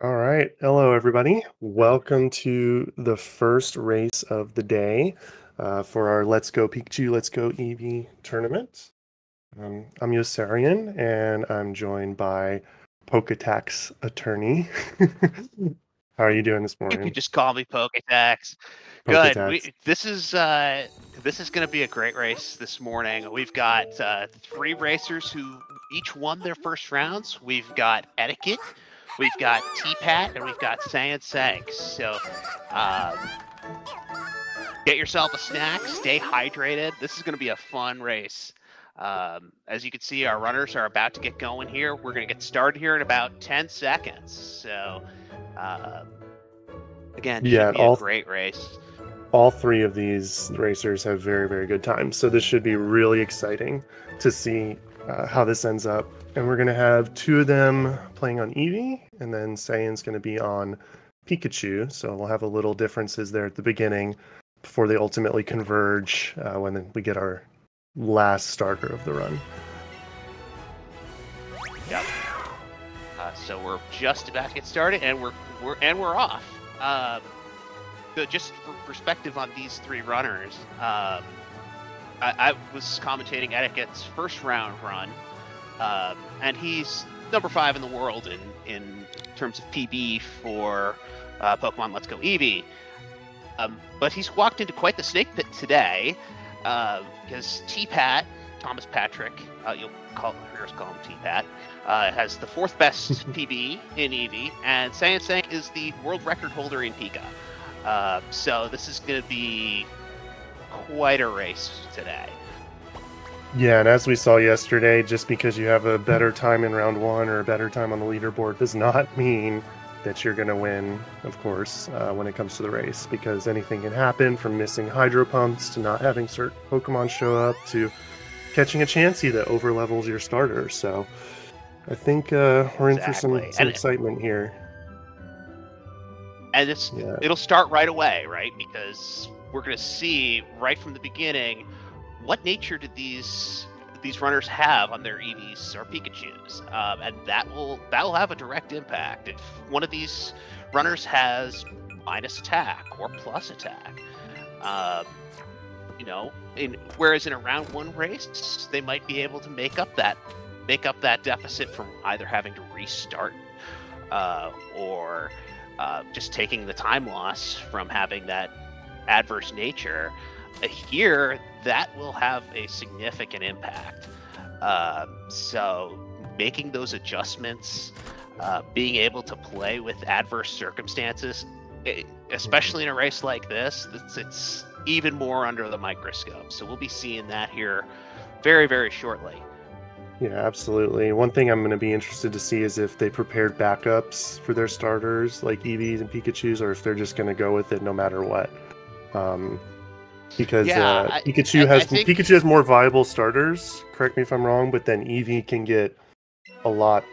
All right. Hello, everybody. Welcome to the first race of the day uh, for our Let's Go Pikachu, Let's Go Eevee tournament. Um, I'm Yosarian, and I'm joined by Poketax attorney. How are you doing this You morning? can just call me Poketax. Good. We, this is uh, this is going to be a great race this morning. We've got uh, three racers who each won their first rounds. We've got Eddaket, we've got T-Pat, and we've got SaiyanCinq. So um, get yourself a snack, stay hydrated. This is going to be a fun race. Um, as you can see, our runners are about to get going here. We're going to get started here in about 10 seconds. So, um, again, Yeah, be a all- great race. All three of these racers have very, very good times. So this should be really exciting to see uh, how this ends up. And we're going to have two of them playing on Eevee, and then Saiyan's going to be on Pikachu. So we'll have a little differences there at the beginning before they ultimately converge uh, when we get our last starter of the run. Yep. Uh, so we're just about to get started, and we're we're and we're off. Um, just for perspective on these three runners, um, I, I was commentating Eddaket's first round run, um, and he's number five in the world in in terms of PB for uh, Pokemon Let's Go Eevee. Um, but he's walked into quite the snake pit today uh, because T-Pat, Thomas Patrick, uh, you'll call here's call him T-Pat, uh, has the fourth best PB in Eevee, and SaiyanCinq is the world record holder in Pika. Uh, so this is going to be quite a race today. Yeah, and as we saw yesterday, just because you have a better time in round one or a better time on the leaderboard does not mean that you're going to win, of course, uh, when it comes to the race, because anything can happen from missing hydro pumps to not having certain Pokemon show up to catching a Chansey that overlevels your starter. So I think uh, we're in for some, some excitement here. And it's Yeah. it'll start right away, right? Because we're going to see right from the beginning what nature did these these runners have on their Eevees or Pikachu's, um, and that will that will have a direct impact. If one of these runners has minus attack or plus attack, um, you know, in whereas in a round one race they might be able to make up that make up that deficit from either having to restart uh, or uh, just taking the time loss from having that adverse nature, here that will have a significant impact. Uh, so making those adjustments, uh, being able to play with adverse circumstances, especially in a race like this, it's, it's even more under the microscope. So we'll be seeing that here very, very shortly. Yeah, absolutely. One thing I'm going to be interested to see is if they prepared backups for their starters, like Eevees and Pikachu's, or if they're just going to go with it no matter what. Um, because Yeah, uh, Pikachu I- I has think- Pikachu has more viable starters. Correct me if I'm wrong, but then Eevee can get a lot,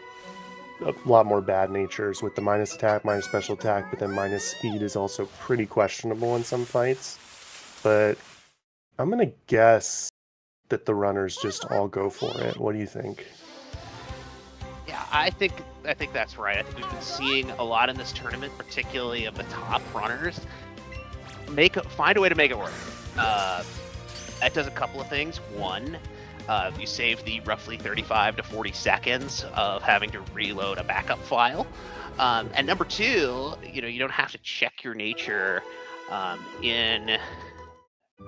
a lot more bad natures with the minus attack, minus special attack, but then minus speed is also pretty questionable in some fights. But I'm going to guess that the runners just all go for it. What do you think? Yeah, I think I think that's right. I think we've been seeing a lot in this tournament, particularly of the top runners, make find a way to make it work. Uh, that does a couple of things. One, uh, you save the roughly 35 to 40 seconds of having to reload a backup file. Um, and number two, you know, you don't have to check your nature um, in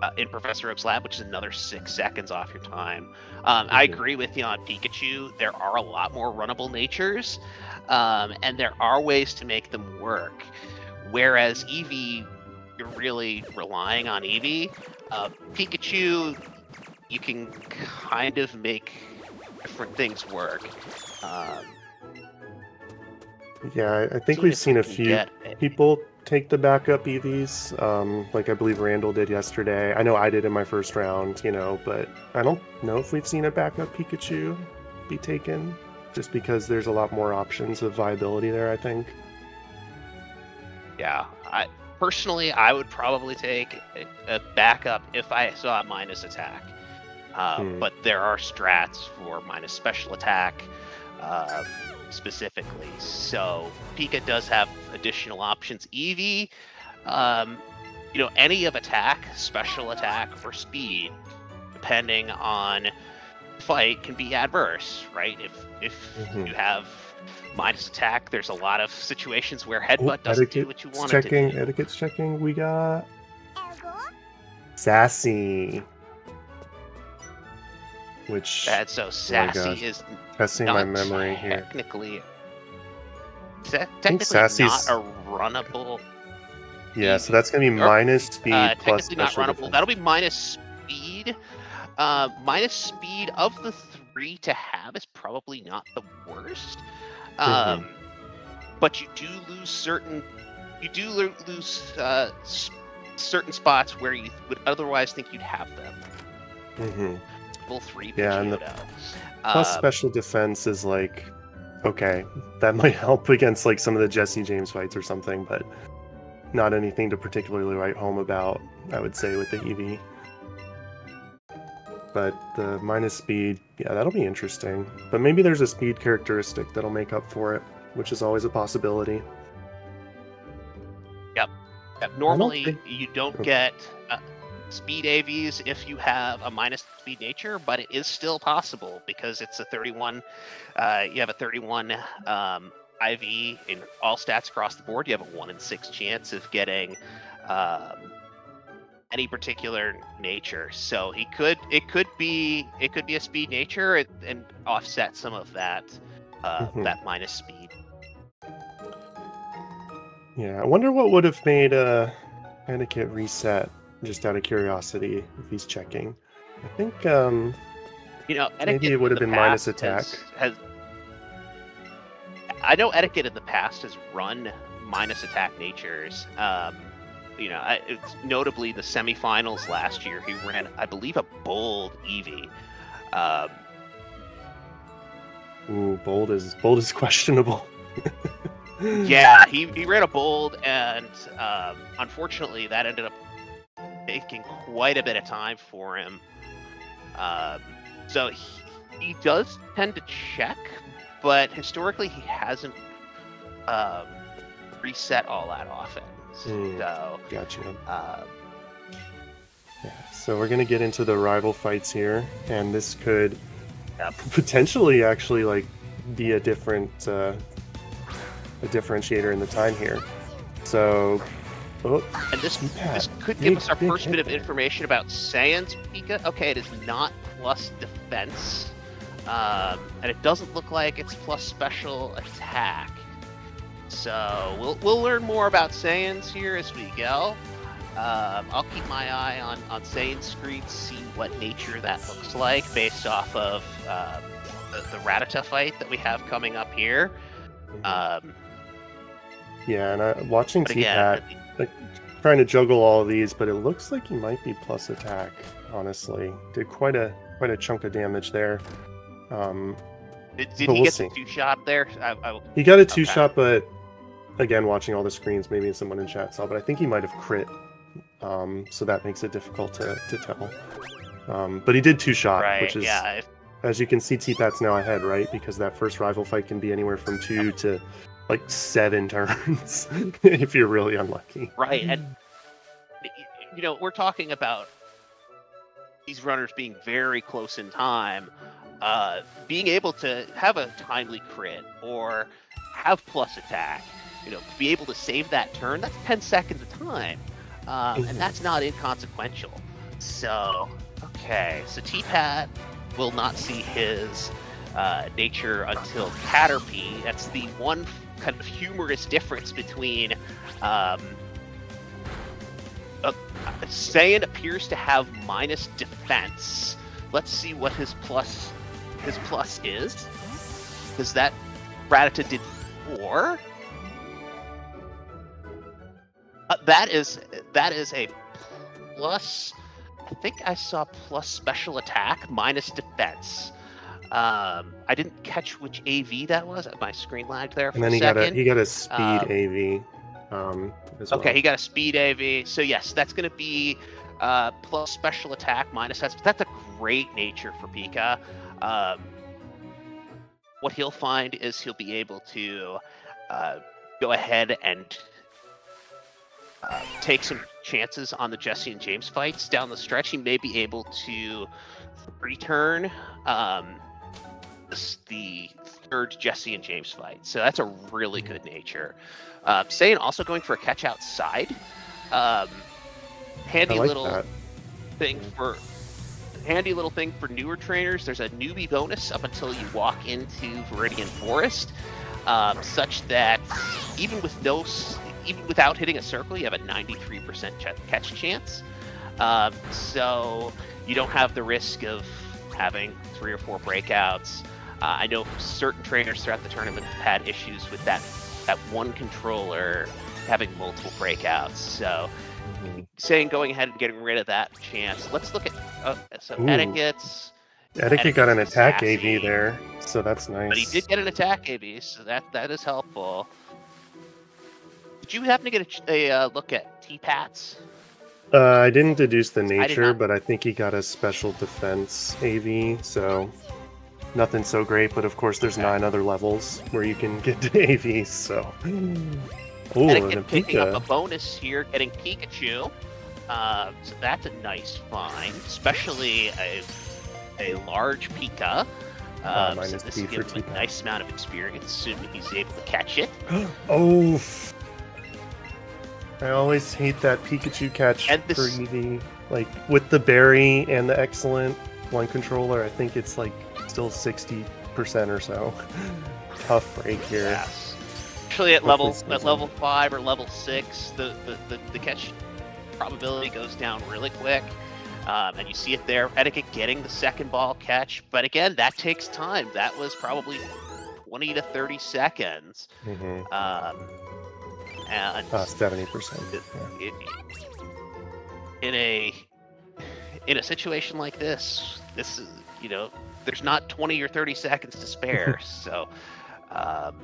uh, in Professor Oak's lab, which is another six seconds off your time. Um, I agree with you on Pikachu. There are a lot more runnable natures, um, and there are ways to make them work. Whereas Eevee, you're really relying on Eevee. Uh, Pikachu, you can kind of make different things work. Um, Yeah, I- think we've seen a few people take the backup Eevees, um, like I believe Randall did yesterday. I know I did in my first round, you know, but I don't know if we've seen a backup Pikachu be taken, just because there's a lot more options of viability there. I think. Yeah, I personally I would probably take a, backup if I saw minus attack. Uh, Hmm. But there are strats for minus special attack. Uh, specifically. So Pika does have additional options. Eevee, um, you know, any of attack, special attack, or speed, depending on fight, can be adverse, right? If if Mhm. you have minus attack, there's a lot of situations where headbutt doesn't do what you Eddaket's want it to do. Eddaket's checking. We got sassy, which Bad, so sassy gosh. is testing my memory here. technically. te- technically Sassy's- not a runnable. Yeah, so that's gonna be Or, minus speed uh, plus technically not runnable. defense. That'll be minus speed. Uh, minus speed of the three to have is probably not the worst. Mm-hmm. Um, But you do lose certain. You do lo- lose uh, s- certain spots where you would otherwise think you'd have them. Mhm. Full three Yeah, and the- Pidgeotto. Plus Um, special defense is like okay, that might help against like some of the Jesse James fights or something, but not anything to particularly write home about. I would say with the Eevee. But the minus speed, yeah, that'll be interesting. But maybe there's a speed characteristic that'll make up for it, which is always a possibility. Yep. normally think- you don't Okay. get uh, speed AVs if you have a minus speed nature, but it is still possible because it's a 31. Uh, you have a 31 um, IV in all stats across the board. You have a one in six chance of getting um, any particular nature. So he could, it could be, it could be a speed nature and, and offset some of that, uh, Mhm. that minus speed. Yeah, I wonder what would have made uh, Eddaket reset. Just out of curiosity, if he's checking. I think um, You know, Maybe it would have been minus attack. Has, has I know Eddaket in the past has run minus attack natures. Um, you know, I, it's notably the semifinals last year. He ran, I believe, a bold Eevee. Um, ooh, bold is bold is questionable. yeah, he, he ran a bold, and um, unfortunately, that ended up taking quite a bit of time for him. Um, so he, he does tend to check, but historically, he hasn't um, reset all that often. Hmm. So, Gotcha. um, Yeah, so we're gonna get into the rival fights here, and this could Yep. potentially actually like be a different uh, a differentiator in the time here. So, oh, and this Yeah, this could big- give us our big first bit of information about Saiyan's Pika. Okay, it is not plus defense, um, and it doesn't look like it's plus special attack. So we'll we'll learn more about Saiyans here as we go. Um, I'll keep my eye on on Saiyan screen, see what nature that looks like based off of um, the, the Rattata fight that we have coming up here. Um, yeah, and I, watching T Pat trying to juggle all of these, but it looks like he might be plus attack. Honestly, did quite a quite a chunk of damage there. Um, did, did he we'll get see. the two shot there? I, I, He got a Okay. two shot, but again, watching all the screens, maybe someone in chat saw, but I think he might have crit. Um, so that makes it difficult to, to tell. Um, but he did two shot, right? which is, yeah. As you can see, T-Pat's now ahead, right? Because that first rival fight can be anywhere from two to like seven turns if you're really unlucky. right, and you know we're talking about these runners being very close in time, uh, being able to have a timely crit or have plus attack. You know, be able to save that turn, that's 10 seconds of time. Um, and that's not inconsequential. So, okay. So T-Pat will not see his uh, nature until Caterpie. That's the one kind of humorous difference between um, uh, Saiyan appears to have minus defense. Let's see what his plus his plus is. Because that Rattata did four. Uh, that is that is a plus. I think I saw plus special attack minus defense. Um, I didn't catch which AV that was. My screen lagged there for And then a he got second. a he got a speed Um, AV. Um, as Okay, well. he got a speed AV. So yes, that's going to be uh, plus special attack minus that's that's a great nature for Pika. Um, what he'll find is he'll be able to uh, go ahead and uh, take some chances on the Jesse and James fights down the stretch. He may be able to return um, the third Jesse and James fight. So that's a really good nature. Uh, Saiyan also going for a catch outside. Um, handy like little that. thing for handy little thing for newer trainers. There's a newbie bonus up until you walk into Viridian Forest, um, such that even with no, even without hitting a circle, you have a 93% catch chance. Um, so you don't have the risk of having three or four breakouts. Uh, I know certain trainers throughout the tournament have had issues with that that one controller having multiple breakouts. So Mhm. Saiyan going ahead and getting rid of that chance. Let's look at uh, so Ooh. Eddaket's. Eddaket got an attack sassy. AV there, so that's nice. But he did get an attack AV, so that that is helpful. Did you happen to get a, a uh, look at T-Pats? Uh, I didn't deduce the nature, not. but I think he got a special defense AV, so nothing so great. But of course, there's Okay. nine other levels where you can get to AVs. So, ooh, and a Eddaket picking up a bonus here, getting Pikachu. Uh, so that's a nice find, especially a, a large Pika. Ah, Um, so this gives will for give him a nice amount of experience, assuming he's able to catch it. oh, I always hate that Pikachu catch And for this- EV. Like with the berry and the excellent one controller, I think it's like still sixty percent or so. Tough break here. Yes. Actually, at Hopefully level at level five or level six, the the, the, the catch probability goes down really quick, um, and you see it there. Eddaket getting the second ball catch, but again, that takes time. That was probably twenty to thirty seconds, Mm-hmm. um, and Uh, seventy percent. it, in a in a situation like this, this is you know, there's not twenty or thirty seconds to spare, so. Um,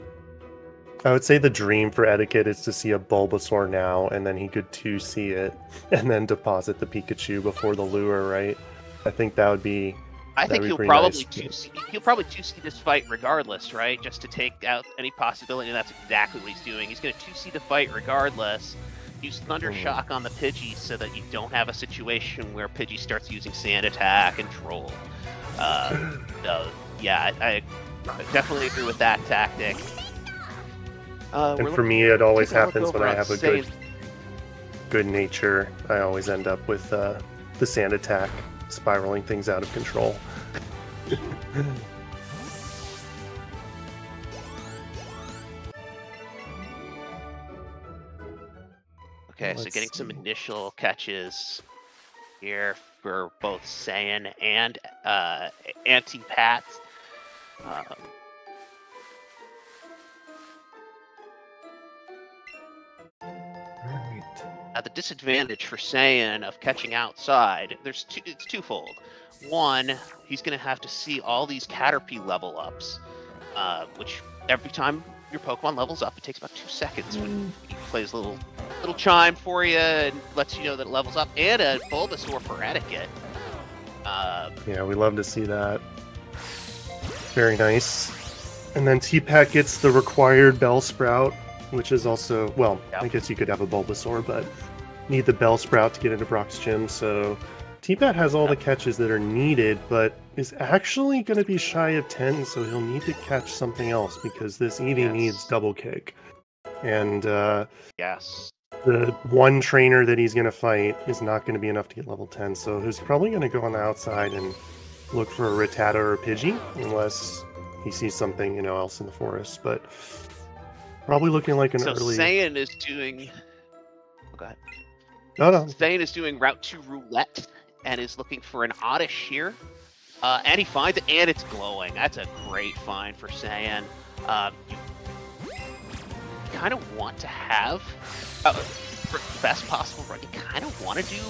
I would say the dream for Eddaket is to see a Bulbasaur now, and then he could two see it, and then deposit the Pikachu before the lure, right? I think that would be I think he'll probably nice. he'll probably two see this fight regardless, right? Just to take out any possibility, and that's exactly what he's doing. He's going to two see the fight regardless. Use Thunder Mhm. Shock on the Pidgey so that you don't have a situation where Pidgey starts using Sand Attack and Troll. Uh, so yeah, I, I definitely agree with that tactic. Uh, and for me it always taking a look happens when I have a good good nature. I always end up with uh, the sand attack spiraling things out of control. Okay, so Let's getting some initial catches here for both Saiyan and uh, and T-Pat. Um, uh, the disadvantage for Saiyan of catching outside, there's two, it's twofold. One, he's going to have to see all these Caterpie level ups, uh, which every time your Pokemon levels up, it takes about two seconds when he plays a little little chime for you and lets you know that it levels up, and a Bulbasaur for Eddaket. Um, Yeah, we love to see that. Very nice. And then T-Pat gets the required Bellsprout, which is also, well, Yeah. I guess you could have a Bulbasaur, but need the Bellsprout to get into Brock's gym. So T-Pat has all the catches that are needed, but is actually going to be shy of 10, so he'll need to catch something else because this Eevee Yes. needs double kick. And uh, yes. the one trainer that he's going to fight is not going to be enough to get level 10 so he's probably going to go on the outside and look for a Rattata or a Pidgey unless he sees something you know else in the forest but probably looking like an So early Saiyan is doing. Oh, go ahead. no no Zane is doing Route 2 Roulette and is looking for an Oddish here. Uh, and he finds it, and it's glowing. That's a great find for Saiyan. Um, you kind of want to have, uh, for the best possible run, you kind of want to do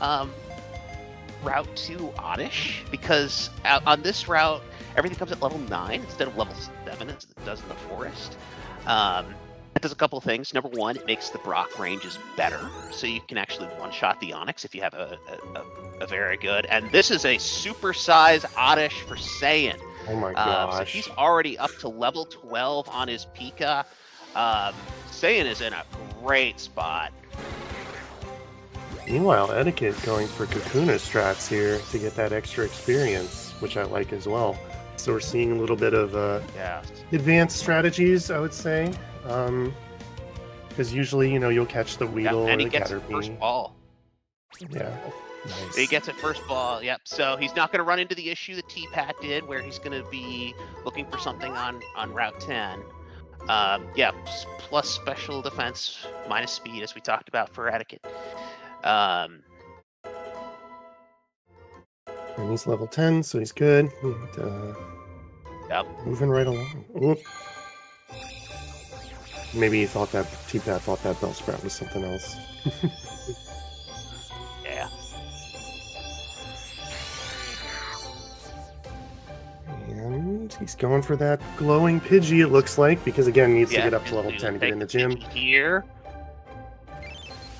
um, Route 2 Oddish, because uh, on this route, everything comes at level 9 instead of level 7 as it does in the forest. Um, it does a couple of things. Number one, it makes the Brock ranges better, so you can actually one-shot the Onix if you have a, a, a, very good. And this is a super size Oddish for Saiyan. Oh my Um, so gosh. he's already up to level 12 on his Pika. Um, Saiyan is in a great spot. Meanwhile, Eddaket going for Kakuna strats here to get that extra experience, which I like as well. So we're seeing a little bit of uh, Yeah. advanced strategies, I would say. Because usually, you know, you'll catch the yeah. Weedle And or he the gets Caterpie. first ball. Yeah. Nice. He gets it first ball. Yep. So he's not going to run into the issue that T Pat did, where he's going to be looking for something on on Route 10. Um, yeah. Plus special defense, minus speed, as we talked about for Eddaket. Um, And he's level 10, so he's good. And, uh, Yep. Moving right along. Oop. Maybe he thought that T-Pat thought that Bellsprout was something else. yeah. And he's going for that glowing Pidgey, it looks like, because again, needs yeah. to get up to level 10 to get in the gym. Here.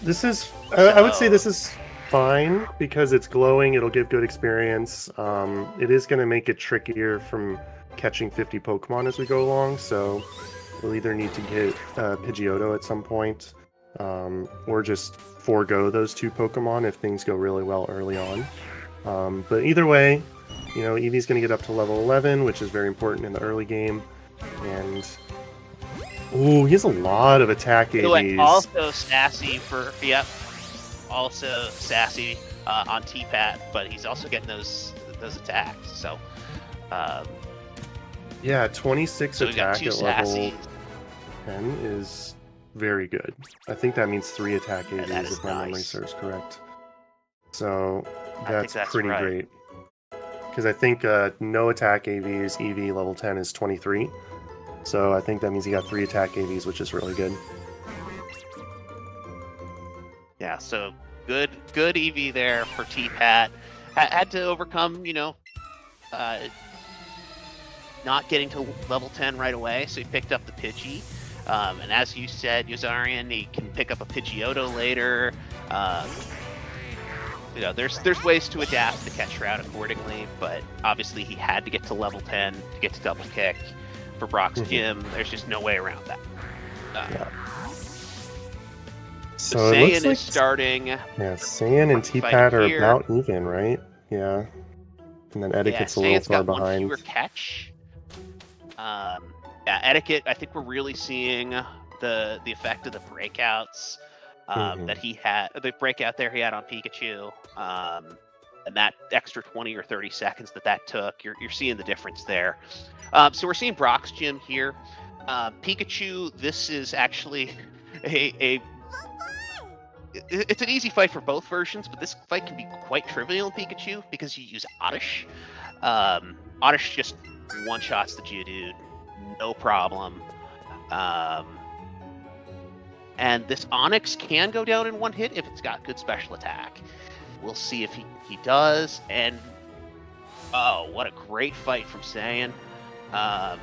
This is, I I would say this is fine because it's glowing. It'll give good experience. Um, it is going to make it trickier from catching 50 Pokemon as we go along. So we'll either need to get uh, Pidgeotto at some point um, or just forego those two Pokemon if things go really well early on. Um, but either way, you know, Eevee's going to get up to level 11, which is very important in the early game. And Ooh, he has a lot of attack like, AVs. also sassy for yep. Also sassy uh, on T Pat, but he's also getting those those attacks. So, um, Yeah, 26 so attack at level 10 is very good. I think that means three attack Yeah, that AVs if my memory serves correct. So that's, that's pretty right. great. Because I think uh, no attack AVs, Eevee level 10 is 23. So I think that means he got three attack AVs, which is really good. Yeah, so good good Eevee there for T Pat. Ha- had to overcome, you know, uh, not getting to level 10 right away, so he picked up the Pidgey. Um, and as you said, Yuzarian, he can pick up a Pidgeotto later. Um, you know, there's there's ways to adapt the catch route accordingly, but obviously he had to get to level 10 to get to double kick. For Brock's Mhm. gym, there's just no way around that. Uh, Yeah. So So it looks like is starting. yeah, Saiyan and T-Pat are here. about even, right? Yeah. And then Eddaket's yeah, a little far got one behind. fewer catch. Um, yeah, Eddaket. I think we're really seeing the the effect of the breakouts um, Mhm. that he had. The breakout there he had on Pikachu, um, and that extra twenty or thirty seconds that that took. You're you're seeing the difference there. Um, so we're seeing Brock's gym here. Uh, Pikachu. This is actually a a it's an easy fight for both versions, but this fight can be quite trivial in Pikachu because you use Oddish. Um, Oddish just one shots the Geodude, no problem. Um, and this Onix can go down in one hit if it's got good special attack. We'll see if he, he does. And oh, what a great fight from Saiyan. Um,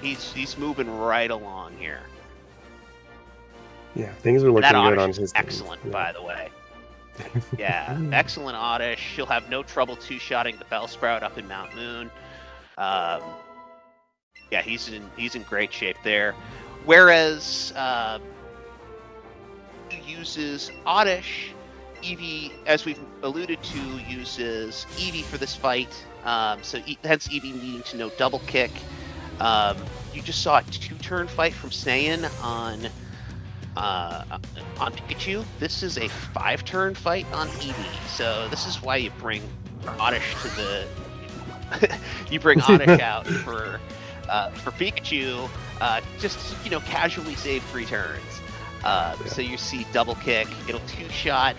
he's he's moving right along here. Yeah, things are looking good on is his excellent, Yeah. by the way. Yeah, excellent Oddish. She'll have no trouble two-shotting the Bellsprout up in Mount Moon. Um, yeah, he's in he's in great shape there. Whereas uh, uses Oddish, Eevee, as we've alluded to, uses Eevee for this fight. Um, so e- hence Eevee needing to know double kick. Um, you just saw a two-turn fight from Saiyan on uh, on Pikachu. This is a five-turn fight on Eevee. So this is why you bring Oddish to the you bring Oddish out for uh, for Pikachu. Uh, just you know, casually save three turns. Uh, Yeah. So you see double kick. It'll two-shot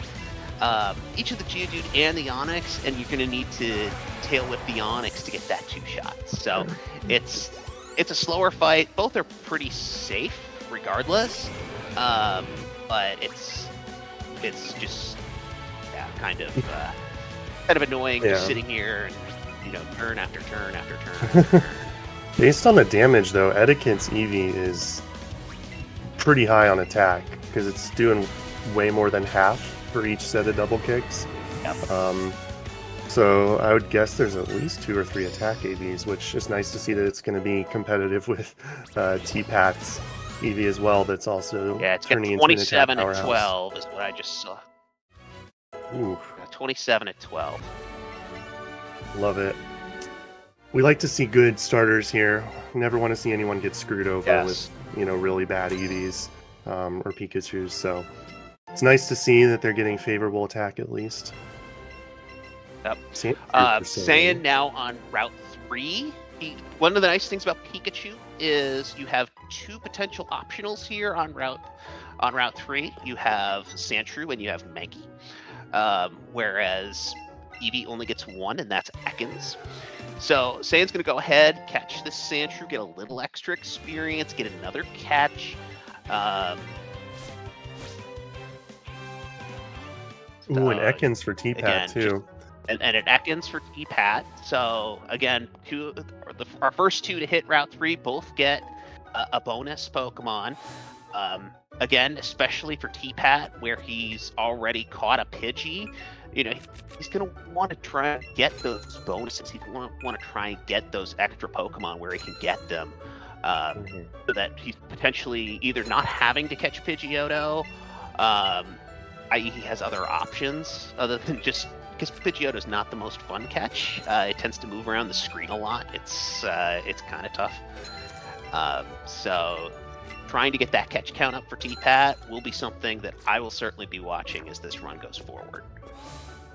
um, each of the Geodude and the Onix, and you're going to need to tail whip the Onix to get that two shots. So it's it's a slower fight. Both are pretty safe, regardless. Um, but it's it's just yeah, kind of uh, kind of annoying just sitting here and you know turn after turn after turn. After turn. Based on the damage, though, Eddaket's Eevee is pretty high on attack because it's doing way more than half for each set of double kicks. Yep. Um, So I would guess there's at least two or three attack AVs, which is nice to see that it's going to be competitive with uh, T-Pat's Eevee as well. That's also Yeah, it's got turning into 27 and 12 is what I just saw. Ooh, 27 and 12. love it. We like to see good starters here. Never want to see anyone get screwed over Yes. with you know really bad Eevees um, or Pikachu's. So it's nice to see that they're getting favorable attack at least. Yep. Uh, Saiyan now on Route 3. He, one of the nice things about Pikachu is you have two potential optionals here on Route on Route 3. You have Sandshrew and you have Mankey. Um, whereas Eevee only gets one, and that's Ekans. So Saiyan's going to go ahead, catch this Sandshrew, get a little extra experience, get another catch. Um, Ooh, and uh, Ekans for T-Pat too. And, and an Ekans for T-Pat. So again, two the, our first two to hit Route Three both get a, a bonus Pokemon. Um, again, especially for T-Pat, where he's already caught a Pidgey. You know, he's gonna want to try and get those bonuses. He's gonna want to try and get those extra Pokemon where he can get them. Um, Mhm. so that he's potentially either not having to catch Pidgeotto, um, i.e., he has other options other than just because Pidgeotto is not the most fun catch. Uh, it tends to move around the screen a lot. It's uh, it's kind of tough. Um, so trying to get that catch count up for T-Pat will be something that I will certainly be watching as this run goes forward.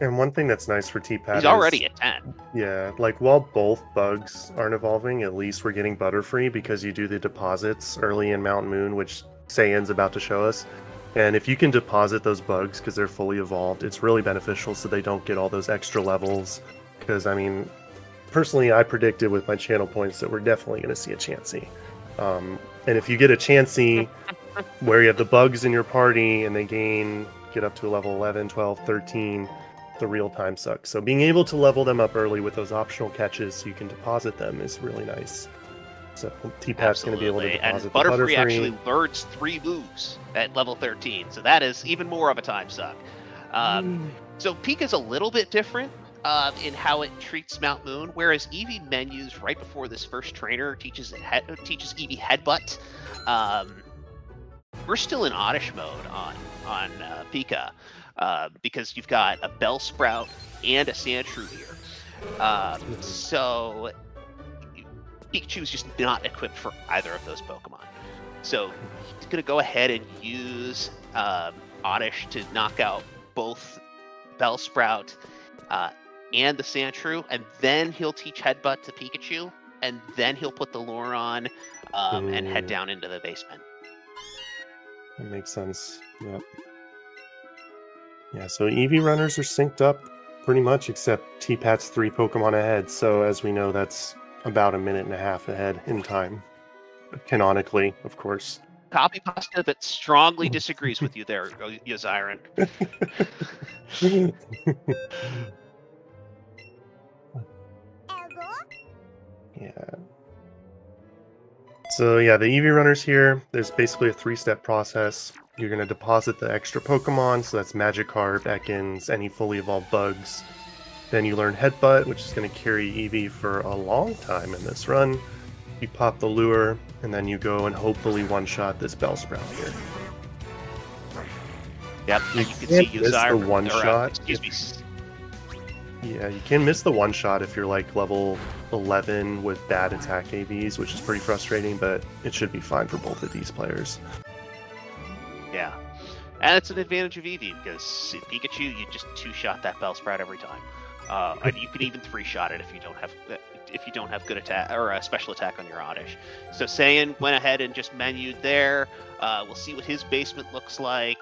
And one thing that's nice for T-Pat He's is- already at 10. Yeah, like while both bugs aren't evolving, at least we're getting Butterfree because you do the deposits early in Mountain Moon, which Saiyan's about to show us. And if you can deposit those bugs because they're fully evolved, it's really beneficial so they don't get all those extra levels. Because, I mean, personally, I predicted with my channel points that we're definitely going to see a Chansey. Um, and if you get a Chansey where you have the bugs in your party and they gain, get up to a level 11, 12, 13, the real time sucks. So being able to level them up early with those optional catches so you can deposit them is really nice. So T-Pat's going to be able to deposit and Butterfree, Butterfree. actually learns three moves at level 13, so that is even more of a time suck. Um, so Pika's a little bit different uh, in how it treats Mount Moon, whereas Eevee menus right before this first trainer teaches it head, teaches Eevee Headbutt. Um, we're still in Oddish mode on on uh, Pika uh, because you've got a Bellsprout and a Sandshrew here. Um, so Pikachu is just not equipped for either of those Pokemon. So he's going to go ahead and use um, Oddish to knock out both Bellsprout uh, and the Sandshrew, and then he'll teach Headbutt to Pikachu, and then he'll put the lure on um, and head Mm. down into the basement. That makes sense. Yep. Yeah, so Eevee runners are synced up pretty much, except T-Pat's three Pokemon ahead. So as we know, that's about a minute and a half ahead in time. Canonically, of course. Copy pasta that strongly disagrees with you there, uh, Yo- Yeah. So yeah, the Eevee runners here, there's basically a three-step process. You're gonna deposit the extra Pokemon, so that's Magikarp, Ekans, any fully evolved bugs. Then you learn Headbutt, which is gonna carry Eevee for a long time in this run. You pop the lure, and then you go and hopefully one-shot this Bellsprout here. Yep, You you can can't see miss the uh, shot excuse me. Yeah, you can miss the one shot if you're like level 11 with bad attack AVs, which is pretty frustrating, but it should be fine for both of these players. Yeah. And it's an advantage of Eevee because Pikachu, you just two shot that Bellsprout every time. Uh, and you can even three shot it if you don't have if you don't have good attack or a special attack on your Oddish. So Saiyan went ahead and just menued there. Uh, we'll see what his basement looks like.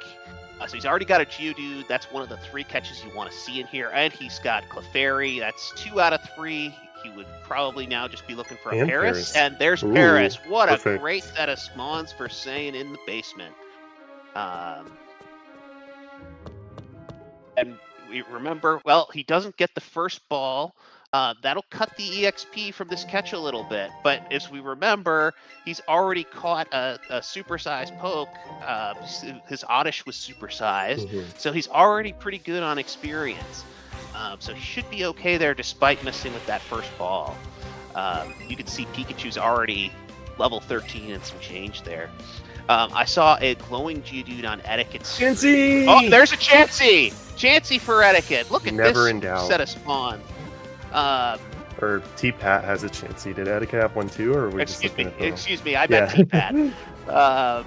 Uh, so he's already got a Geodude. That's one of the three catches you want to see in here. And he's got Clefairy. That's two out of three. He would probably now just be looking for a And Paras. Paras. And there's Ooh, Paras. What a great set of spawns for Saiyan in the basement. Um, and we remember, well, he doesn't get the first ball. Uh, that'll cut the EXP from this catch a little bit. But as we remember, he's already caught a, a supersized poke. Uh, his Oddish was supersized. So he's already pretty good on experience. Um, so should be okay there despite missing with that first ball. Um, you can see Pikachu's already level 13 and some change there. Um, I saw a glowing Geodude on Eddaket. Chansey! Oh, there's a Chansey! Chansey for Eddaket. Look at Never this in doubt. set of spawn. Um, Or T Pat has a Chansey. Did Eddaket have one too, or are we just excuse me, looking at the excuse me, I Yeah. T-Pat. Um,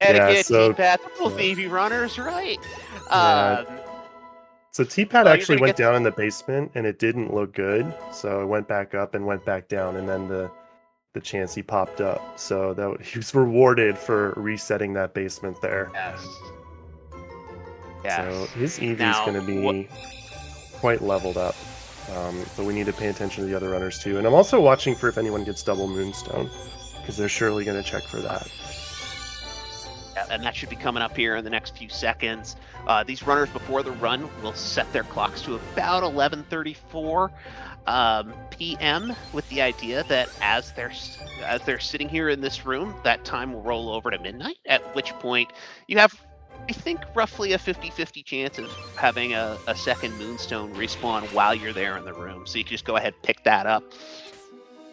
Eddaket, so- T-Pat, the little baby runners, right? Yeah. Um, So T Pat Oh, actually went get- down in the basement and it didn't look good. So it went back up and went back down, and then the the Chansey popped up. So that he was rewarded for resetting that basement there. yes. Yes. So his Eevee is going to be quite leveled up. Um, but we need to pay attention to the other runners too. And I'm also watching for if anyone gets double Moonstone, because they're surely going to check for that. And that should be coming up here in the next few seconds. Uh, these runners before the run will set their clocks to about 11:34 um, p.m. with the idea that as they're as they're sitting here in this room, that time will roll over to midnight. At which point you have, I think, roughly a 50-50 chance of having a, a second Moonstone respawn while you're there in the room. So you can just go ahead and pick that up.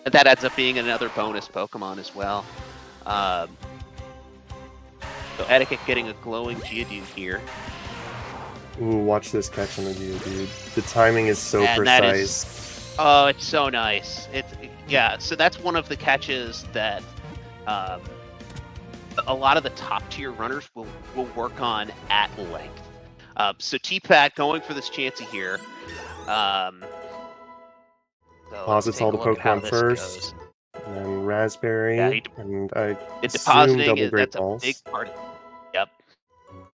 And that ends up being another bonus Pokemon as well. Um, so Eddaket getting a glowing Geodude here. Ooh, watch this catch on the Geodude. The timing is so And that precise. is- Oh, it's so nice. It's yeah. So that's one of the catches that um, a lot of the top tier runners will will work on at length. Um, so T-Pat going for this Chansey here. Um, so Posits all the Pokemon first. goes. And then Razz Berry. Yeah, he- and I It depositing is that's Balls. a big part. Of, yep.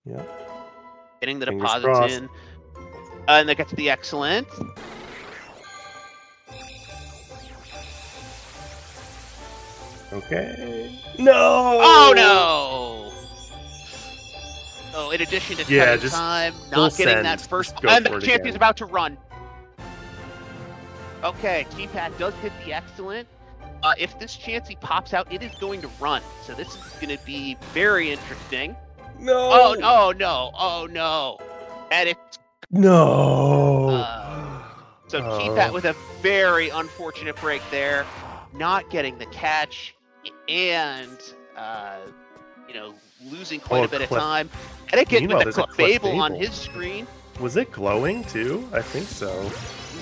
Yep. Getting the Fingers deposits crossed. in, uh, and that gets the excellent. Okay. No! Oh no! Oh, in addition to Yeah, just time, not getting that first, and the champion's again. about to run. Okay, T-Pat does hit the excellent. Uh, if this Chansey pops out, it is going to run. So this is going to be very interesting. No! Oh, no no! Oh no! And it's No! Uh, so Oh. T-Pat with a very unfortunate break there, not getting the catch, and uh, you know losing quite Oh, a bit of Clef- time. Eddaket Meanwhile, with there's the a Clefable on his screen. Was it glowing too? I think so.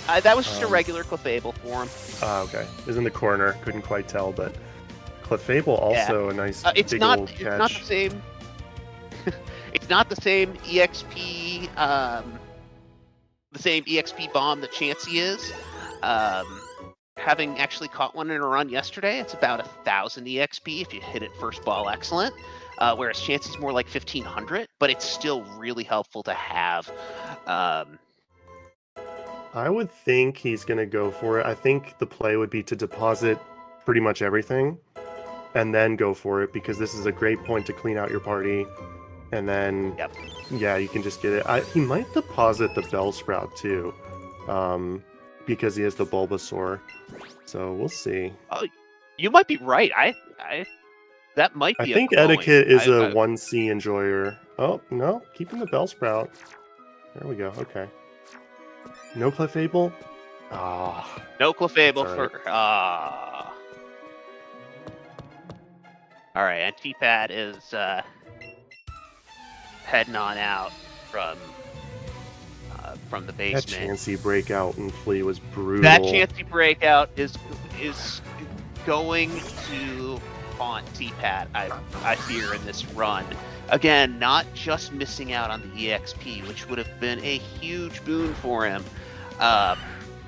Uh, that was just a Um, regular Clefable for him. Ah, okay. It was in the corner. Couldn't quite tell, but Clefable also a nice Uh, it's big not. old It's catch. not the same. it's not the same exp. Um, the same exp bomb that Chansey is. Um, having actually caught one in a run yesterday, it's about a thousand exp if you hit it first ball excellent. Uh, whereas Chansey's more like fifteen hundred, but it's still really helpful to have. Um, I would think he's going to go for it. I think the play would be to deposit pretty much everything and then go for it because this is a great point to clean out your party. And then, Yep. yeah, you can just get it. I, he might deposit the Bellsprout too um, because he has the Bulbasaur. So we'll see. Oh, you might be right. I, I, that might I be. a think glowing. Eddaket is I- a I- 1C enjoyer. Oh, no, keeping the Bellsprout. There we go. Okay. No Clefable? Ah. No Clefable alright. for. Ah. All right, and T-Pat is uh, heading on out from uh, from the basement. That. Chansey breakout and flee was brutal. That Chansey breakout is is going to haunt T-Pat, I I fear in this run. Again, not just missing out on the EXP, which would have been a huge boon for him, uh,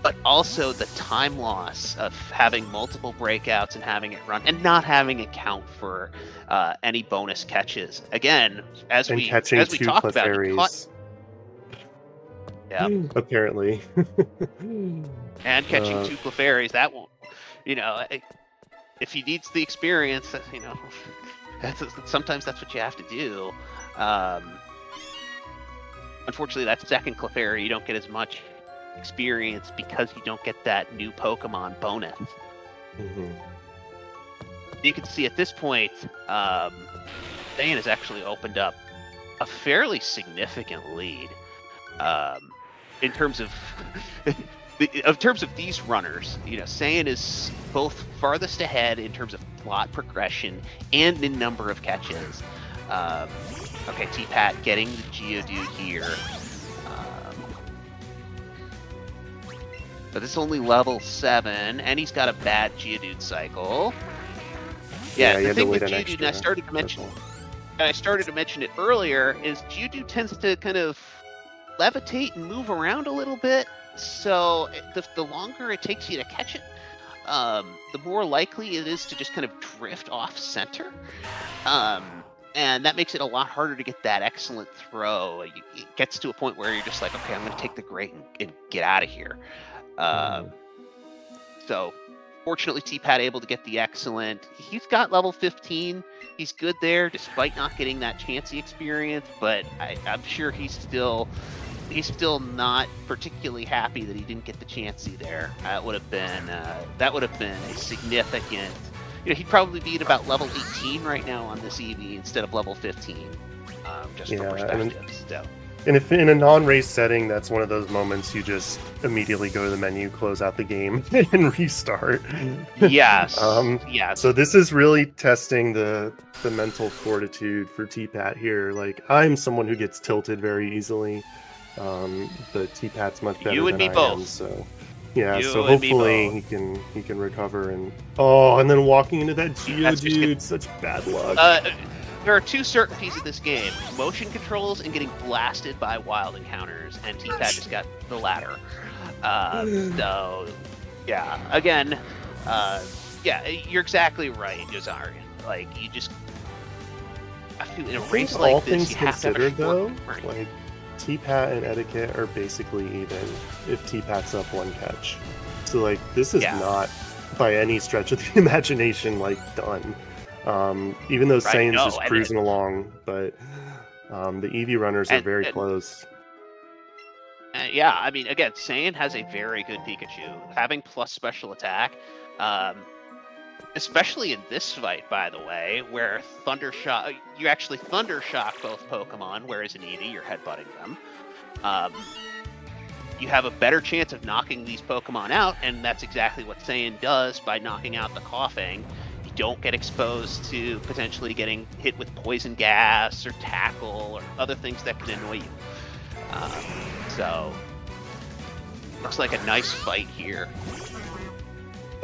but also the time loss of having multiple breakouts and having it run, and not having it count for uh, any bonus catches. Again, as and we as we two talked about, caught, yeah, Apparently. and catching Uh, two Clefairies, that won't, you know, eh, if he needs the experience, you know, that's sometimes that's what you have to do. Um, unfortunately, that second Clefairy, you don't get as much experience because you don't get that new Pokemon bonus. Mhm. You can see at this point, um, Dan has actually opened up a fairly significant lead. Um, in terms of in terms of these runners, you know, Saiyan is both farthest ahead in terms of plot progression and in number of catches. Um, okay, T-Pat getting the Geodude here. Um, but it's only level 7, and he's got a bad Geodude cycle. Yeah, Yeah, the you had to thing with Geodude, and I started to mention I started to mention it earlier, is Geodude tends to kind of levitate and move around a little bit. So the, the longer it takes you to catch it, um, the more likely it is to just kind of drift off center. Um, and that makes it a lot harder to get that excellent throw. You, it gets to a point where you're just like, okay, I'm going to take the great and, and get out of here. Um, so fortunately, T-Pat able to get the excellent. He's got level 15 he's good there despite not getting that Chansey experience but I, i'm sure he's still he's still not particularly happy that he didn't get the Chansey there. That would have been uh, that would have been a significant. You know he'd probably be at about level 18 right now on this Eevee instead of level 15 um, just Yeah, for perspective so And if in a non-race setting, that's one of those moments you just immediately go to the menu, close out the game, and restart. yes. Um, yes. So this is really testing the the mental fortitude for T-Pat here. Like I'm someone who gets tilted very easily, um, but T-Pat's much better You than me I both. am. So yeah, You so hopefully he can he can recover and oh, and then walking into that just Geodude, such bad luck. Uh, there are two certainties of this game: motion controls and getting blasted by wild encounters. And T-Pat just got the latter. Uh, so, yeah. Again, uh, yeah, you're exactly right, Jazarian. Like you just I feel in a race all like things this, you have to have a considered, though, like T-Pat and Eddaket are basically even if T-Pat's up one catch. So like this is Yeah. not by any stretch of the imagination like done. Um, even though Right, Saiyans no, just and cruising along, but um, the Eevee runners are very and- close. Uh, yeah, I mean, again, Saiyan has a very good Pikachu. Having plus special attack, um, especially in this fight, by the way, where Thunder Shock, you actually Thunder Shock both Pokemon, whereas in Eevee, you're headbutting them. Um, you have a better chance of knocking these Pokemon out, and that's exactly what Saiyan does by knocking out the Koffing. You don't get exposed to potentially getting hit with poison gas or tackle or other things that can annoy you. Um, so, looks like a nice fight here.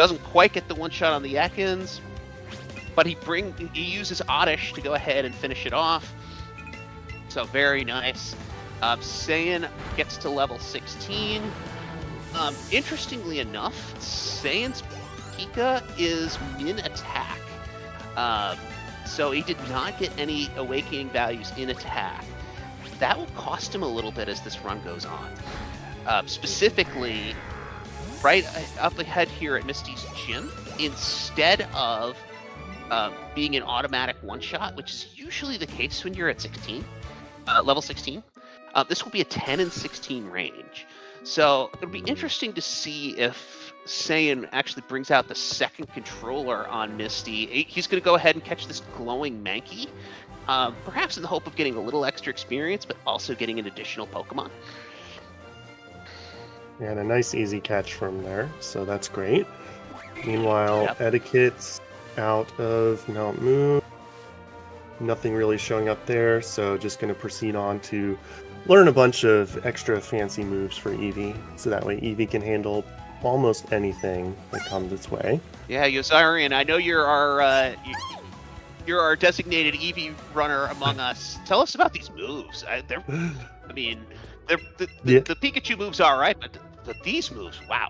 Doesn't quite get the one shot on the Ekans, but he bring he uses Oddish to go ahead and finish it off. So very nice. Um, Saiyan gets to level 16. Um, interestingly enough, Saiyan's Pika is min attack. Um, so he did not get any awakening values in attack. That will cost him a little bit as this run goes on. Um, specifically, right up ahead here at Misty's gym, instead of um, being an automatic one shot, which is usually the case when you're at 16, uh, level 16, uh, this will be a 10 and 16 range. So it'll be interesting to see if Saiyan actually brings out the second controller on Misty. He's going to go ahead and catch this glowing Mankey, um, perhaps in the hope of getting a little extra experience, but also getting an additional Pokemon. And a nice easy catch from there, so that's great. Meanwhile, Yep. Eddaket's out of Mount Moon. Nothing really showing up there, so just going to proceed on to learn a bunch of extra fancy moves for Eevee, so that way Eevee can handle almost anything that comes its way. Yeah, Yozarian, I know you're our uh, you, you're our designated Eevee runner among us. Tell us about these moves. I, they're, I mean, they're, the, the, Yeah. the Pikachu moves are all right, but, but these moves, wow.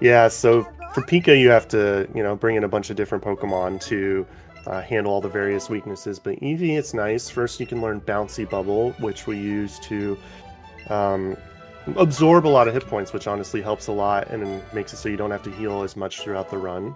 yeah, so for Pika, you have to, you know, bring in a bunch of different Pokemon to uh, handle all the various weaknesses. But Eevee, it's nice. First, you can learn Bouncy Bubble, which we use to um, absorb a lot of hit points, which honestly helps a lot and makes it so you don't have to heal as much throughout the run.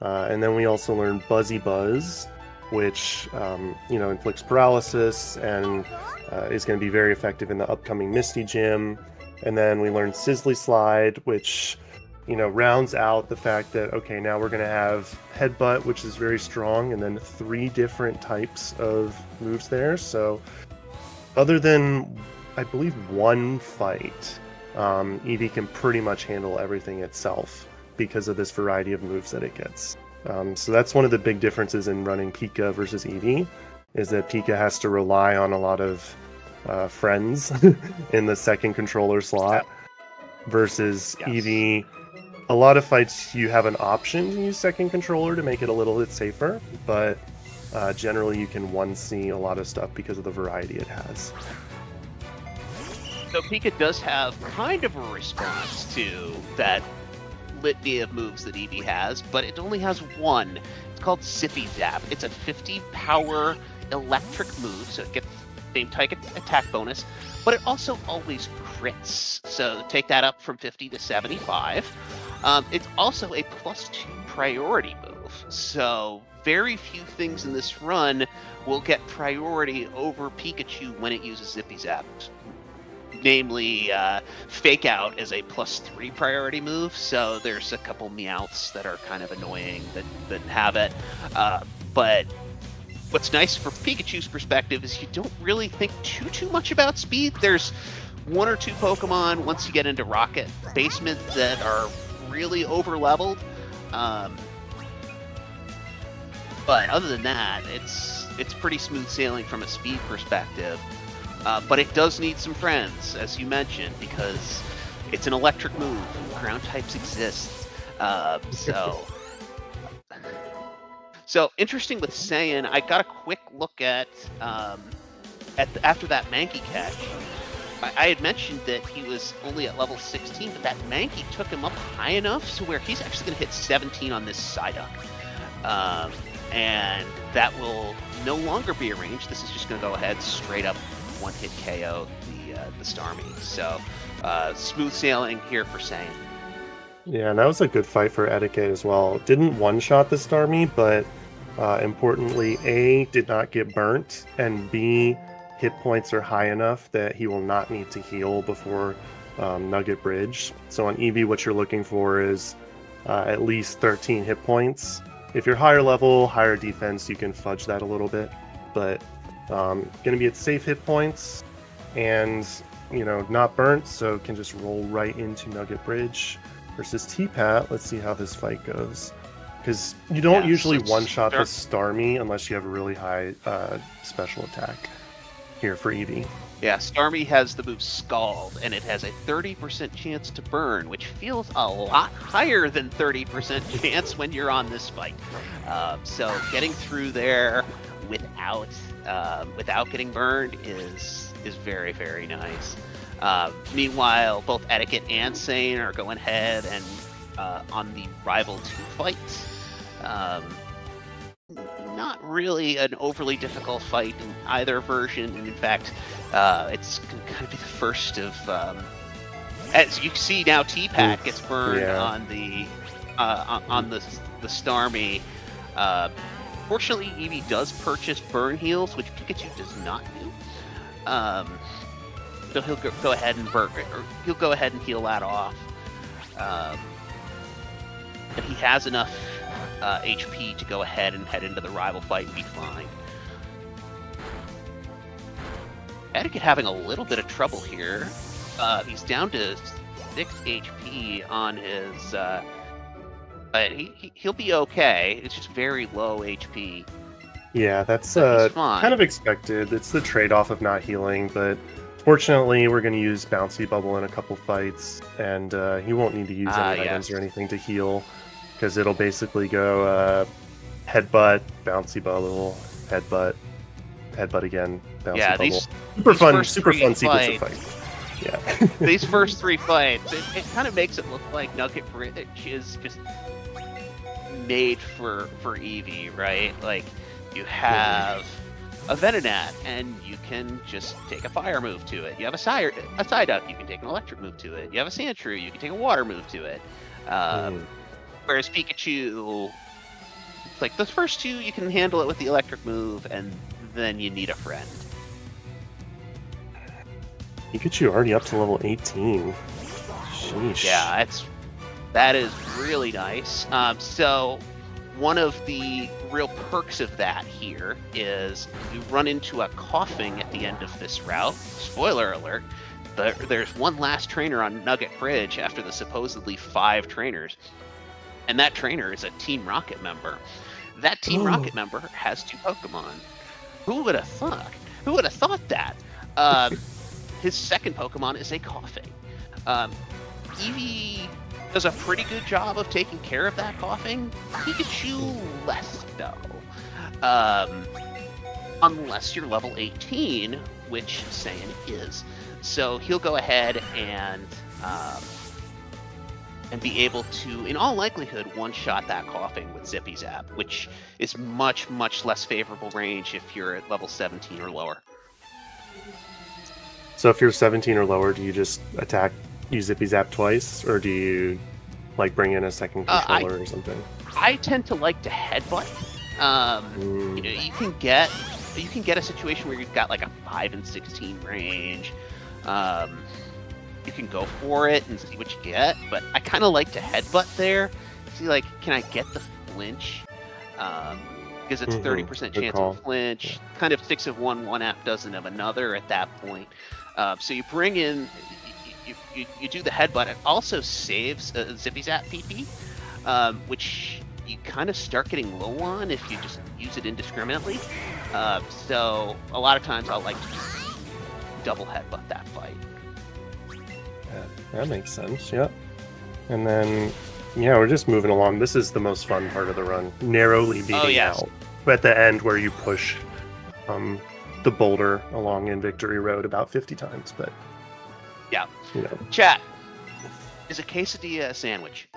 Uh, and then we also learn Buzzy Buzz, which um, you know inflicts paralysis and uh, is going to be very effective in the upcoming Misty Gym. And then we learn Sizzly Slide, which you know rounds out the fact that okay, now we're going to have Headbutt, which is very strong, and then three different types of moves there. So other than I believe, one fight, um, Eevee can pretty much handle everything itself because of this variety of moves that it gets. Um, so that's one of the big differences in running Pika versus Eevee, is that Pika has to rely on a lot of uh, friends in the second controller slot versus yes. Eevee. A lot of fights you have an option to use second controller to make it a little bit safer, but uh, generally you can one see a lot of stuff because of the variety it has. So Pika does have kind of a response to that litany of moves that Eevee has, but it only has one. It's called Zippy Zap. It's a 50 power electric move, so it gets same type attack bonus, but it also always crits. So take that up from 50 to 75. Um, it's also a plus two priority move. So very few things in this run will get priority over Pikachu when it uses Zippy Zap namely uh, Fake Out is a plus three priority move. So there's a couple Meowths that are kind of annoying that, that have it. Uh, but what's nice for Pikachu's perspective is you don't really think too too much about speed. There's one or two Pokemon once you get into Rocket Basement that are really over leveled. Um, but other than that, it's it's pretty smooth sailing from a speed perspective. Uh, but it does need some friends, as you mentioned, because it's an electric move. Ground types exist. Uh, so, so interesting with Saiyan. I got a quick look at um, at the, after that Mankey catch. I, I, had mentioned that he was only at level 16, but that Mankey took him up high enough to where he's actually going to hit 17 on this Psyduck. Um, and that will no longer be arranged. This is just going to go ahead straight up one hit KO the uh, the Starmie. So uh, smooth sailing here for Saiyan. Yeah, and that was a good fight for Eddaket as well. Didn't one shot the Starmie, but uh, importantly, A did not get burnt, and B hit points are high enough that he will not need to heal before um, Nugget Bridge. So on Eevee, what you're looking for is uh, at least 13 hit points. If you're higher level, higher defense, you can fudge that a little bit. But um, going to be at safe hit points and, you know, not burnt, so can just roll right into Nugget Bridge versus T-Pat. Let's see how this fight goes. Because you don't yeah, usually one-shot the Starmie unless you have a really high uh, special attack here for Eevee. Yeah, Starmie has the move Scald, and it has a 30% chance to burn, which feels a lot higher than 30% chance when you're on this fight. Um, so getting through there without um, without getting burned is is very very nice. Uh, meanwhile, both Eddaket and Saiyan are going ahead and uh, on the rival two fights. Um, not really an overly difficult fight in either version, and in fact, uh, it's going to be the first of. Um, as you see now, T-Pat gets burned yeah. on the uh, on, on, the the Starmie. Uh, Fortunately, Eevee does purchase burn heals, which Pikachu does not do. Um, so he'll go, go ahead and burn it, or he'll go ahead and heal that off. Um, but he has enough uh, HP to go ahead and head into the rival fight and be fine. Eddaket having a little bit of trouble here. Uh, he's down to 6 HP on his uh, but he, he will be okay. It's just very low HP. Yeah, that's uh, kind of expected. It's the trade-off of not healing, but fortunately, we're going to use Bouncy Bubble in a couple fights, and uh, he won't need to use any yes. items or anything to heal, because it'll basically go uh, headbutt, Bouncy Bubble, headbutt, headbutt again, Bouncy yeah, Bubble. These, super these fun, super fun sequence of fights. Yeah. these first three fights, it, it kind of makes it look like Nugget Bridge is just made for for Eevee, right? Like you have a Venonat, and you can just take a fire move to it. You have a side a Psyduck, you can take an electric move to it. You have a Sandshrew, you can take a water move to it. Um, mm. Whereas Pikachu, like the first two, you can handle it with the electric move, and then you need a friend. Pikachu already up to level 18. Sheesh. Yeah, it's that is really nice. Um, so one of the real perks of that here is you run into a Koffing at the end of this route. Spoiler alert, the, there's one last trainer on Nugget Bridge after the supposedly five trainers. And that trainer is a Team Rocket member. That Team Oh. Rocket member has two Pokemon. Who would have thought? Who would have thought that? Um, his second Pokemon is a Koffing. Um, Eevee does a pretty good job of taking care of that Koffing. Pikachu less though. Um, unless you're level 18, which Saiyan is. So he'll go ahead and um, and be able to, in all likelihood, one-shot that Koffing with Zippy Zap, which is much, much less favorable range if you're at level 17 or lower. So if you're 17 or lower, do you just attack, use Zippy Zap twice, or do you like bring in a second Uh, I- controller or something? I tend to like to headbutt. Um, Mm, you know you can get you can get a situation where you've got like a 5 and 16 range. Um, you can go for it and see what you get but i kind of like to headbutt there. See like can i get the flinch? Um, because it's Mhm, 30% chance call. of a flinch. Kind of six of one one half dozen of another at that point. Um, so you bring in you, you, you do the headbutt it also saves uh, zippy zap pp um, which you kind of start getting low on if you just use it indiscriminately. Uh, so a lot of times I'll like to just double headbutt that fight. yeah, that makes sense. Yep. And then, yeah, we're just moving along. This is the most fun part of the run. Narrowly beating Oh, yes. out. At the end, where you push um, the boulder along in Victory Road about 50 times, but Yeah. You know, Chat. Is a quesadilla a sandwich?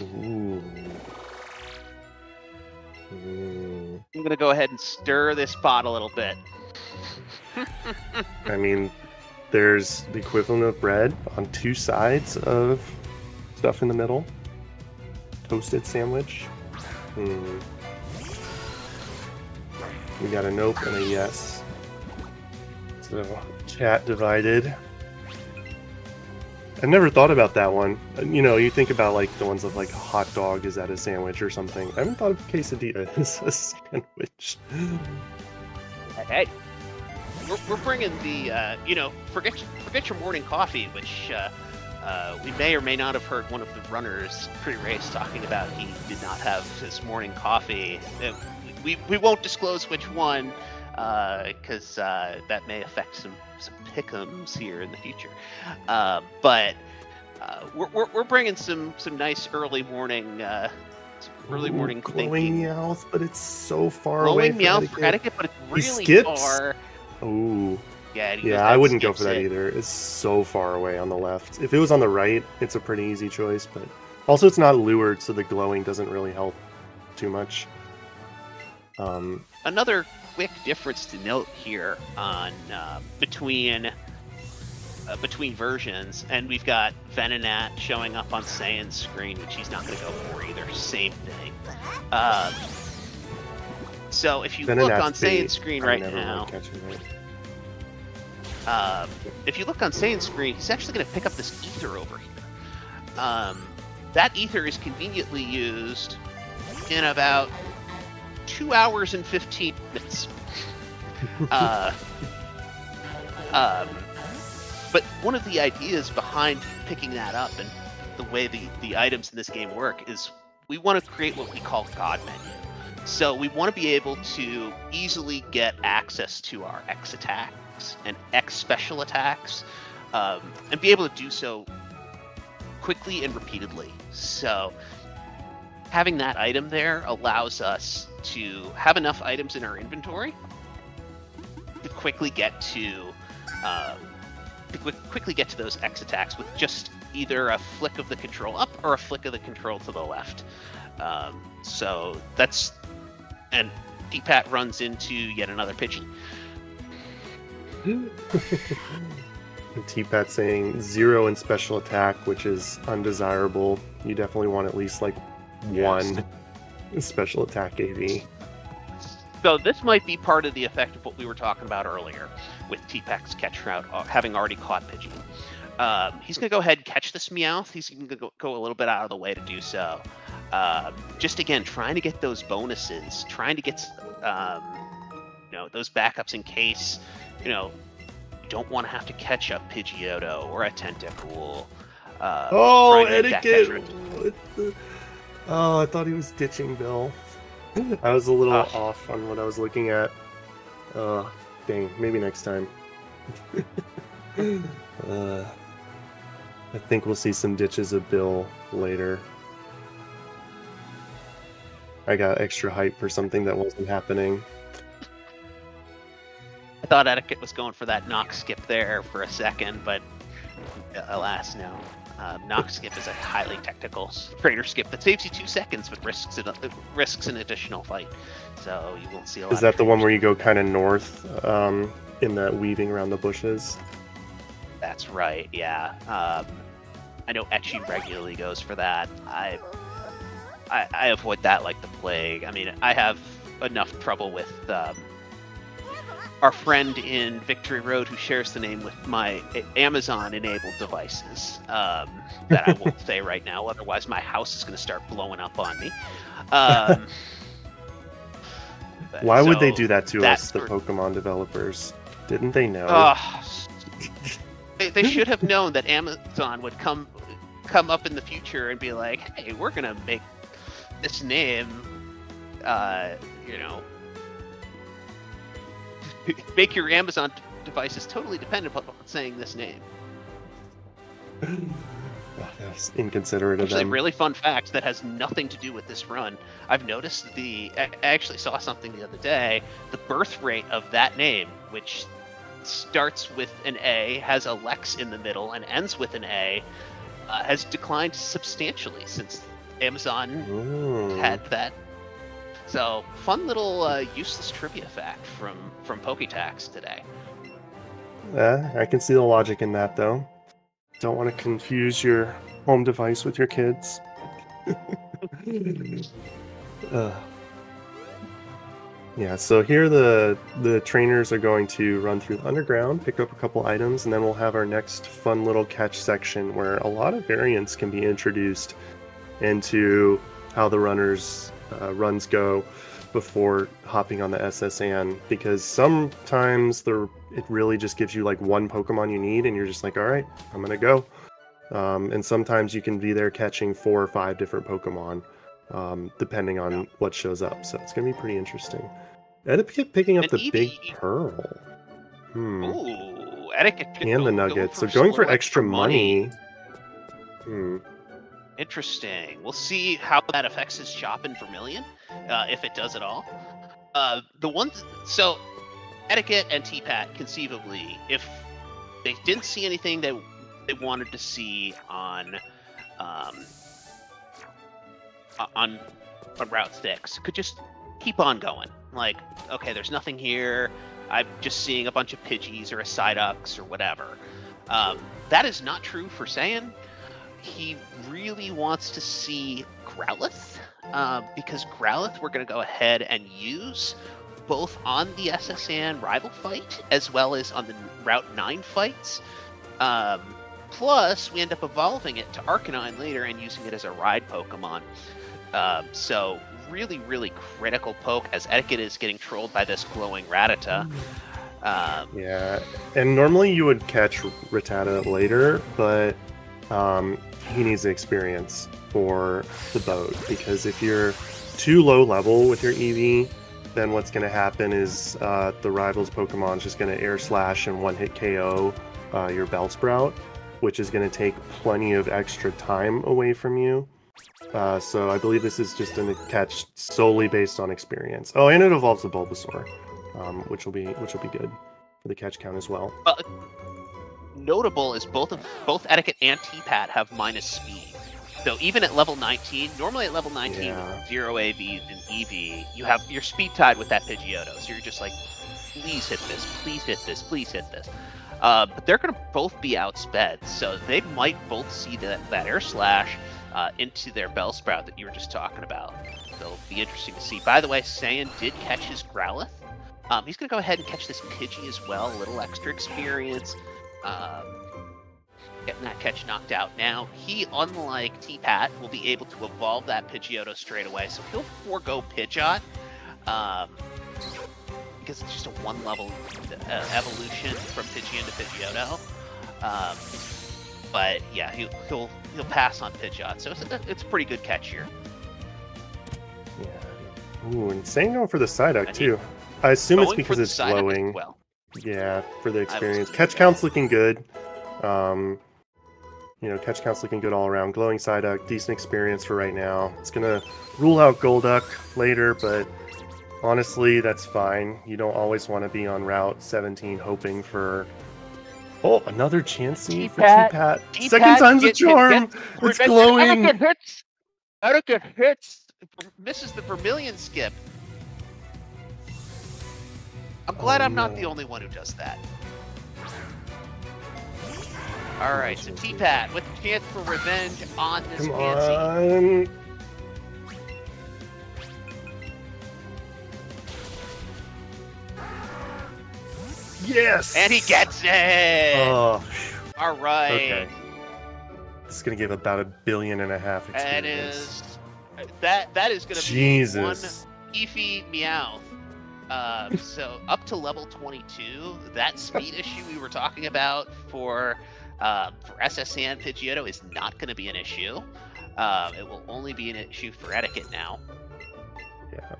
ooh. Ooh. I'm gonna go ahead and stir this pot a little bit. I mean, there's the equivalent of bread on two sides of stuff in the middle. Toasted sandwich. Hmm. We got a nope and a yes. So, chat divided. I never thought about that one. Uh, You know, you think about like the ones of like a hot dog is that a sandwich or something. I haven't thought of quesadilla as a sandwich. Hey, we're, we're bringing the uh, you know forget forget your morning coffee, which uh, uh, we may or may not have heard one of the runners pre-race talking about. He did not have his morning coffee. Uh, we we won't disclose which one because uh, that may affect some pickums here in the future. Uh, but uh, we're, we're we're bringing some some nice early morning. Uh, some early Ooh, morning glowing thinking. Meowth, but it's so far away. Glowing from meow Eddaket. for Eddaket, but it's He really skips. far. Ooh, Yeah, he yeah, I wouldn't go for that it. either. It's so far away on the left. If it was on the right, it's a pretty easy choice, but also it's not lured, so the glowing doesn't really help too much. Um, Another quick difference to note here on uh, between uh, between versions, and we've got Venonat showing up on Saiyan's screen, which he's not going to go for either. Same thing. Um, so if you look on. Saiyan's screen right now, would catch it right. Um, if you look on Saiyan's screen, he's actually going to pick up this ether over here. Um, that ether is conveniently used in about two hours and 15 minutes. uh, um, but one of the ideas behind picking that up and the way the, the items in this game work is we want to create what we call God menu. So we want to be able to easily get access to our X attacks and X special attacks, um, and be able to do so quickly and repeatedly. So having that item there allows us to have enough items in our inventory to quickly get to um, to quick, quickly get to those X attacks with just either a flick of the control up or a flick of the control to the left. Um, so that's and T-Pat runs into yet another Pidgey. T-Pat saying zero in special attack, which is undesirable. You definitely want at least like Yes. one special attack AV. So this might be part of the effect of what we were talking about earlier with T-Pat's catch route uh, having already caught Pidgey. Um, he's going to go ahead and catch this Meowth. He's going to go, go a little bit out of the way to do so. Uh, just again, trying to get those bonuses, trying to get um, you know those backups in case you know you don't want to have to catch a Pidgeotto or a Tentacool. Uh, Oh, trying to Eddaket! Catch rate- What the- Oh, I thought he was ditching Bill. I was a little Ah. off on what I was looking at. Uh, dang, maybe next time. uh, I think we'll see some ditches of Bill later. I got extra hype for something that wasn't happening. I thought Eddaket was going for that knock skip there for a second, but uh, alas, no. Um, knock skip is a highly technical trainer skip that saves you two seconds, but risks uh, risks an additional fight. So you won't see a lot. Is that the one where you go kind of north um, in that weaving around the bushes? That's right. Yeah. Um, I know Etchy regularly goes for that. I, I I avoid that like the plague. I mean, I have enough trouble with um, our friend in Victory Road who shares the name with my Amazon-enabled devices. Um, that I won't say right now, otherwise my house is going to start blowing up on me. Um, Why would they do that to us, the Pokemon developers? Didn't they know? Ugh. they, they should have known that Amazon would come come up in the future and be like, "Hey, we're gonna make this name, uh, you know, make your Amazon devices totally dependent upon saying this name." Oh, that was inconsiderate of Actually, them. really fun fact that has nothing to do with this run. I've noticed the. I I actually saw something the other day. The birth rate of that name, which starts with an A, has a Lex in the middle, and ends with an A, uh, has declined substantially since Amazon Ooh. had that. So, fun little uh, useless trivia fact from from Poketax today. Yeah, I can see the logic in that, though. Don't want to confuse your home device with your kids. Ugh. Yeah, so here the the trainers are going to run through the underground, pick up a couple items, and then we'll have our next fun little catch section where a lot of variants can be introduced into how the runners uh, runs go before hopping on the S.S. Anne because sometimes the it really just gives you like one Pokemon you need and you're just like, all right, I'm gonna go. Um, and sometimes you can be there catching four or five different Pokemon, um, depending on what shows up. So it's gonna be pretty interesting. Eddaket picking up And the big pearl. Hmm. Ooh, Eddaket. and the go nuggets. so going for extra money. Hmm. Interesting. We'll see how that affects his shop in Vermilion, uh, if it does at all. Uh, the one, so Eddaket and T-Pat conceivably, if they didn't see anything that they wanted to see on, um, on on Route Six, could just keep on going. Like, okay, there's nothing here. I'm just seeing a bunch of Pidgeys or a Psyducks or whatever. Um, that is not true for Saiyan he really wants to see Growlithe, uh, because Growlithe we're going to go ahead and use both on the S.S. Anne rival fight as well as on the Route 9 fights. Um, plus, we end up evolving it to Arcanine later and using it as a ride Pokemon. Um, so, really, really critical poke as Eddaket is getting trolled by this glowing Rattata. Um, Yeah, and normally you would catch Rattata later, but um, he needs the experience for the boat because if you're too low level with your Eevee, then what's going to happen is uh, the rival's Pokemon's just going to air slash and one hit KO uh, your Bellsprout, which is going to take plenty of extra time away from you. Uh, so I believe this is just a catch solely based on experience. Oh, and it evolves the Bulbasaur, um, which will be which will be good for the catch count as well. But notable is both of both Eddaket and T-Pat have minus speed. So even at level 19, normally at level 19 Yeah. with zero AV and EV, you have your speed tied with that Pidgeotto. So you're just like, please hit this, please hit this, please hit this. Uh, but they're going to both be outsped, so they might both see that, that air slash uh, into their Bellsprout that you were just talking about. So it'll be interesting to see. By the way, Saiyan did catch his Growlithe. Um, he's going to go ahead and catch this Pidgey as well, a little extra experience. Um, getting that catch knocked out. Now, he, unlike T-Pat, will be able to evolve that Pidgeotto straight away, so he'll forego Pidgeot, um, because it's just a one-level uh, evolution from Pidgeot to Pidgeotto. Um, but yeah, he'll, he'll he'll pass on Pidgeot, so it's a, it's a pretty good catch here. Yeah. Ooh, and going for the Psyduck too. I assume it's because it's side of it glowing. Well, Yeah, for the experience. Catch that. count's looking good. Um, you know, catch count's looking good all around. Glowing Psyduck, decent experience for right now. It's gonna rule out Golduck later, but honestly, that's fine. You don't always want to be on Route 17 hoping for. Oh, another Chansey for T-Pat. T-Pat. T-Pat Second time's a get- get- charm. get It's revenge. glowing. Eddaket hits. Eddaket hits. misses the Vermilion skip. I'm glad Oh, I'm not oh, no. the only one who does that. All right, so T-Pat with a chance for revenge on this Come Pansy. on. Yes. And he gets it! Oh, All right. okay. This is gonna give about a billion and a half experience. is that that is gonna be Jesus. one Eefy Meowth. Um, so up to level 22, that speed issue we were talking about for um, for S.S. Anne Pidgeotto is not going to be an issue. Um, it will only be an issue for Eddaket now. Yeah.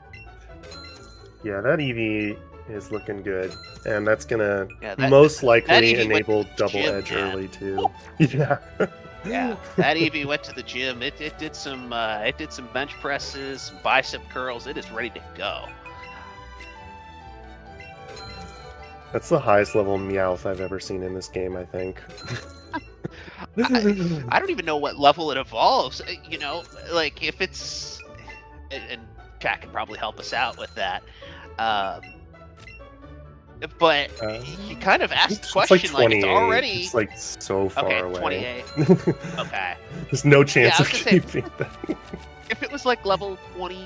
Yeah, that Eevee is looking good, and that's gonna Yeah, that, most likely enable double gym, edge man. early too. Yeah. yeah, that Eevee went to the gym. It, it did some uh, it did some bench presses, some bicep curls. It is ready to go. That's the highest level Meowth I've ever seen in this game, I think. I don't even know what level it evolves. uh, You know, like if it's, and, and Jack can probably help us out with that. Um, but Uh, he kind of asked the it's question like, it's 28. already It's like so far okay, away. 28. Okay, There's no chance I of gonna say- keeping that. if it was like level 22,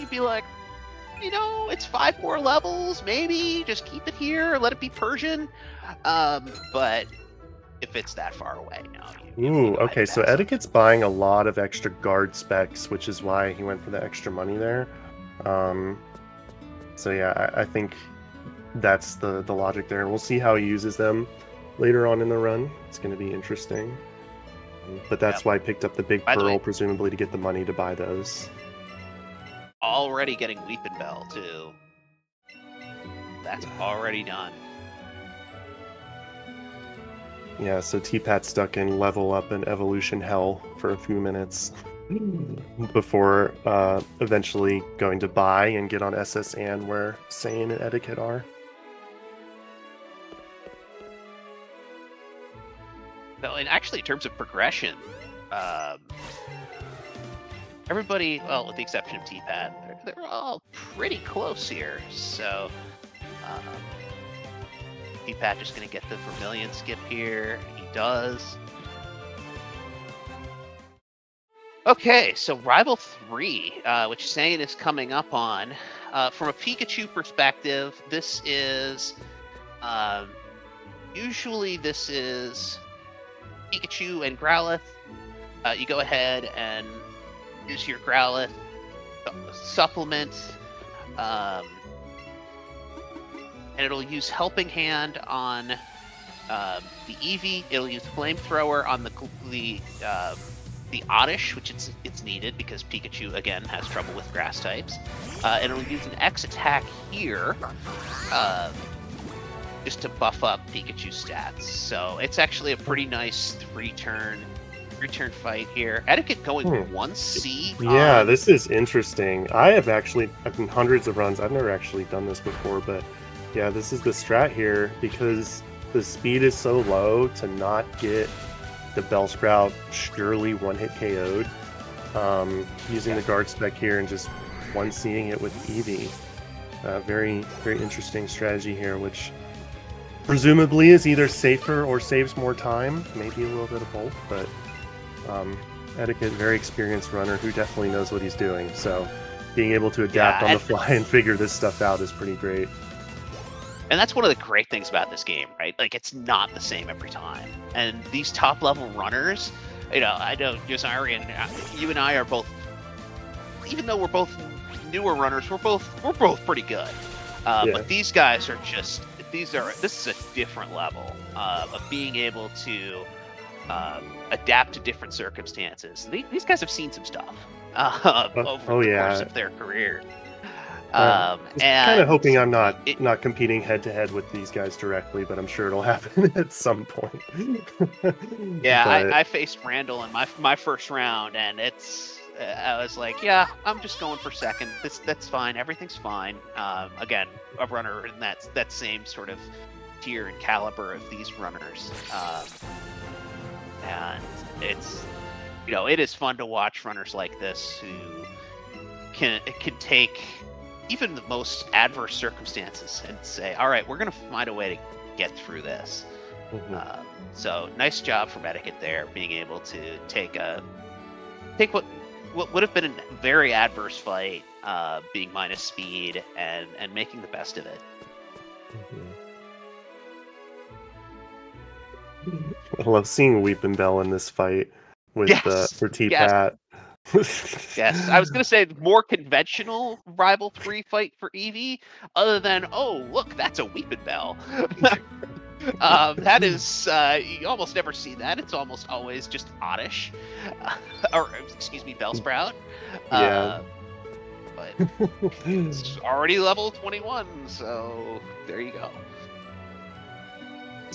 you'd be like, you know, it's five more levels, maybe just keep it here, let it be Persian. Um, but if it's that far away, no. You, you Ooh, ahead okay, so. Eddaket's buying a lot of extra guard specs, which is why he went for the extra money there. Um, so yeah, I, I think that's the the logic there, and we'll see how he uses them later on in the run. It's going to be interesting. But that's Yep. why I picked up the big By the pearl, way- presumably to get the money to buy those. Already getting Weepinbell too. That's already done. Yeah, so T-Pat stuck in level up and evolution hell for a few minutes before uh, eventually going to buy and get on S.S. Anne where Saiyan and Eddaket are. No, and actually, in terms of progression, um, everybody, well, with the exception of T-Pat, they're, they're all pretty close here. So, um, T-Pat just going to get the Vermilion skip here. He does. Okay, so Rival 3, uh, which Sane is coming up on. Uh, from a Pikachu perspective, this is. Um, usually, this is Pikachu and Growlithe. Uh, you go ahead and use your Growlithe su- supplement. Um, and it'll use Helping Hand on um, the Eevee. It'll use Flamethrower on the the um, the Oddish, which it's it's needed because Pikachu again has trouble with Grass types. Uh, and it'll use an X attack here, um, just to buff up Pikachu stats. So it's actually a pretty nice three turn three turn fight here. Eddaket going Hmm. one C. Yeah, on- this is interesting. I have actually, I've done hundreds of runs. I've never actually done this before, but yeah, this is the strat here because the speed is so low to not get the Bellsprout surely one hit KO'd. Um, using the guard spec here and just one seeing it with Eevee. Uh, very, very interesting strategy here, which presumably is either safer or saves more time. Maybe a little bit of both, but um, Eddaket, very experienced runner who definitely knows what he's doing. So being able to adapt Yeah, on the fly and figure this stuff out is pretty great. and that's one of the great things about this game, right? Like it's not the same every time. And these top level runners, you know, I know Yosari and uh, you and I are both, even though we're both newer runners, we're both we're both pretty good. Uh, Yeah. But these guys are just these are this is a different level uh, of being able to um, adapt to different circumstances. These guys have seen some stuff uh, Oh- over oh, the yeah. course of their career. Yeah. Um, and kind of hoping I'm not it- not competing head to head with these guys directly, but I'm sure it'll happen at some point. Yeah, But- I, I faced Randall in my my first round, and it's uh, I was like, yeah, I'm just going for second. This that's fine. Everything's fine. Um, again, a runner in that that same sort of tier and caliber of these runners, um, and it's you know it is fun to watch runners like this who can can take even the most adverse circumstances and say, all right, we're gonna find a way to get through this. Mhm. Um, so nice job from Eddaket there, being able to take a take what what would have been a very adverse fight, uh, being minus speed and and making the best of it. Mhm. I love seeing Weepinbell in this fight with uh, Yes, for T yes. Pat. Yes, I was gonna say more conventional rival three fight for Eevee, other than oh look, that's a Weepinbell. um, that is uh, you almost never see that. It's almost always just Oddish, or excuse me, Bellsprout. Uh, but it's already level 21, so there you go.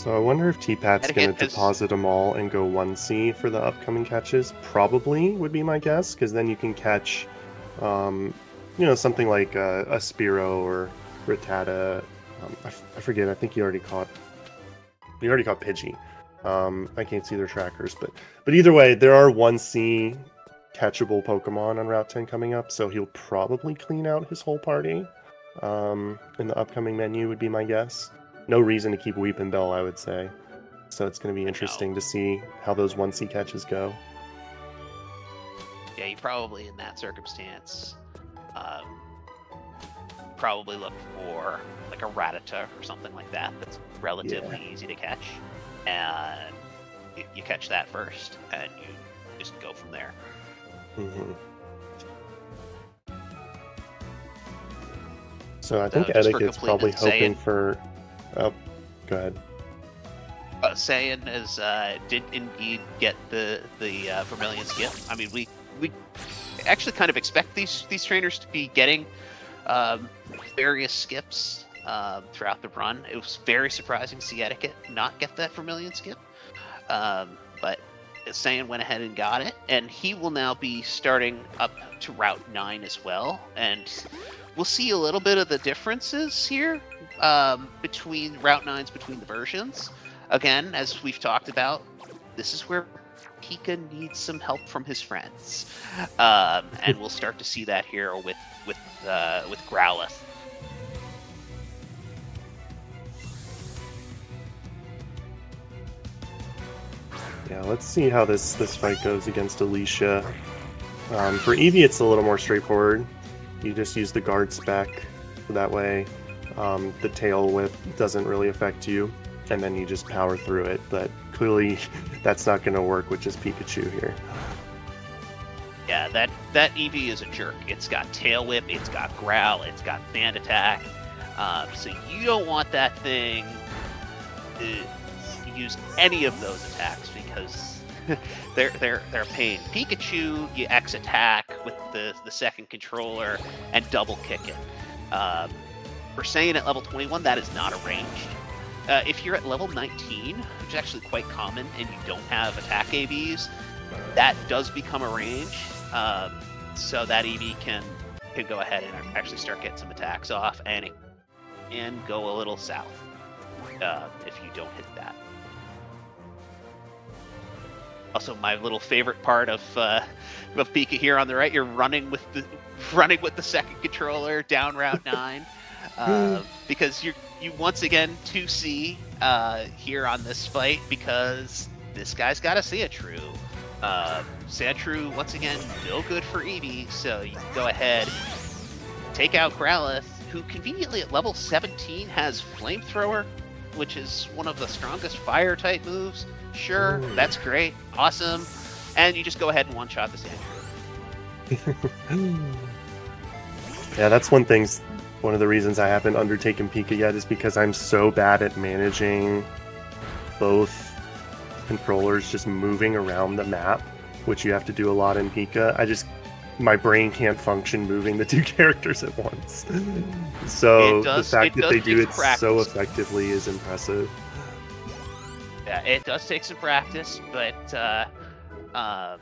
So I wonder if T-Pat's going to deposit them all and go 1C for the upcoming catches. Probably would be my guess, because then you can catch, um, you know, something like uh, a Spearow or Rattata. Um, I, f- I forget. I think you already caught. You already caught Pidgey. Um, I can't see their trackers, but but either way, there are 1C catchable Pokemon on Route 10 coming up, so he'll probably clean out his whole party um, in the upcoming menu. Would be my guess no reason to keep Weepinbell, I would say. So it's going to be interesting to see how those 1C catches go. Yeah, you probably in that circumstance, um, probably look for like a Rattata or something like that. That's relatively easy to catch, and you, you catch that first, and you just go from there. hmm So I think for Eddaket's probably hoping for. Oh, go ahead. Uh, Saiyan is uh, did indeed get the the uh, Vermilion skip. I mean, we we actually kind of expect these these trainers to be getting um, various skips um, throughout the run. It was very surprising to see Eddaket not get that Vermilion skip, um, but Saiyan went ahead and got it, and he will now be starting up to Route Nine as well, and we'll see a little bit of the differences here um, between Route Nines between the versions again, as we've talked about, this is where Pika needs some help from his friends, um, and we'll start to see that here with with uh, with Growlithe. Yeah, let's see how this this fight goes against Alicia. Um, for Eevee, it's a little more straightforward. You just use the guard spec, that way um, the tail whip doesn't really affect you, and then you just power through it. But clearly, that's not going to work with just Pikachu here. Yeah, that that Eevee is a jerk. It's got Tail Whip, it's got Growl, it's got Sand Attack. Um, so you don't want that thing to use any of those attacks because they're they're they're a pain. Pikachu, you X attack with the the second controller and double kick it. Um, for Saiyan at level 21, that is not a. Uh, if you're at level 19, which is actually quite common, and you don't have attack AVs, that does become a range. Um, so that Eevee can can go ahead and actually start getting some attacks off, and can go a little south uh, if you don't hit that. Also, my little favorite part of uh, of Pika here on the right, you're running with the running with the second controller down Route Nine, uh, because you're you once again 2C uh, here on this fight because this guy's got to see a Sandshrew. Uh, Sandshrew once again no good for Eevee, so you go ahead, take out Growlithe, who conveniently at level 17 has Flamethrower, which is one of the strongest fire type moves. Sure, Ooh. that's great, awesome, and you just go ahead and one shot this Andrew. yeah, that's one thing. One of the reasons I haven't undertaken Pika yet is because I'm so bad at managing both controllers just moving around the map, which you have to do a lot in Pika. I just my brain can't function moving the two characters at once. So does- the fact that they do it so effectively is impressive. Yeah, it does take some practice, but uh, uh,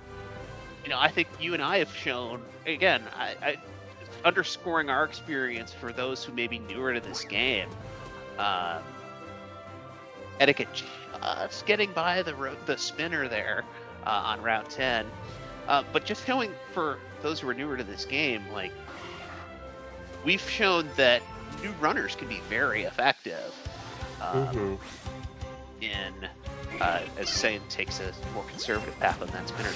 you know, I think you and I have shown again. I, I underscoring our experience for those who may be newer to this game. Um, Eddaket just getting by the ro- the spinner there uh, on Route 10, uh, but just showing for those who are newer to this game, like we've shown that new runners can be very effective. Um, Mhm. in uh, as Saiyan takes a more conservative path on that spinner.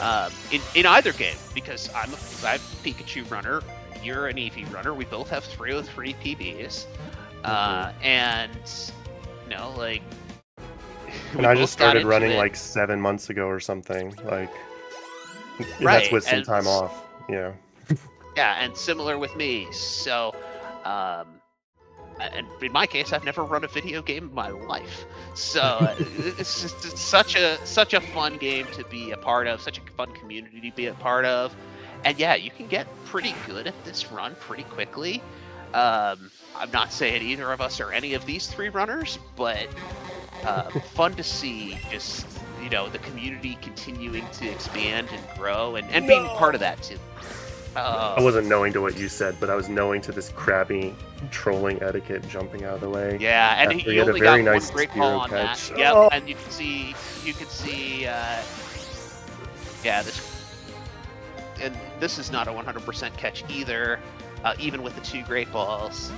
Um, in in either game, because I'm a, I'm a Pikachu runner, you're an Eevee runner. We both have 303 PBs, uh, and you know, like. And I just started running it. like seven months ago or something. Like Right, that's with some and time off. Yeah. Yeah, and similar with me. So, um, and in my case, I've never run a video game in my life. So it's just it's such a such a fun game to be a part of, such a fun community to be a part of, and yeah, you can get pretty good at this run pretty quickly. Um, I'm not saying either of us are any of these three runners, but uh, fun to see just you know the community continuing to expand and grow and, and being part of that too. Uh, I wasn't knowing to what you said, but I was knowing to this Krabby trolling Eddaket jumping out of the way. Yeah, and he he had a only very got nice one great call on catch. that. Yep, Oh. and you can see, you can see, uh, yeah, this, and this is not a 100% catch either, uh, even with the two great balls.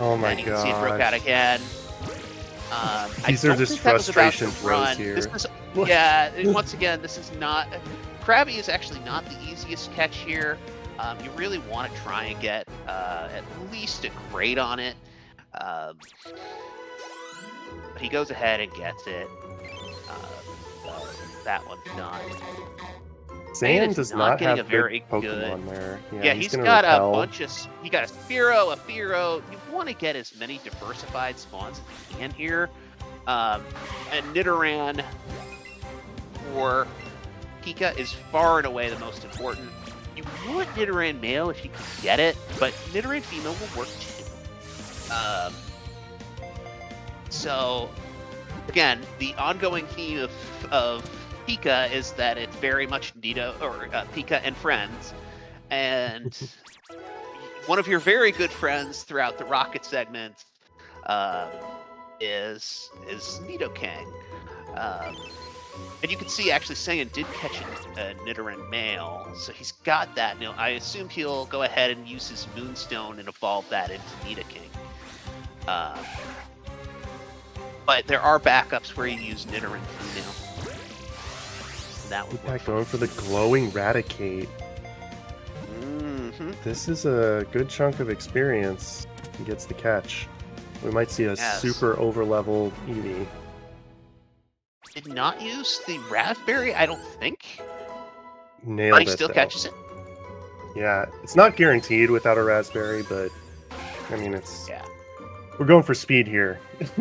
Oh my and you can see it broke out god. again. Um, I These are just think that was about frustration throws run. here. This is, yeah, and once again, this is not. Krabby is actually not the easiest catch here. Um, you really want to try and get uh, at least a grade on it. Um, but he goes ahead and gets it. Uh, uh, that one's done. Is does not not, getting have a very good good- there. Yeah, Yeah, he's, he's got repel. a bunch of. He got a Spearow, a Fearow. You want to get as many diversified spawns as you can here. Um, and Nidoran for Pika is far and away the most important. You want Nidoran male if you can get it, but Nidoran female will work too. Um, so, again, the ongoing theme of, of Pika is that it's very much Nito or uh, Pika and friends, and one of your very good friends throughout the Rocket segment um, is is Nidoking. Um, and you can see actually Saiyan did catch a, a Nidoran male, so he's got that. Now I assume he'll go ahead and use his Moonstone and evolve that into Nidoking. Um, but there are backups where you use Nidoran female. And that would work. going for the glowing Raticate. hmm This is a good chunk of experience. He gets the catch. We might see a Yes. super overleveled Eevee. Did not use the Razz Berry, I don't think. Nailed But he it. still though. catches it. Yeah, it's not guaranteed without a Razz Berry, but I mean, it's Yeah. we're going for speed here.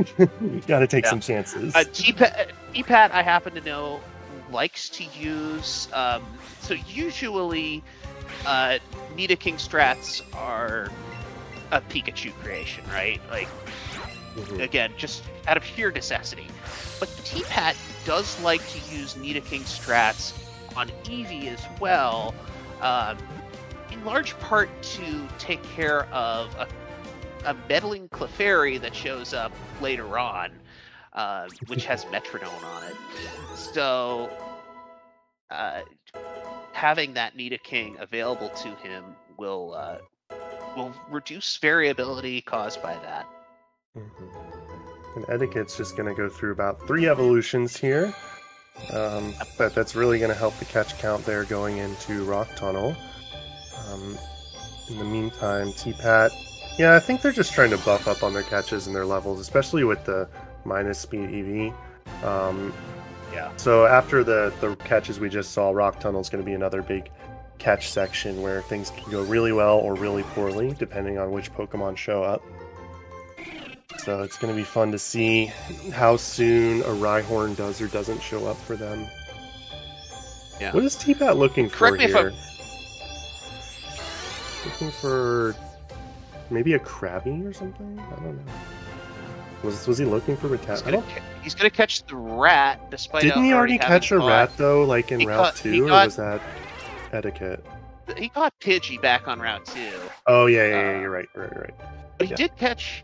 Got to take Yeah. some chances. Uh, T-Pat, T-Pat, I happen to know, likes to use. Um, so usually, uh, Nidoking strats are a Pikachu creation, right? Like Mhm. again, just out of sheer necessity. But T-Pat does like to use Nidoking strats on Eevee as well, um, in large part to take care of a, a meddling Clefairy that shows up later on, uh, which has Metronome on it. So, uh, having that Nidoking available to him will uh, will reduce variability caused by that. Mhm. And Eddaket's just going to go through about three evolutions here. Um, but that's really going to help the catch count there going into Rock Tunnel. Um, in the meantime, T-Pat, yeah, I think they're just trying to buff up on their catches and their levels, especially with the minus speed Eevee. Um, Yeah. So after the the catches we just saw, Rock Tunnel is going to be another big catch section where things can go really well or really poorly, depending on which Pokemon show up. So it's going to be fun to see how soon a Rhyhorn does or doesn't show up for them. Yeah. What is T-Pat looking for Correct if here? I'm- Looking for maybe a Krabby or something? I don't know. Was was he looking for He's Rattata? Ca- he's gonna catch the rat, despite Didn't he already catch a caught- rat though, like in He Route caught- Two, or caught- was that Eddaket? He caught Pidgey back on Route Two, Oh yeah, yeah, yeah Uh, you're right, right, right. but he Yeah. did catch.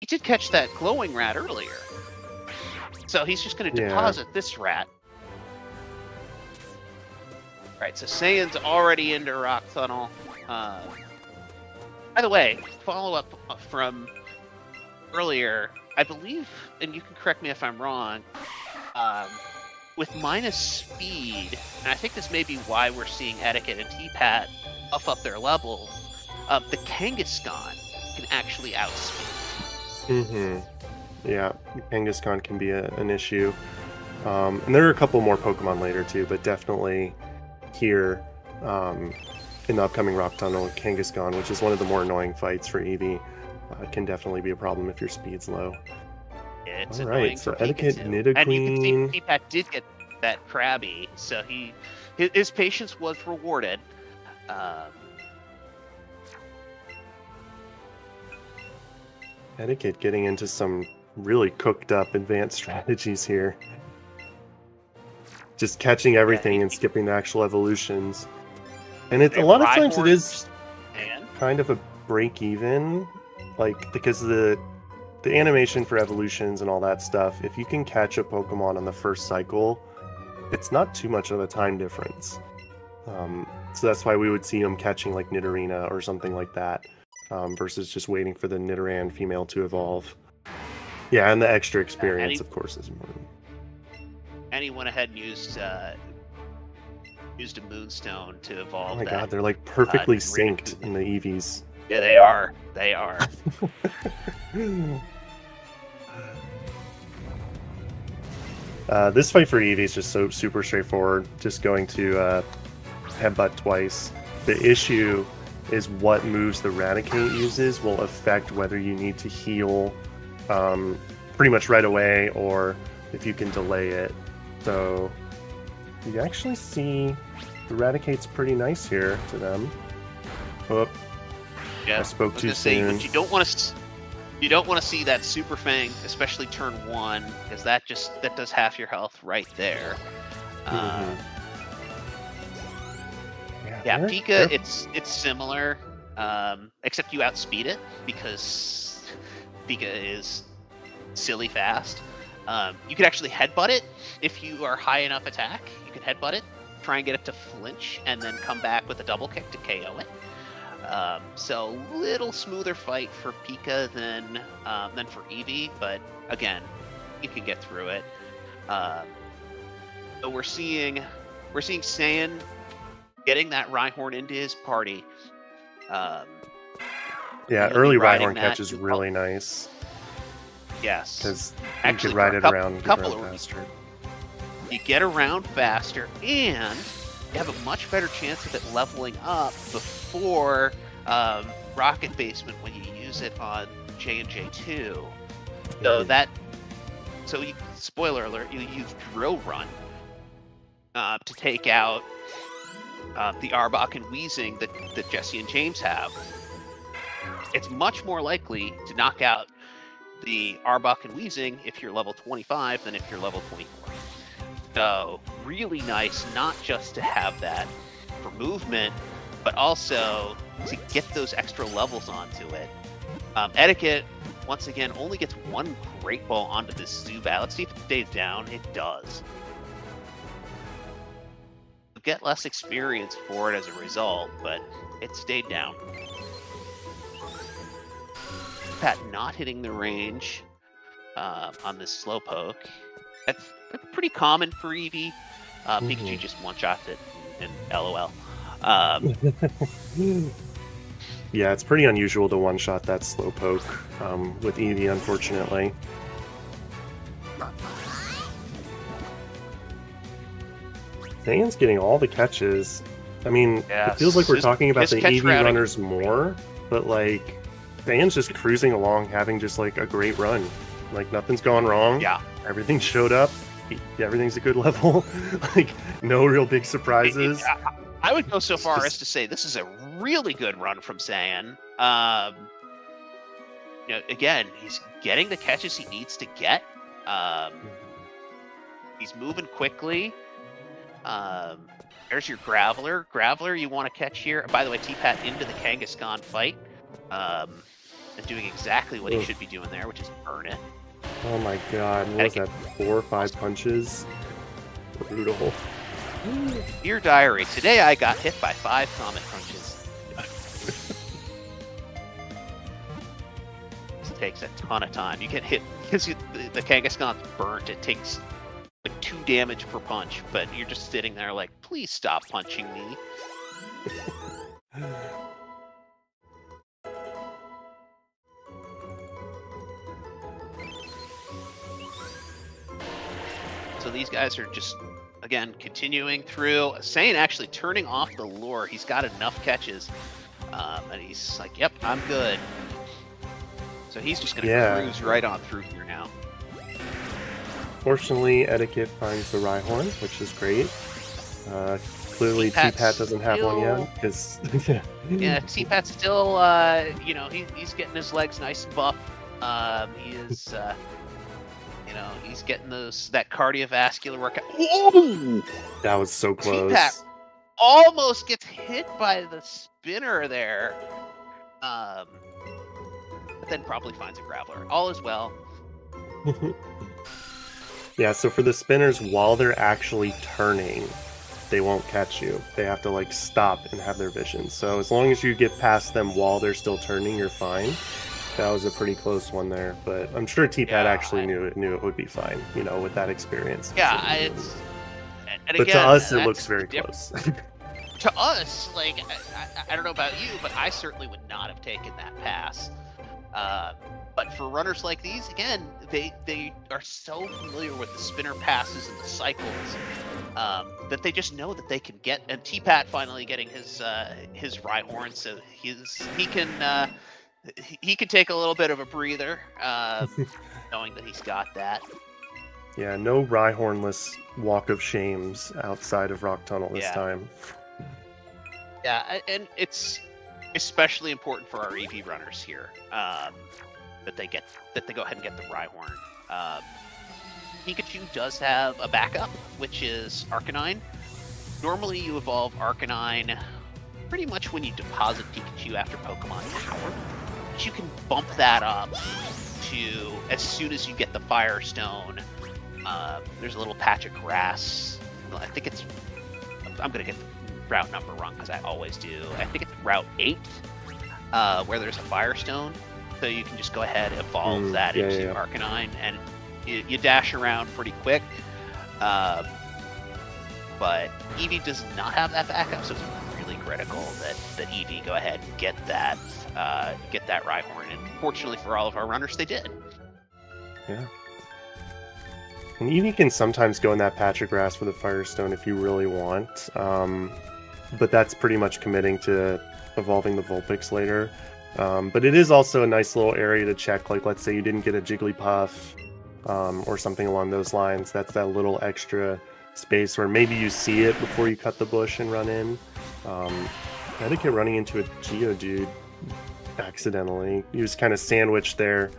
He did catch that glowing rat earlier. So he's just gonna Yeah. deposit this rat. Right. So Saiyan's already into Rock Tunnel. Uh, by the way, follow up uh, from earlier. I believe, and you can correct me if I'm wrong. Um, with minus speed, and I think this may be why we're seeing Eddaket and T-Pat buff up their level. Um, the Kangaskhan can actually outspeed. Mm-hmm. Yeah, Kangaskhan can be a, an issue. Um, and there are a couple more Pokemon later too, but definitely here um, in the upcoming Rock Tunnel, Kangaskhan, which is one of the more annoying fights for Eevee, uh, can definitely be a problem if your speed's low. It's All right, so Eddaket, Pikachu. And you can see Nidoqueen. Did get that Krabby, so he his, his patience was rewarded. Um, Eddaket getting into some really cooked up advanced strategies here. Just catching everything he- and skipping the actual evolutions. And it's a lot of times it is and kind of a break even like because the the animation for evolutions and all that stuff if you can catch a pokemon on the first cycle it's not too much of a time difference um, so that's why we would see them catching like Nidorina or something like that um, versus just waiting for the Nidoran female to evolve yeah and the extra experience he- of course is important and he went ahead and used uh, used a Moonstone to evolve. oh my that. god they're like perfectly Nidoran. synced in the eevees Yeah, they are. They are. Uh, this fight for Eevee is just so super straightforward. Just going to uh, headbutt twice. The issue is what moves the Raticate uses will affect whether you need to heal um, pretty much right away or if you can delay it. So you actually see the Raticate's pretty nice here to them. Oh, Yeah. I spoke I was too say, soon. but you don't want to. You don't want to see that Super Fang, especially turn one, because that just that does half your health right there. Uh, Mhm. Yeah, they're- Pika, they're- it's it's similar, um, except you outspeed it because Pika is silly fast. Um, you could actually headbutt it if you are high enough attack. You can headbutt it, try and get it to flinch, and then come back with a double kick to KO it. Um, so a little smoother fight for Pika than um, than for Eevee, but again, you can get through it. Um, so we're seeing we're seeing Saiyan getting that Rhyhorn into his party. Um, yeah, early Rhyhorn catch is really nice yes, because you Actually, could ride it coup- around, couple around faster. you get around faster, and you have a much better chance of it leveling up before um, Rocket Basement when you use it on J and J two. So that, so you, spoiler alert, you use Drill Run uh, to take out uh, the Arbok and Weezing that, that Jessie and James have. It's much more likely to knock out the Arbok and Weezing if you're level 25 than if you're level 24. So, really nice not just to have that for movement, but also to get those extra levels onto it. Um, Eddaket, once again, only gets one Great Ball onto this Zubat. Let's see if it stays down. It does. You'll get less experience for it as a result, but it stayed down. Pat not hitting the range uh, on this Slowpoke. That's pretty common for Eevee. Uh, Pikachu Mhm. just one-shots it and LOL. Um, Yeah, it's pretty unusual to one shot that slowpoke um, with Eevee, unfortunately. Saiyan's getting all the catches. I mean, Yes. it feels like we're His- talking about the Eevee routing- runners more, but like, Saiyan's just cruising along, having just like a great run. Like, nothing's gone wrong. Yeah. Everything showed up. Everything's a good level. like, no real big surprises. I- I would go so far just- as to say this is a really good run from Saiyan. Um, you know, again, he's getting the catches he needs to get. Um, he's moving quickly. Um, there's your Graveler. Graveler, you want to catch here. By the way, T-Pat into the Kangaskhan fight. Um, and doing exactly what he should be doing there, which is burn it. Oh my god, what was that? Four or five punches? Brutal. Dear diary, today I got hit by five comet punches. this takes a ton of time. You get hit because you, the, the Kangaskhan's burnt. It takes like two damage per punch, but you're just sitting there like, please stop punching me. these guys are just again continuing through. Saiyan actually turning off the lure. He's got enough catches, um, and he's like, "Yep, I'm good." So he's just gonna Yeah. cruise right on through here now. Fortunately, Eddaket finds the Rhyhorn, which is great. Uh, clearly, T-Pat doesn't have one yet, because... Yeah, T-Pat's still, uh, you know, he, he's getting his legs nice and buff. Um, he is, uh, you know, he's getting those that cardiovascular workout. Ooh! that was so close. T-Pat almost gets hit by the spinner there. Um, but then probably finds a graveler. All is well. yeah, so for the spinners, while they're actually turning, they won't catch you. They have to, like, stop and have their vision. So as long as you get past them while they're still turning, you're fine. That was a pretty close one there, but I'm sure T-Pat Yeah, actually I- knew it knew it would be fine, you know, with that experience. Yeah, So- it's. But again, to us, it looks very close. To us, like I, I, I don't know about you, but I certainly would not have taken that pass. Uh, but for runners like these, again, they they are so familiar with the spinner passes and the cycles um, that they just know that they can get. And T-Pat finally getting his uh, his Rhyhorn, so he's he can uh, he, he can take a little bit of a breather, uh, knowing that he's got that. Yeah, no Rhyhornless walk of shames outside of Rock Tunnel this Yeah. time. Yeah, and it's especially important for our Eevee runners here um, that they get that they go ahead and get the Rhyhorn. Um, Pikachu does have a backup, which is Arcanine. Normally, you evolve Arcanine pretty much when you deposit Pikachu after Pokemon Tower, but you can bump that up to as soon as you get the Firestone. Um, there's a little patch of grass. I think it's. I'm gonna get the route number wrong because I always do. I think it's Route Eight, uh, where there's a Firestone, so you can just go ahead and evolve Mm, that yeah, into yeah. Arcanine, and you, you dash around pretty quick. Um, but Eevee does not have that backup, so it's really critical that that Eevee go ahead and get that uh, get that Rhyhorn. And fortunately for all of our runners, they did. Yeah. And Eevee can sometimes go in that patch of grass for the Firestone if you really want. Um, but that's pretty much committing to evolving the Vulpix later. Um, but it is also a nice little area to check. Like, let's say you didn't get a Jigglypuff um, or something along those lines. That's that little extra space where maybe you see it before you cut the bush and run in. Um, Eddaket running into a Geodude accidentally. He was kind of sandwiched there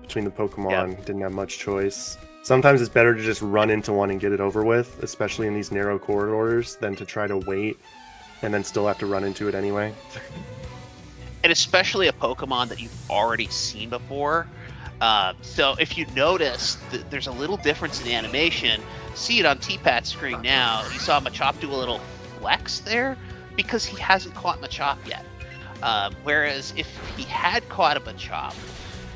between the Pokemon. Didn't have much choice. Sometimes it's better to just run into one and get it over with, especially in these narrow corridors, than to try to wait and then still have to run into it anyway. and especially a Pokemon that you've already seen before. Uh, so if you notice, th- there's a little difference in the animation. See it on T-Pat's screen now. You saw Machop do a little flex there because he hasn't caught Machop yet. Um, whereas if he had caught a Machop,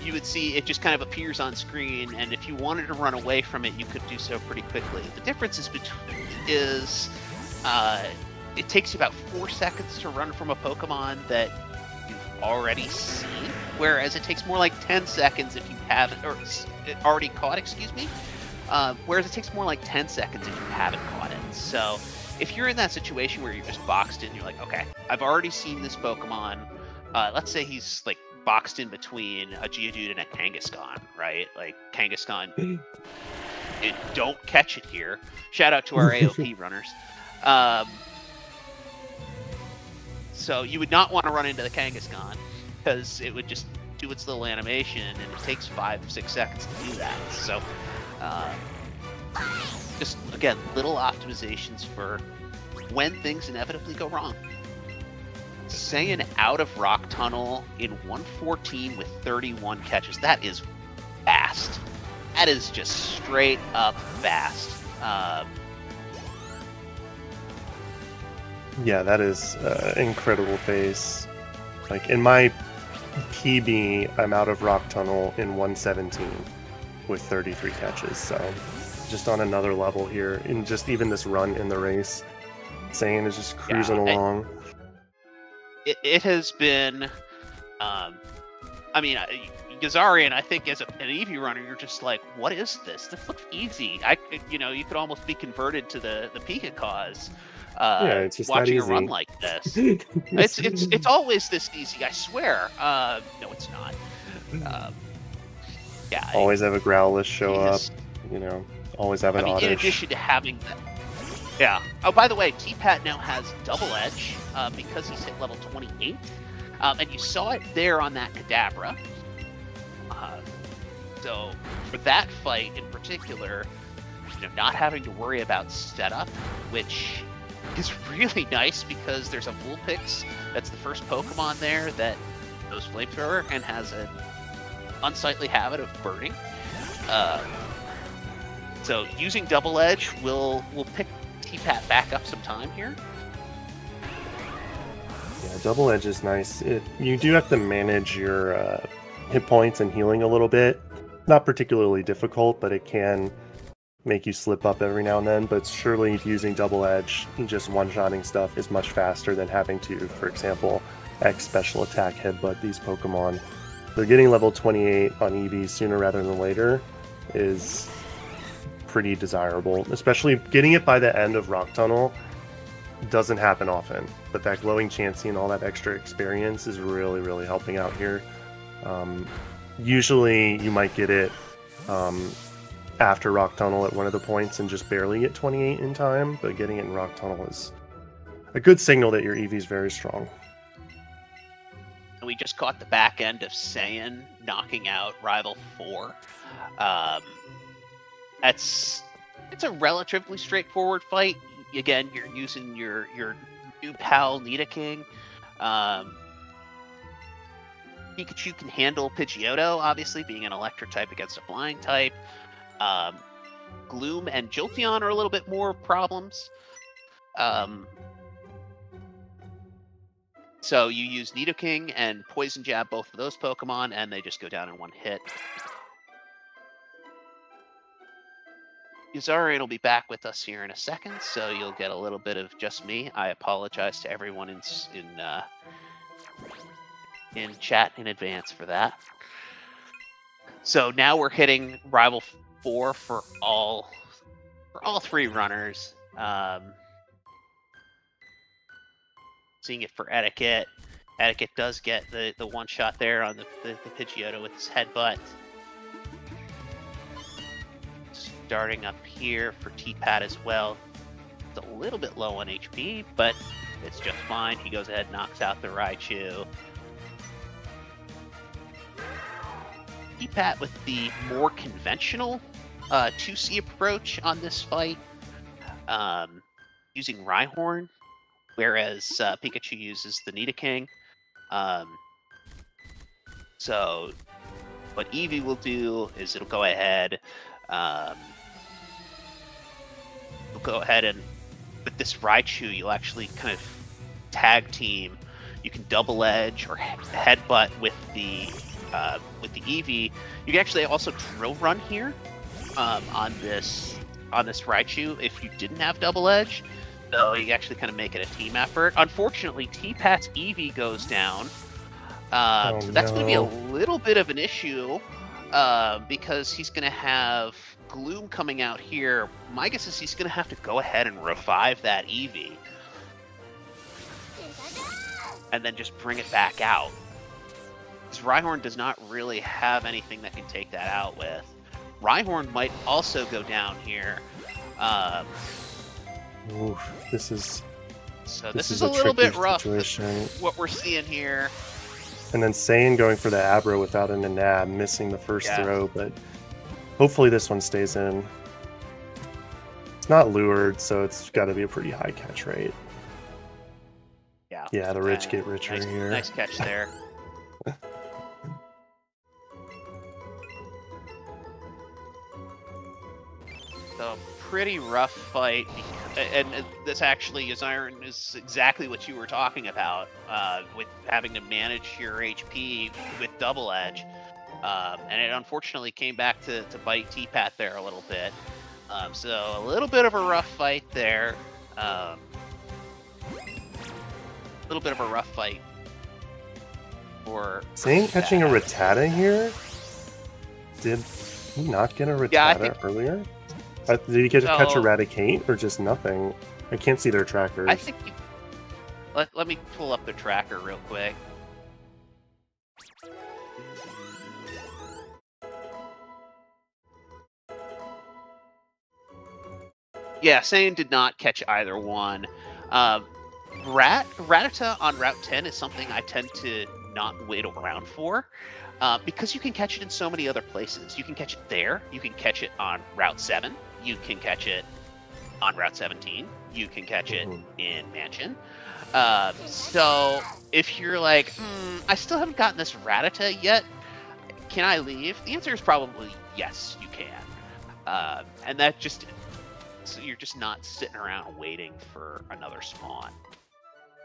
you would see it just kind of appears on screen, and if you wanted to run away from it, you could do so pretty quickly. The difference is between is uh, it takes you about four seconds to run from a Pokemon that you've already seen, whereas it takes more like 10 seconds if you haven't, or already caught, excuse me. Uh, whereas it takes more like 10 seconds if you haven't caught it. So if you're in that situation where you're just boxed in, you're like, okay, I've already seen this Pokemon. Uh, let's say he's like boxed in between a Geodude and a Kangaskhan, right? Like Kangaskhan, it, don't catch it here. Shout out to our AOP runners. Um, so you would not want to run into the Kangaskhan because it would just do its little animation, and it takes five, six seconds to do that. So, uh, just again, little optimizations for when things inevitably go wrong. Saiyan out of Rock Tunnel in 114 with 31 catches, that is fast. That is just straight up fast. Um, Yeah, that is uh, incredible pace. Like in my PB, I'm out of Rock Tunnel in 117 with 33 catches. So just on another level here, in just even this run in the race, Saiyan is just cruising I- along. it, it has been um i mean I- Gazarian, I think as a, an Eevee runner, you're just like, what is this? This looks easy. I could, you know, you could almost be converted to the the Pika cause. Uh, Yeah, it's just that watching a run like this. It's it's it's always this easy. I swear. Uh, no, it's not. Um, yeah. Always have a Growlithe show up. You know, always have I an mean, in addition to having that. Yeah. Oh, by the way, T-Pat now has double edge uh, because he's hit level 28. Um, and you saw it there on that Kadabra. Uh, so, for that fight in particular, you know, not having to worry about setup, which is really nice because there's a Vulpix that's the first Pokemon there that knows Flamethrower and has an unsightly habit of burning. Um, so using double edge will will pick T-Pat back up some time here. Yeah, double edge is nice. It, you do have to manage your uh, hit points and healing a little bit. Not particularly difficult, but it can make you slip up every now and then. But surely using double edge, and just one-shotting stuff is much faster than having to, for example, X special attack headbutt these Pokemon. So getting level 28 on Eevee sooner rather than later is pretty desirable, especially getting it by the end of Rock Tunnel doesn't happen often, but that glowing Chansey and all that extra experience is really, really helping out here. Um, usually, you might get it um, after Rock Tunnel at one of the points and just barely get 28 in time, but getting it in Rock Tunnel is a good signal that your Eevee is very strong. And we just caught the back end of Saiyan knocking out Rival Four. Um, that's it's a relatively straightforward fight. Again, you're using your your new pal Nidoking. Um, Pikachu can handle Pidgeotto, obviously being an electric type against a flying type. Um, Gloom and Jolteon are a little bit more problems. Um, so you use Nidoking and Poison Jab both of those Pokemon, and they just go down in one hit. Yuzarian will be back with us here in a second, so you'll get a little bit of just me. I apologize to everyone in in uh, in chat in advance for that. So now we're hitting rival four for all for all three runners. Um, seeing it for Eddaket. Eddaket does get the, the one shot there on the, the, the Pidgeotto with his headbutt. Starting up here for T-Pat as well. It's a little bit low on HP, but it's just fine. He goes ahead knocks out the Raichu. T-Pat with the more conventional uh, 2C approach on this fight, um, using Rhyhorn, whereas uh, Pikachu uses the Nidoking. Um, so, what Eevee will do is it'll go ahead, um, it'll go ahead and with this Raichu, you'll actually kind of tag team. You can double edge or he- headbutt with the uh, with the Eevee. You can actually also drill run here um, on this on this Raichu if you didn't have double edge. So you actually kind of make it a team effort. Unfortunately, T-Pat's Eevee goes down. Um, Oh, so that's going to be a little bit of an issue uh, because he's going to have Gloom coming out here. My guess is he's going to have to go ahead and revive that Eevee and then just bring it back out. Because Rhyhorn does not really have anything that can take that out with. Rhyhorn might also go down here. Um, Oof, this is so this, this, is, a little bit rough. Situation. What we're seeing here. And then Saiyan going for the Abra without an Anab, missing the first Yeah. throw, but hopefully this one stays in. It's not lured, so it's got to be a pretty high catch rate. Yeah. Yeah, the rich get richer nice, here. Nice catch there. so pretty rough fight, and uh, this actually is Iron is exactly what you were talking about uh, with having to manage your HP with double edge, um, and it unfortunately came back to, to bite T-Pat there a little bit. Um, so a little bit of a rough fight there. Um, a little bit of a rough fight for Saiyan catching a. Rattata here? Did he not get a Rattata Yeah, think- earlier? Uh, did he get to catch So- Eradicate or just nothing? I can't see their trackers. I think you, let, let me pull up the tracker real quick. Yeah, Saiyan did not catch either one. Um, Rat Rattata on Route 10 is something I tend to not wait around for. Uh, because you can catch it in so many other places. You can catch it there. You can catch it on Route 7. You can catch it on Route 17. You can catch it Mhm. in Mansion. Um, so if you're like, hmm, I still haven't gotten this Rattata yet, can I leave? The answer is probably yes, you can. Um, and that just so you're just not sitting around waiting for another spawn.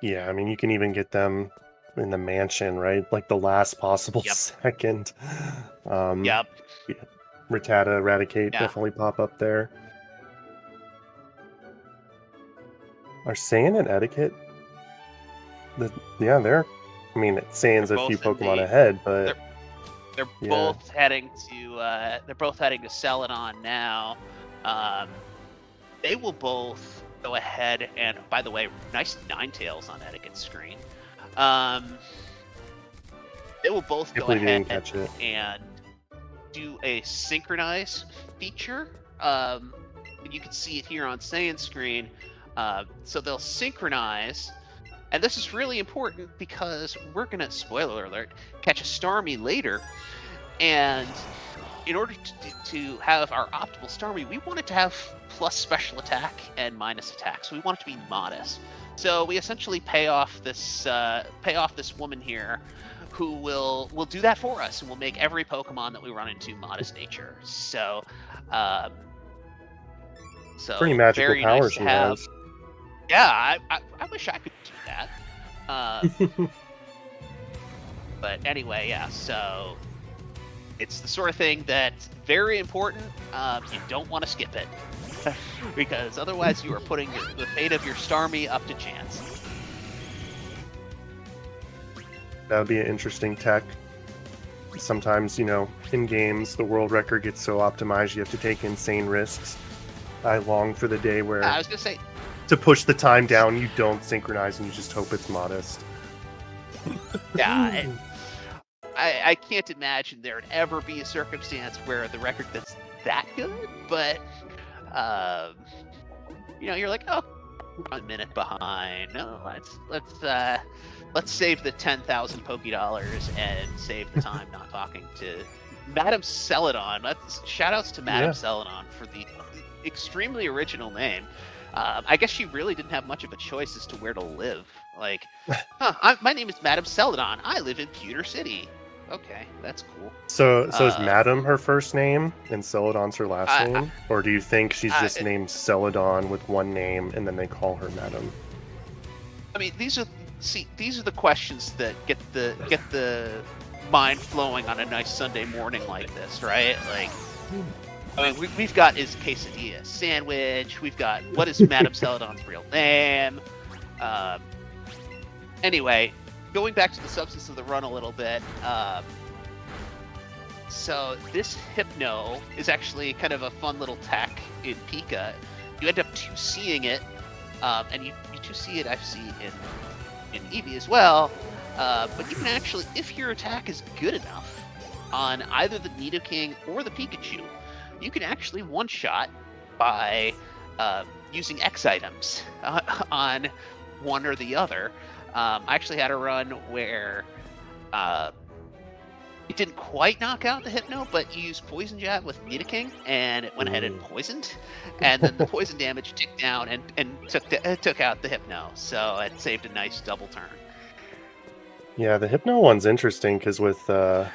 Yeah, I mean, you can even get them in the mansion, right? Like the last possible Yep. second. Um, Yep. Rattata, Eradicate Yeah. definitely pop up there. Are Saiyan and Eddaket? The, yeah, they're. I mean, Saiyan's They're a few Pokemon the- ahead, but they're- They're Yeah. both heading to uh, they're both heading to Celadon now. Um, they will both go ahead and by the way, nice Ninetales on Eddaket's screen. Um, they will both go ahead it. and do a synchronize feature. Um, you can see it here on Saiyan's screen. Uh, so they'll synchronize, and this is really important because we're gonna spoiler alert catch a Starmie later, and in order to, to have our optimal Starmie, we want it to have plus special attack and minus attack. So we want it to be modest. So we essentially pay off this uh, pay off this woman here, who will will do that for us and will make every Pokemon that we run into modest nature. So, um, so Pretty magical very power nice to have. has. Yeah, I, I, I wish I could do that. Um, but anyway, yeah. So it's the sort of thing that's very important. Um, you don't want to skip it because otherwise you are putting the fate of your Starmie up to chance. That would be an interesting tech. Sometimes, you know, in games, the world record gets so optimized, you have to take insane risks. I long for the day where, I was gonna say, to push the time down, you don't synchronize and you just hope it's modest. yeah, I, I, I can't imagine there would ever be a circumstance where the record that's that good, but um, you know, you're like, oh, we're a minute behind. No, let's let's uh, let's save the ten thousand Poke dollars and save the time not talking to Madam Celadon. Let's shout outs to Madam Yeah. Celadon for the extremely original name. Um, I guess she really didn't have much of a choice as to where to live. Like, huh, my name is Madam Celadon. I live in Pewter City. Okay, that's cool. So, so is Uh, Madam her first name and Celadon's her last I- name, or do you think she's I- just named Celadon with one name and then they call her Madam? I mean, these are see, these are the questions that get the get the mind flowing on a nice Sunday morning like this, right? Like, I mean, we, we've got is quesadilla sandwich. We've got what is Madame Celadon's real name? Um, anyway, going back to the substance of the run a little bit. Um, so this Hypno is actually kind of a fun little tech in Pika. You end up two seeing it, um, and you, you two see it actually in in Eevee as well. Uh, but you can actually, if your attack is good enough on either the Nidoking or the Pikachu, you can actually one shot by uh, using X items uh, on one or the other. Um, I actually had a run where uh, it didn't quite knock out the Hypno, but you used Poison Jab with Nidoking, and it went ahead and poisoned, and then the poison damage ticked down and, and took the, uh, took out the Hypno, so it saved a nice double turn. Yeah, the Hypno one's interesting because with uh,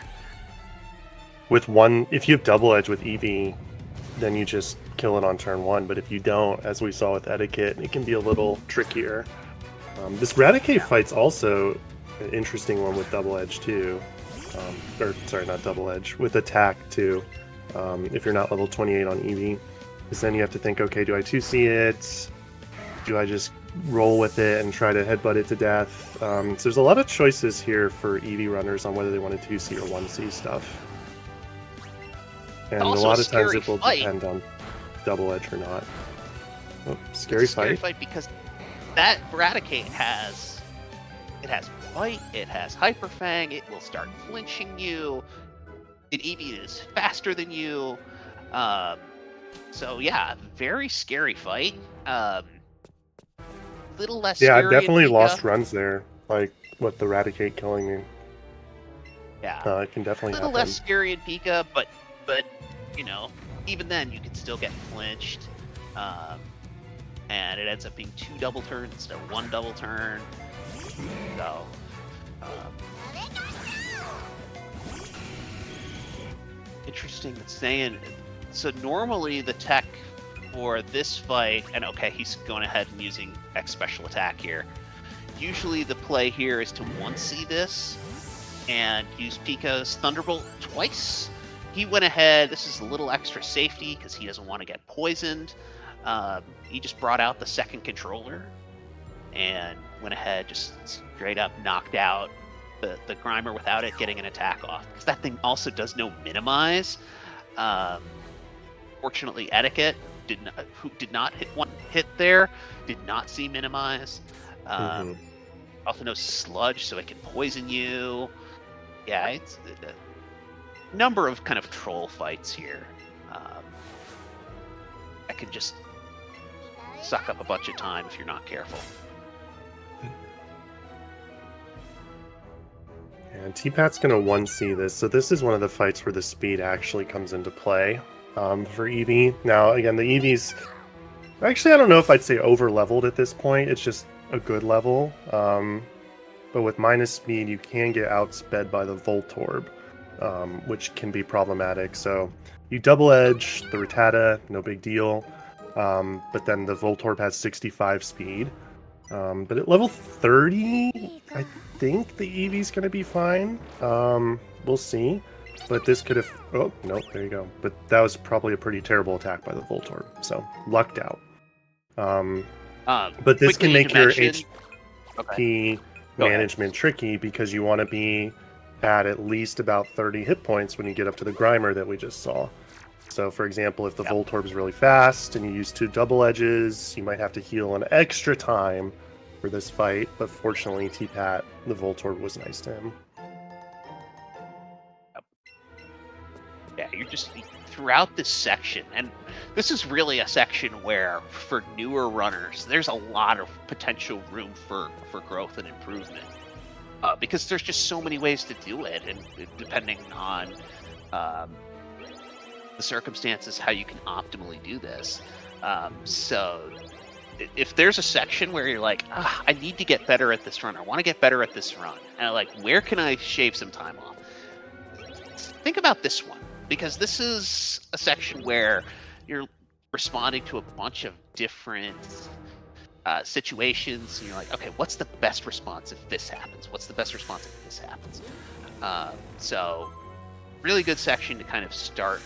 with one, if you have double edge with Eevee, then you just kill it on turn one. But if you don't, as we saw with Eddaket, it can be a little trickier. Um, this Raticate fight's also an interesting one with double edge too, um, or sorry, not double edge with attack too. Um, if you're not level 28 on Eevee, because then you have to think, okay, do I 2C it? Do I just roll with it and try to headbutt it to death. Um, so there's a lot of choices here for Eevee runners on whether they want to 2C or 1C stuff. And a lot of times it will fight. depend on double edge or not. Oh, scary scary fight. fight because that Raticate has it has bite, it has Hyper Fang, it will start flinching you. It Eevee is faster than you. Um, so yeah, very scary fight. Um, little less. Yeah, in definitely lost runs there. Like what the Raticate killing me. Yeah, Uh, it can a definitely little happen. less scary in Pika, but but you know, even then you can still get flinched. Um, and it ends up being two double turns instead of one double turn. So, um, interesting that's saying. So normally the tech for this fight, and okay, he's going ahead and using X special attack here. Usually the play here is to one see this and use Pika's Thunderbolt twice. He went ahead. This is a little extra safety because he doesn't want to get poisoned. Um, he just brought out the second controller and went ahead, just straight up knocked out the, the Grimer without it getting an attack off. Because that thing also does no minimize. Um, fortunately, Eddaket did not, who did not hit one hit there, did not see minimize. Um, Mhm. Also, no sludge, so it can poison you. Yeah, it's a, a number of kind of troll fights here. Um, I can just suck up a bunch of time if you're not careful. And T-Pat's going to 1C this. So this is one of the fights where the speed actually comes into play um, for Eevee. Now, again, the Eevee's... Actually, I don't know if I'd say over-leveled at this point. It's just a good level. Um, but with minus speed, you can get outsped by the Voltorb, um, which can be problematic. So you double edge the Rattata, no big deal. Um, but then the Voltorb has 65 speed. Um, but at level 30, I think the Eevee's going to be fine. Um, we'll see. But this could have. Oh, no, there you go. But that was probably a pretty terrible attack by the Voltorb. So, lucked out. Um, Um, but this can make your HP okay. Management tricky because you want to be at at least about 30 hit points when you get up to the Grimer that we just saw. So, for example, if the Yep. Voltorb is really fast and you use two double edges, you might have to heal an extra time for this fight. But fortunately, T-Pat, the Voltorb, was nice to him. Yeah, you're just throughout this section, and this is really a section where, for newer runners, there's a lot of potential room for for growth and improvement. Uh, because there's just so many ways to do it, and depending on um, the circumstances, how you can optimally do this. Um, so, if there's a section where you're like, ah, I need to get better at this run, I want to get better at this run, and like, where can I shave some time off? Think about this one because this is a section where you're responding to a bunch of different uh, situations. And you're like, okay, what's the best response if this happens? What's the best response if this happens? Uh, so, really good section to kind of start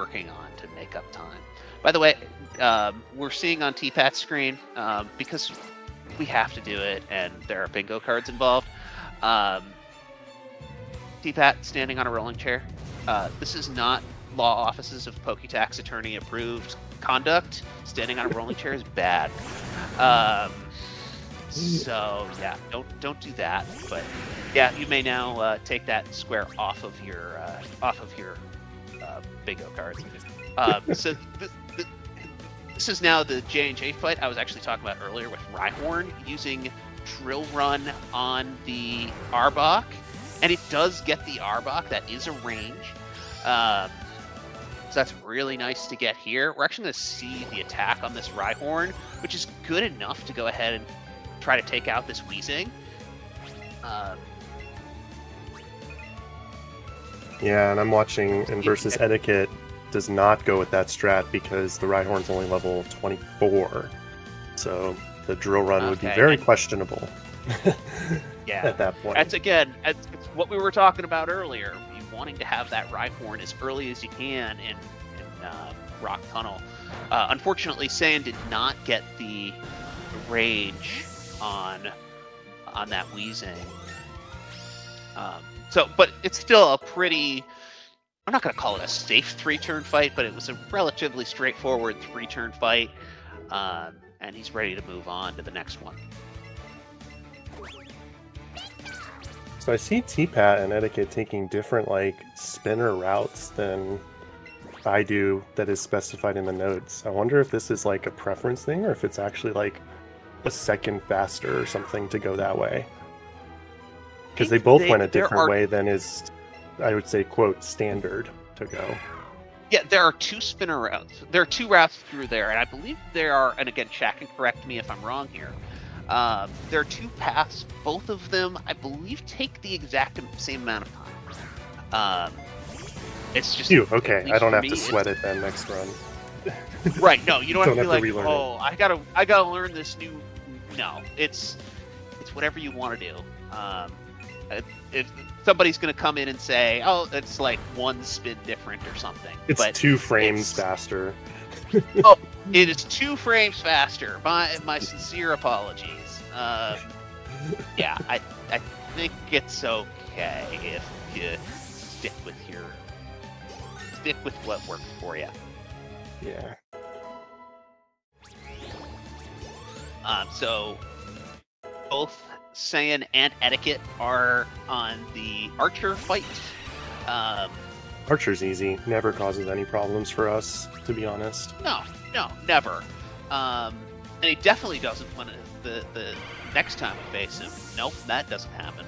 working on to make up time. By the way, um, we're seeing on T-Pat's screen um, because we have to do it and there are bingo cards involved. Um, T-Pat standing on a rolling chair. Uh, this is not law offices of Poketax attorney approved conduct. Standing on a rolling chair is bad. Um, so yeah, don't don't do that. But yeah, you may now uh, take that square off of your uh, off of your bingo card. Um, so th- th- this is now the J and J fight I was actually talking about earlier with Rhyhorn using Drill Run on the Arbok, and it does get the Arbok. That is a range. Um, so that's really nice to get here. We're actually going to see the attack on this Rhyhorn, which is good enough to go ahead and try to take out this Weezing. Um, Yeah, and I'm watching and versus Eddaket does not go with that strat because the Rhyhorn's only level 24. So the drill run would be very and- questionable yeah. at that point. That's again, it's, it's what we were talking about earlier. You wanting to have that Rhyhorn as early as you can in, in uh, Rock Tunnel. Uh, unfortunately, Saiyan did not get the range on on that Weezing. Um, so, but it's still a pretty. I'm not going to call it a safe three-turn fight, but it was a relatively straightforward three-turn fight, um, and he's ready to move on to the next one. So I see T-Pat and Eddaket taking different like spinner routes than I do that is specified in the notes. I wonder if this is like a preference thing or if it's actually like a second faster or something to go that way. Because they both they- went a different are- way than is, I would say, quote, standard to go. Yeah, there are two spinner routes. There are two routes through there, and I believe there are. And again, Shaq can correct me if I'm wrong here. Um, there are two paths. Both of them, I believe, take the exact same amount of time. Um, it's just at okay, I don't have me, to sweat it then next run. Right? No, you don't, have Don't to have be to like, relearn it. oh, I gotta, I gotta learn this new. No, it's, it's whatever you want to do. Um, if- if somebody's gonna come in and say, oh, it's like one spin different or something, It's but two frames it's- faster. Oh, it is two frames faster. My my sincere apologies. Um, yeah, I I think it's okay if you stick with your stick with what worked for you. Yeah. Um, so both Saiyan and Eddaket are on the Archer fight. Um, Archer's easy. Never causes any problems for us, to be honest. No, no, never. Um, and he definitely doesn't when it, the the next time we face him. Nope, that doesn't happen.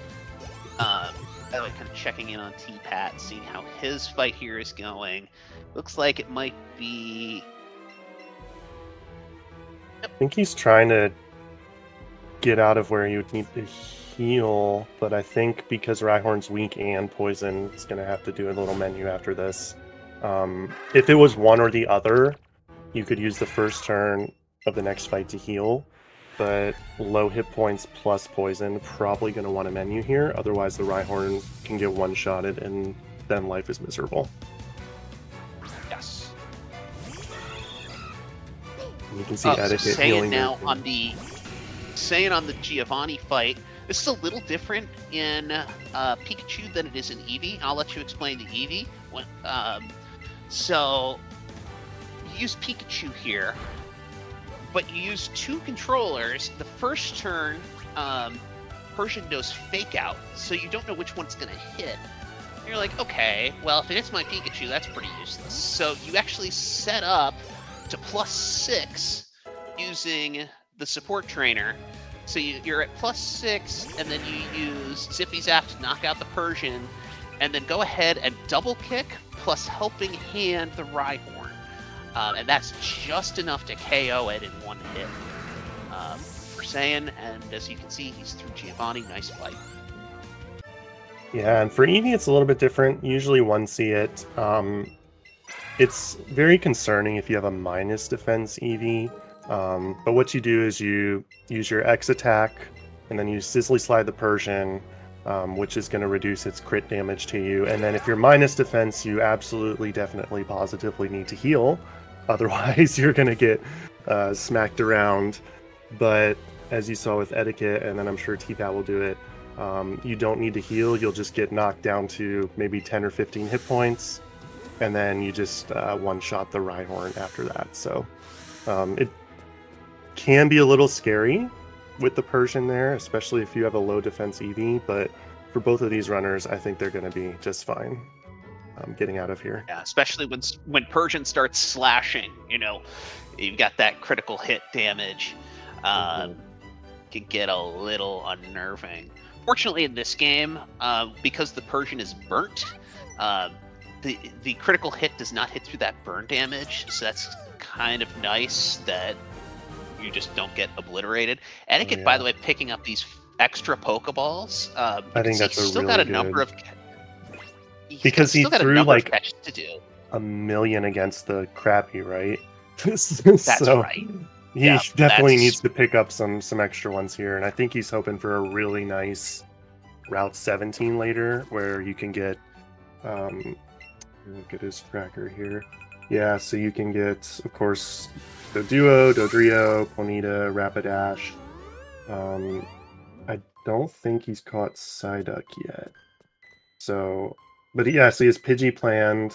Um, by the way, kind of checking in on T Pat, seeing how his fight here is going. Looks like it might be. I think he's trying to get out of where you would need to heal, but I think because Rhyhorn's weak and poison, it's going to have to do a little menu after this. Um, if it was one or the other, you could use the first turn of the next fight to heal, but low hit points plus poison, probably going to want a menu here. Otherwise, the Rhyhorn can get one shotted, and then life is miserable. Yes. You can see Uh, so Eddaket healing. now on the Saiyan on the Giovanni fight. This is a little different in uh, Pikachu than it is in Eevee. I'll let you explain the Eevee. When, um, so you use Pikachu here, but you use two controllers. The first turn, um, Persian knows Fake Out, so you don't know which one's going to hit. You're like, okay, well, if it hits my Pikachu, that's pretty useless. So you actually set up to plus six using the support trainer. So you, you're at plus six, and then you use Zippy Zap to knock out the Persian, and then go ahead and double kick plus helping hand the Rhyhorn. Um, and that's just enough to KO it in one hit. Um, for Saiyan, and as you can see, he's through Giovanni. Nice fight. Yeah, and for Eevee, it's a little bit different. Usually, one see it. Um, it's very concerning if you have a minus defense Eevee. Um, but what you do is you use your X attack, and then you Sizzly Slide the Persian, um, which is going to reduce its crit damage to you. And then if you're minus defense, you absolutely, definitely, positively need to heal. Otherwise, you're going to get uh, smacked around. But as you saw with Eddaket, and then I'm sure T-Pat will do it. Um, you don't need to heal. You'll just get knocked down to maybe 10 or 15 hit points, and then you just uh, one-shot the Rhyhorn after that. So um, it can be a little scary with the Persian there, especially if you have a low defense Eevee. But for both of these runners, I think they're going to be just fine um, getting out of here. Yeah, especially when when Persian starts slashing. You know, you've got that critical hit damage. Um, mm-hmm. Can get a little unnerving. Fortunately, in this game, uh, because the Persian is burnt, uh, the the critical hit does not hit through that burn damage. So that's kind of nice that you just don't get obliterated. Eddaket, oh, yeah. by the way, picking up these extra Pokeballs. Uh, I think that's still really got a good... number of because he threw like a million against the crappy, right? That's so right. He yeah, definitely that's... needs to pick up some some extra ones here, and I think he's hoping for a really nice Route 17 later, where you can get. Um, look at his tracker here. Yeah, so you can get, of course, Doduo, Dodrio, Ponyta, Rapidash. Um, I don't think he's caught Psyduck yet. So but yeah, so he has Pidgey planned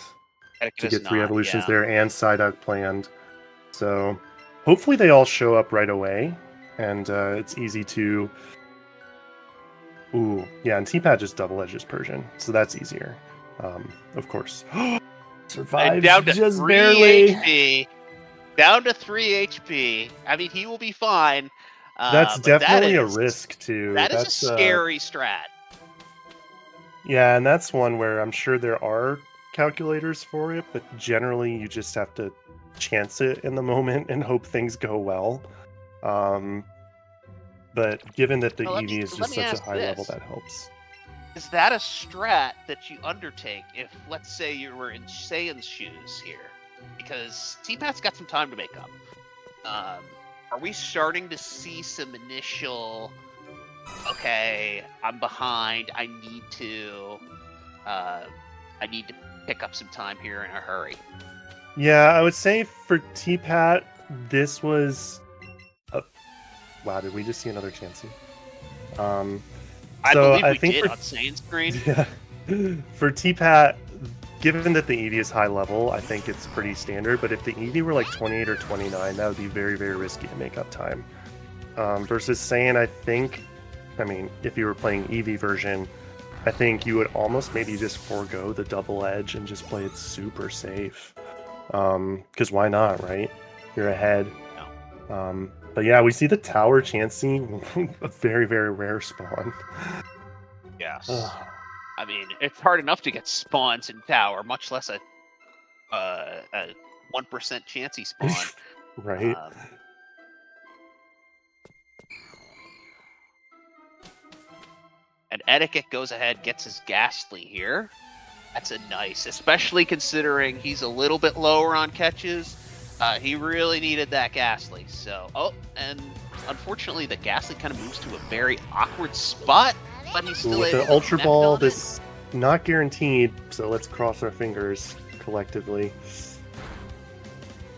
to get three not, evolutions yeah. there and Psyduck planned. So hopefully they all show up right away, and uh, it's easy to. Ooh, yeah, and T-Pat just double edges Persian, so that's easier. Um, of course. Survives down to just barely. HP. Down to three HP. I mean, he will be fine. Uh, that's definitely that is, a risk too. That is that's, a scary uh, strat. Yeah, and that's one where I'm sure there are calculators for it, but generally you just have to chance it in the moment and hope things go well. Um, but given that the well, Eevee me, is just such a high this. level, that helps. Is that a strat that you undertake if, let's say, you were in Saiyan's shoes here? Because T-Pat's got some time to make up. Um, are we starting to see some initial okay, I'm behind. I need to, uh, I need to pick up some time here in a hurry. Yeah, I would say for T-Pat, this was. A... Wow, did we just see another Chansey? Um, I so believe we I think did for, on Saiyan's screen. Yeah, for T-Pat, given that the Eevee is high level, I think it's pretty standard. But if the Eevee were like 28 or 29, that would be very, very risky to make up time. Um, versus Saiyan, I think I mean, if you were playing Eevee version, I think you would almost maybe just forego the double edge and just play it super safe. Because um, why not, right? You're ahead. Um, but yeah, we see the tower Chansey, a very, very rare spawn. Yes. I mean, it's hard enough to get spawns in tower, much less a uh, a one percent Chansey spawn. right. Um, And Eddaket goes ahead, gets his Gastly here. That's a nice, especially considering he's a little bit lower on catches. Uh, he really needed that Gastly. So, oh, and unfortunately, the Gastly kind of moves to a very awkward spot, but he's still With an Ultra Ball, this not guaranteed, so let's cross our fingers collectively.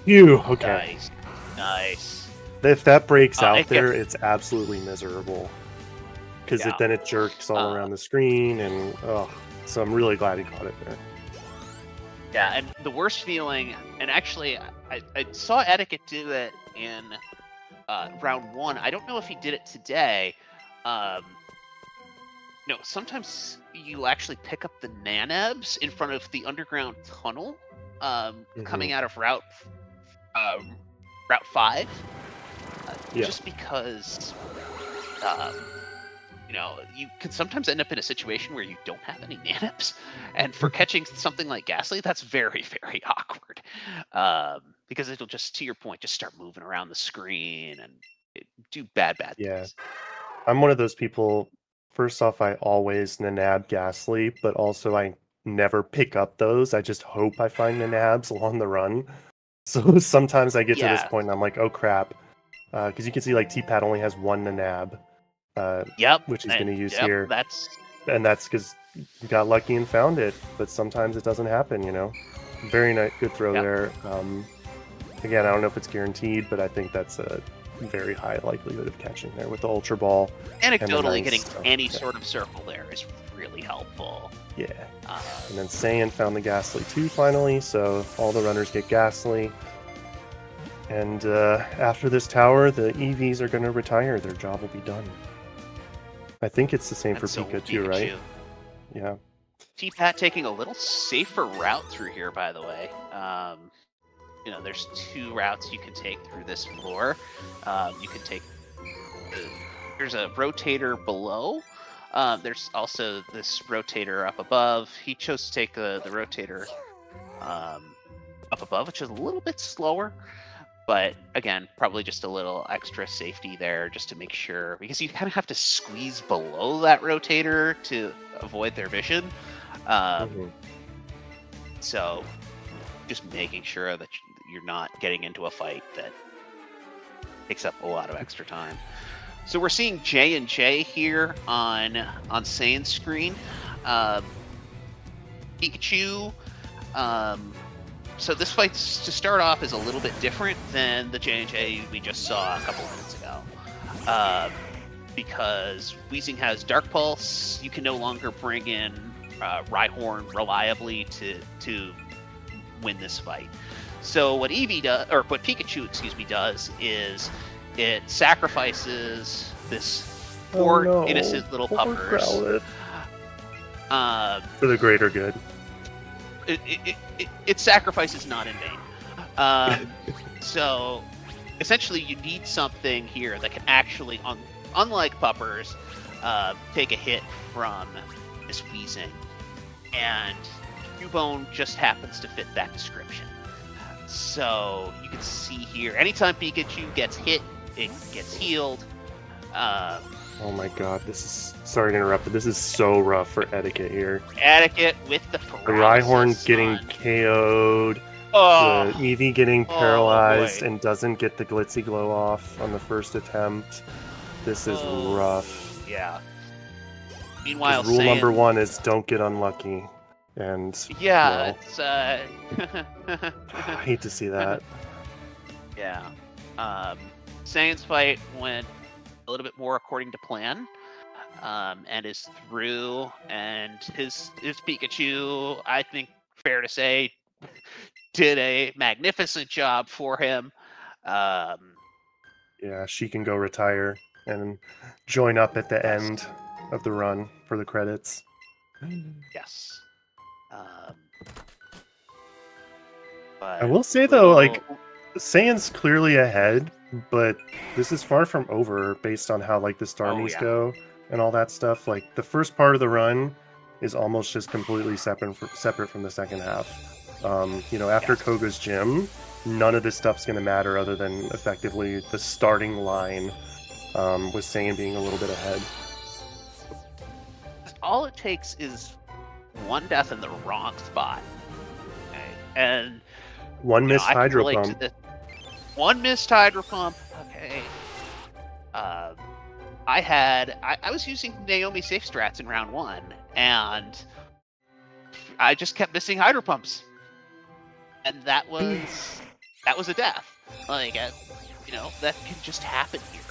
Phew, okay. Nice. Nice. If that breaks uh, out there, it's absolutely miserable because yeah. it, then it jerks all uh, around the screen, and oh, so I'm really glad he caught it there. Yeah, and the worst feeling, and actually, I, I saw Eddaket do it in uh, round one. I don't know if he did it today. Um, no, sometimes you actually pick up the nanabs in front of the underground tunnel um, mm-hmm. coming out of route uh, route five, uh, yeah. just because um, you know, you can sometimes end up in a situation where you don't have any nanabs, and for mm-hmm. catching something like Gastly, that's very, very awkward, um, because it'll just, to your point, just start moving around the screen and do bad, bad yeah. things. I'm one of those people. First off, I always nanab Gastly, but also I never pick up those. I just hope I find nanabs along the run. So sometimes I get yeah. to this point and I'm like, oh crap, because uh, you can see like T-Pat only has one nanab uh, yep. Which he's going to use yep, here. That's and that's because you got lucky and found it. But sometimes it doesn't happen. You know. Very nice, good throw yep. there. Um, again, I don't know if it's guaranteed, but I think that's a very high likelihood of catching there with the Ultra Ball. Anecdotally, getting stuff, any yeah. sort of circle there is really helpful. Yeah. Uh, And then Saiyan found the Gastly 2 finally, so all the runners get Gastly. And uh, after this tower, the Eevees are going to retire. Their job will be done. I think it's the same for so will Pikachu, right? Yeah. T-Pat taking a little safer route through here, by the way. Um, you know, there's two routes you can take through this floor. Um, you can take. the- There's a rotator below. Um, there's also this rotator up above. He chose to take the, the rotator um, up above, which is a little bit slower. But again, probably just a little extra safety there just to make sure, because you kind of have to squeeze below that rotator to avoid their vision. Um, Mhm. so, just making sure that you're not getting into a fight that takes up a lot of extra time. So we're seeing J and J here on on Saiyan's screen. Um, Pikachu. Um, so this fight to start off is a little bit different than the J and J we just saw a couple of minutes ago. Um, because Weezing has Dark Pulse, you can no longer bring in uh, Rhyhorn reliably to to win this fight. So what Eevee does, or what Pikachu, excuse me, does is it sacrifices this poor Oh, no. innocent little Poor puppers. Um, For the greater good. it, it, it, it, its sacrifice not in vain. Um, so essentially, you need something here that can actually, un- unlike puppers, uh, take a hit from this Weezing, and Cubone just happens to fit that description. So you can see here, anytime Pikachu gets hit, it gets healed. Um, Oh my god, this is. Sorry to interrupt, but this is so rough for Eddaket here. Eddaket with the The Rhyhorn getting KO'd, Oh, the Eevee getting Oh, paralyzed boy. and doesn't get the Glitzy Glow off on the first attempt. This is Oh. rough. Yeah. Meanwhile, rule number one is don't get unlucky. And Yeah, well, it's uh I hate to see that. yeah. Um Saiyan's fight went a little bit more according to plan. Um, and is through and his his Pikachu, I think fair to say, did a magnificent job for him. Um Yeah, she can go retire and join up at the end of the run for the credits. yes. But I will say though, like Saiyan's clearly ahead, but this is far from over based on how like the Starmies yeah. go and all that stuff. Like the first part of the run is almost just completely separate fr- separate from the second half. Um, you know, after. Koga's gym, none of this stuff's going to matter other than effectively the starting line um, with Saiyan being a little bit ahead. all it takes is one death in the wrong spot. And One you know, missed I hydro pump. One missed hydro pump. Okay. Um, I had I, I was using Naomi safe strats in round one, and I just kept missing hydro pumps, and that was that was a death. Like, uh, you know, that can just happen here.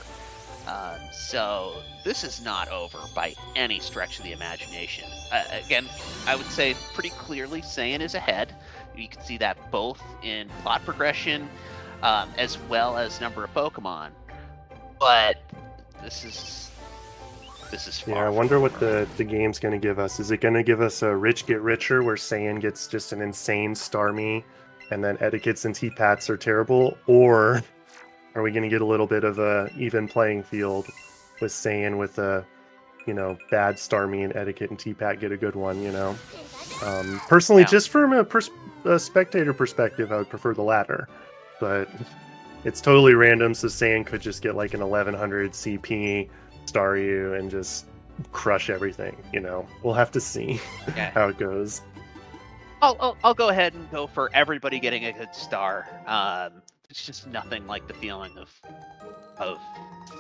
Um, so this is not over by any stretch of the imagination. Uh, again, I would say pretty clearly Saiyan is ahead. You can see that both in plot progression um, as well as number of Pokemon. But this is this is Yeah, I wonder what the, the game's going to give us. Is it going to give us a rich get richer where Saiyan gets just an insane Starmie and then Eddaket's and T-Pats are terrible? Or are we going to get a little bit of a even playing field with Saiyan with a, you know, bad Starmie and Eddaket and T-Pat get a good one, you know? Um, personally, Yeah. just from a, pers- a spectator perspective, I would prefer the latter. But it's totally random, so Saiyan could just get like an 1100 CP Staryu and just crush everything. You know, we'll have to see Okay. how it goes. I'll, I'll, I'll go ahead and go for everybody getting a good star. Um, it's just nothing like the feeling of of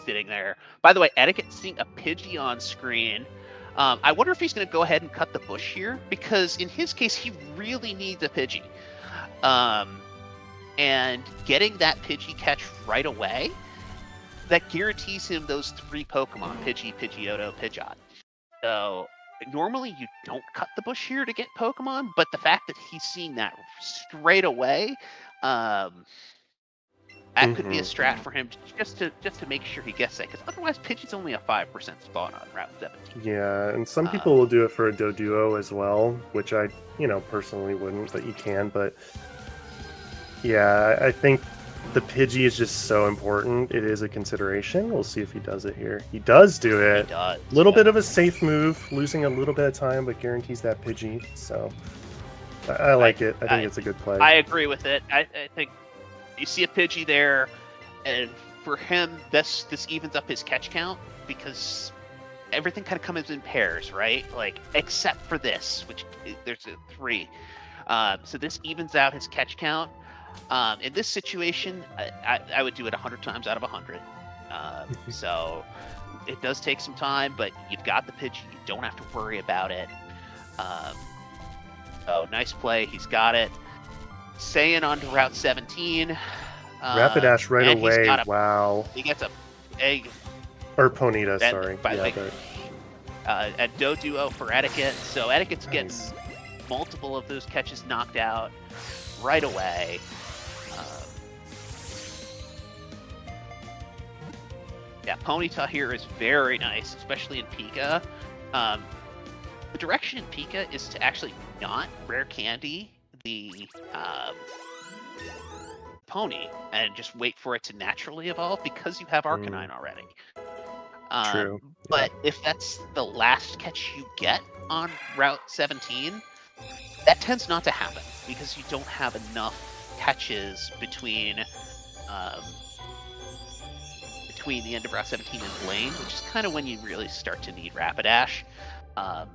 sitting there. By the way, Eddaket seeing a Pidgey on screen. Um, I wonder if he's going to go ahead and cut the bush here because in his case, he really needs a Pidgey. Um, and getting that Pidgey catch right away that guarantees him those three Pokemon: Pidgey, Pidgeotto, Pidgeot. So normally you don't cut the bush here to get Pokemon, but the fact that he's seeing that straight away, um, that could be a Mhm. strat for him just to just to make sure he gets that. Because otherwise, Pidgey's only a five percent spawn on Route 17. Yeah, and some people will do it for a Doduo as well, which I, you know, personally wouldn't, but you can. But yeah, I I think the Pidgey is just so important. It is a consideration. We'll see if he does it here. He does do He it. does. Little yeah. bit of a safe move, losing a little bit of time, but guarantees that Pidgey. So I, I like it. I think I- it's a good play. I agree with it. I, I think you see a Pidgey there, and for him, this this evens up his catch count because everything kind of comes in pairs, right? Like except for this, which there's a three. Um, so this evens out his catch count. Um, in this situation, I, I, I would do it 100 times out of 100. Um, so it does take some time, but you've got the Pidgey. You don't have to worry about it. Um, so nice play. He's got it. Saiyan on to Route 17. Uh, Rapidash right away. a- Wow. He gets a, egg. Or Ponyta, sorry. by the yeah, but uh, a Doduo for Eddaket. So Eddaket nice. multiple of those catches knocked out right away. Um, yeah, Ponyta here is very nice, especially in Pika. Um, the direction in Pika is to actually not rare candy the um, pony and just wait for it to naturally evolve because you have Arcanine already. Um, True. but if that's the last catch you get on Route 17, that tends not to happen because you don't have enough catches between um, between the end of Route 17 and Blaine, which is kind of when you really start to need Rapidash um,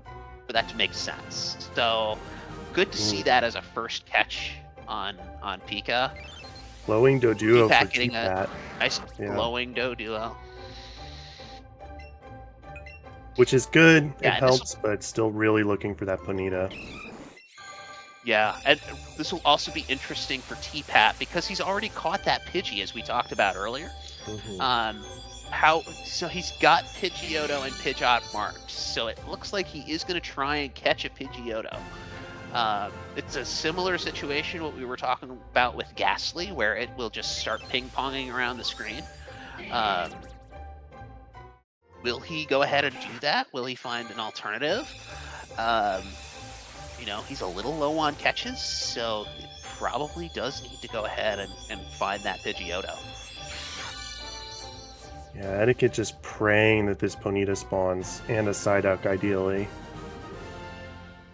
for that to make sense. So good to see Mm. that as a first catch on on Pika. Glowing Doduo for getting a- Nice Yeah. glowing Doduo. which is good. Yeah, it helps, but still really looking for that Ponyta. Yeah, and this will also be interesting for T-Pat because he's already caught that Pidgey as we talked about earlier. Mhm. Um, how so he's got Pidgeotto and Pidgeot marked, so it looks like he is going to try and catch a Pidgeotto. Um, it's a similar situation what we were talking about with Gastly, where it will just start ping ponging around the screen. Um, will he go ahead and do that? Will he find an alternative? Um, you know, he's a little low on catches, so it probably does need to go ahead and, and find that Pidgeotto. Yeah, Eddaket just praying that this Ponyta spawns and a Psyduck ideally.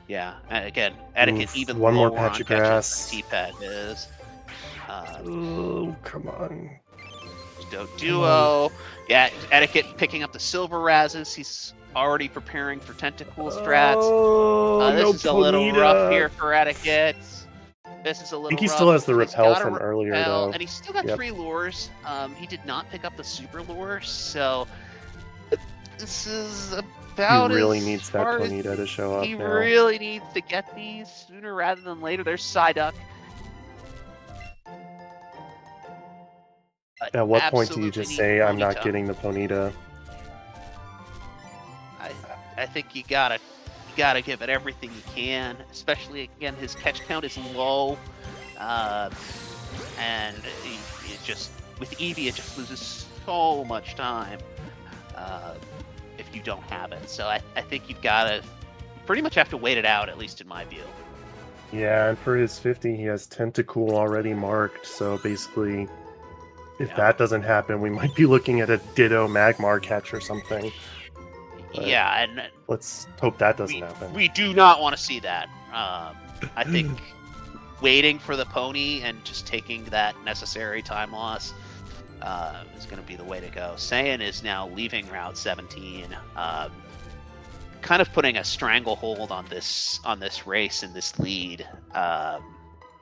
Yeah, and again, Eddaket Oof, even one more patch of grass. T-Pat is. Oh, come on. du- duo, yeah, Eddaket picking up the silver razzes. He's already preparing for Tentacool strats. Oh, Uh, this no is a little rough here for Eddaket. This is a little. I think he rough. still has the repel a from earlier, repel, though. and he's still got Yep. three lures. Um, he did not pick up the super lure, so this is about He really needs that Ponyta to show up he now. really needs to get these sooner rather than later. There's Psyduck. But At what point do you just say, I'm not getting the Ponyta? I, I think you gotta you gotta give it everything you can. Especially again, his catch count is low, uh, and he, it just with Eevee it just loses so much time uh, if you don't have it. So I, I think you've gotta pretty much have to wait it out, at least in my view. Yeah, and for his 50, he has Tentacool already marked, so basically, if Yeah. that doesn't happen, we might be looking at a Ditto Magmar catch or something. Right. Yeah, and Let's hope that doesn't we, happen. we do not want to see that. Um, I think waiting for the pony and just taking that necessary time loss uh, is going to be the way to go. Saiyan is now leaving Route 17, um, kind of putting a stranglehold on this on this race and this lead. Um,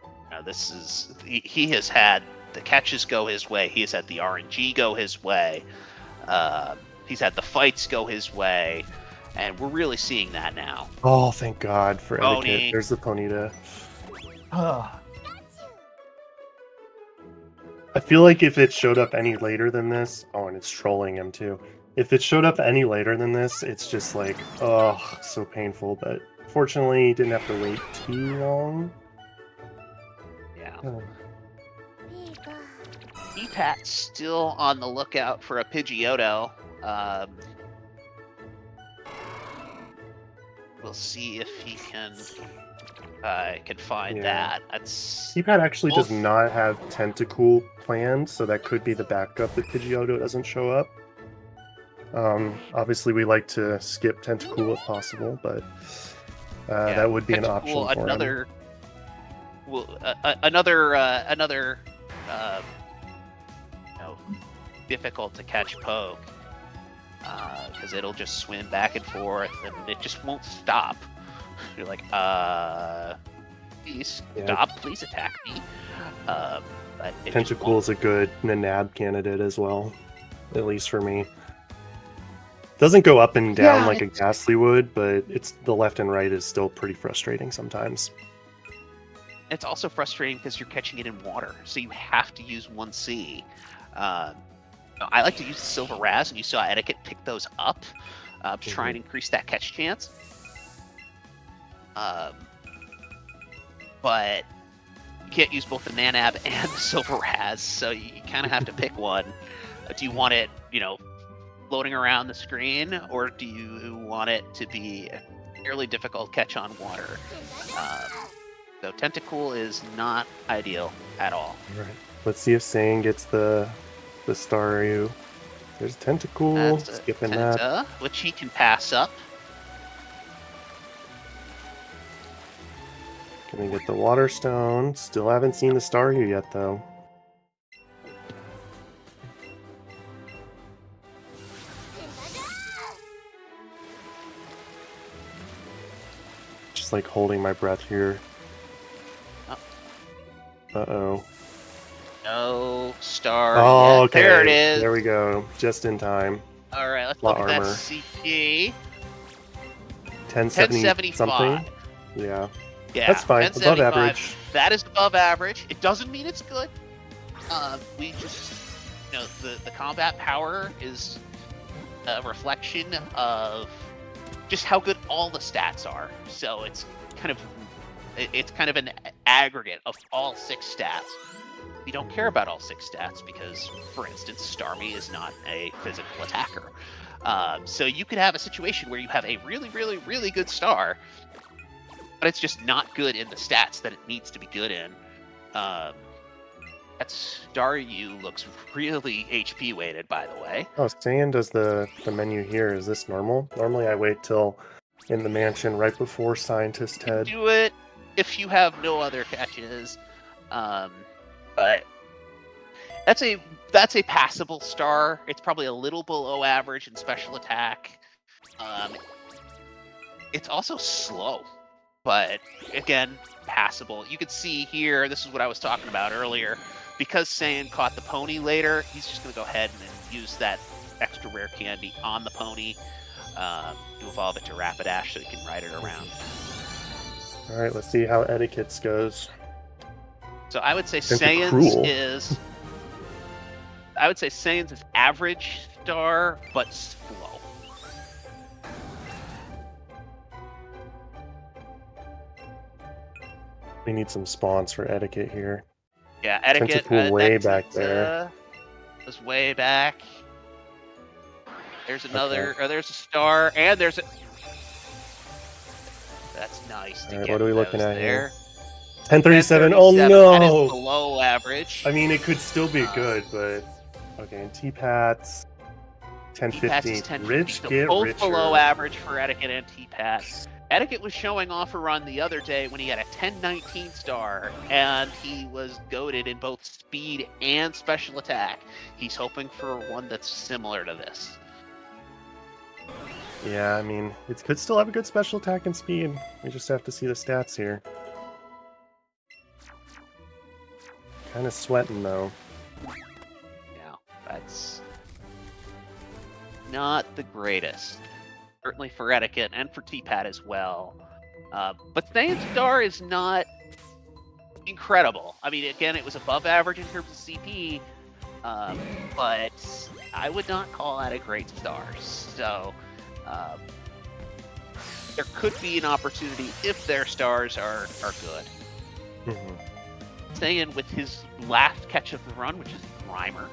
you know, this is he, he has had the catches go his way. He has had the RNG go his way. Uh, he's had the fights go his way, and we're really seeing that now. Oh, thank God for Pony. Eddaket. There's the Ponyta. I I feel like if it showed up any later than this, oh, and it's trolling him too. If it showed up any later than this, it's just like, oh, so painful. But fortunately, didn't have to wait too long. Yeah. Oh, Pat's still on the lookout for a Pidgeotto. Um, we'll see if he can uh, can find Yeah. that. That's T-Pat actually does not have Tentacool planned, so that could be the backup if Pidgeotto doesn't show up. Um, obviously, we like to skip Tentacool if possible, but uh, yeah, that would be an option for him. another. Well, uh, uh, another uh, another um, you know, difficult to catch poke because it'll just swim back and forth and it just won't stop. You're like, uh, please Yeah. stop, please attack me. Um, but Tentacool is a good Nanab candidate as well, at least for me. Doesn't go up and down Yeah, like a Gastly would, but it's the left and right is still pretty frustrating sometimes. It's also frustrating because you're catching it in water, so you have to use one C. Um, I like to use Silver Razz, and you saw Eddaket pick those up uh, to try and increase that catch chance. Um, but you can't use both the Nanab and the Silver Razz, so you, you kind of have to pick one. Do you want it, you know, floating around the screen, or do you want it to be a fairly difficult catch on water? Um, so Tentacool is not ideal at all. Right. Let's see if Saiyan gets the the Staryu. There's Tentacool. Skipping that. Which he can pass up. Gonna get the Water Stone. Still haven't seen the Staryu yet, though. Just like holding my breath here. Oh. Uh oh. No star. Oh, okay. There it is. There we go. Just in time. All right, let's Lot look at armor. that CP. 1070 1075. something. Yeah. Yeah, That's fine. Above average. That is above average. It doesn't mean it's good. Um, we just, you know, the, the combat power is a reflection of just how good all the stats are. So it's kind of, it's kind of an aggregate of all six stats. We don't care about all six stats because, for instance, Starmie is not a physical attacker. Um, so you could have a situation where you have a really, really, really good star, but it's just not good in the stats that it needs to be good in. Um, that Staryu looks really HP weighted, by the way. Oh, Saiyan does the, the menu here. Is this normal? Normally I wait till in the mansion right before Scientist Ted. do it if you have no other catches, um, but that's a that's a passable star. It's probably a little below average in special attack. Um, it's also slow, but again, passable. You can see here. This is what I was talking about earlier. Because Saiyan caught the pony later, he's just going to go ahead and then use that extra rare candy on the pony um, to evolve it to Rapidash so he can ride it around. All right, let's see how Eddaket's goes. So I would say They're Saiyans is. I would say Saiyans is average star, but slow. We need some spawns for Eddaket here. Yeah, Eddaket. Tentacool uh, way back there. Tenta Was way back. There's another. Or there's a star, and there's a. That's nice. To Alright, get what are we looking at here? there. 1037. Oh 1037, That is no! below average. I mean, it could still be Uh, good, but okay. And T-Pats, T-Pats 1050. 1050, Rich so get both richer. below average for Eddaket and T-Pat. Eddaket was showing off a run the other day when he had a 1019 star and he was goaded in both speed and special attack. He's hoping for one that's similar to this. Yeah, I mean, it could still have a good special attack and speed. We just have to see the stats here. Kind of sweating though. Yeah, that's not the greatest. Certainly for Eddaket and for T-Pat as well. Uh, but Saiyan Star is not incredible. I mean, again, it was above average in terms of CP, um, but I would not call that a great star. So um, there could be an opportunity if their stars are are good. Mhm. Saiyan with his last catch of the run, which is Grimer.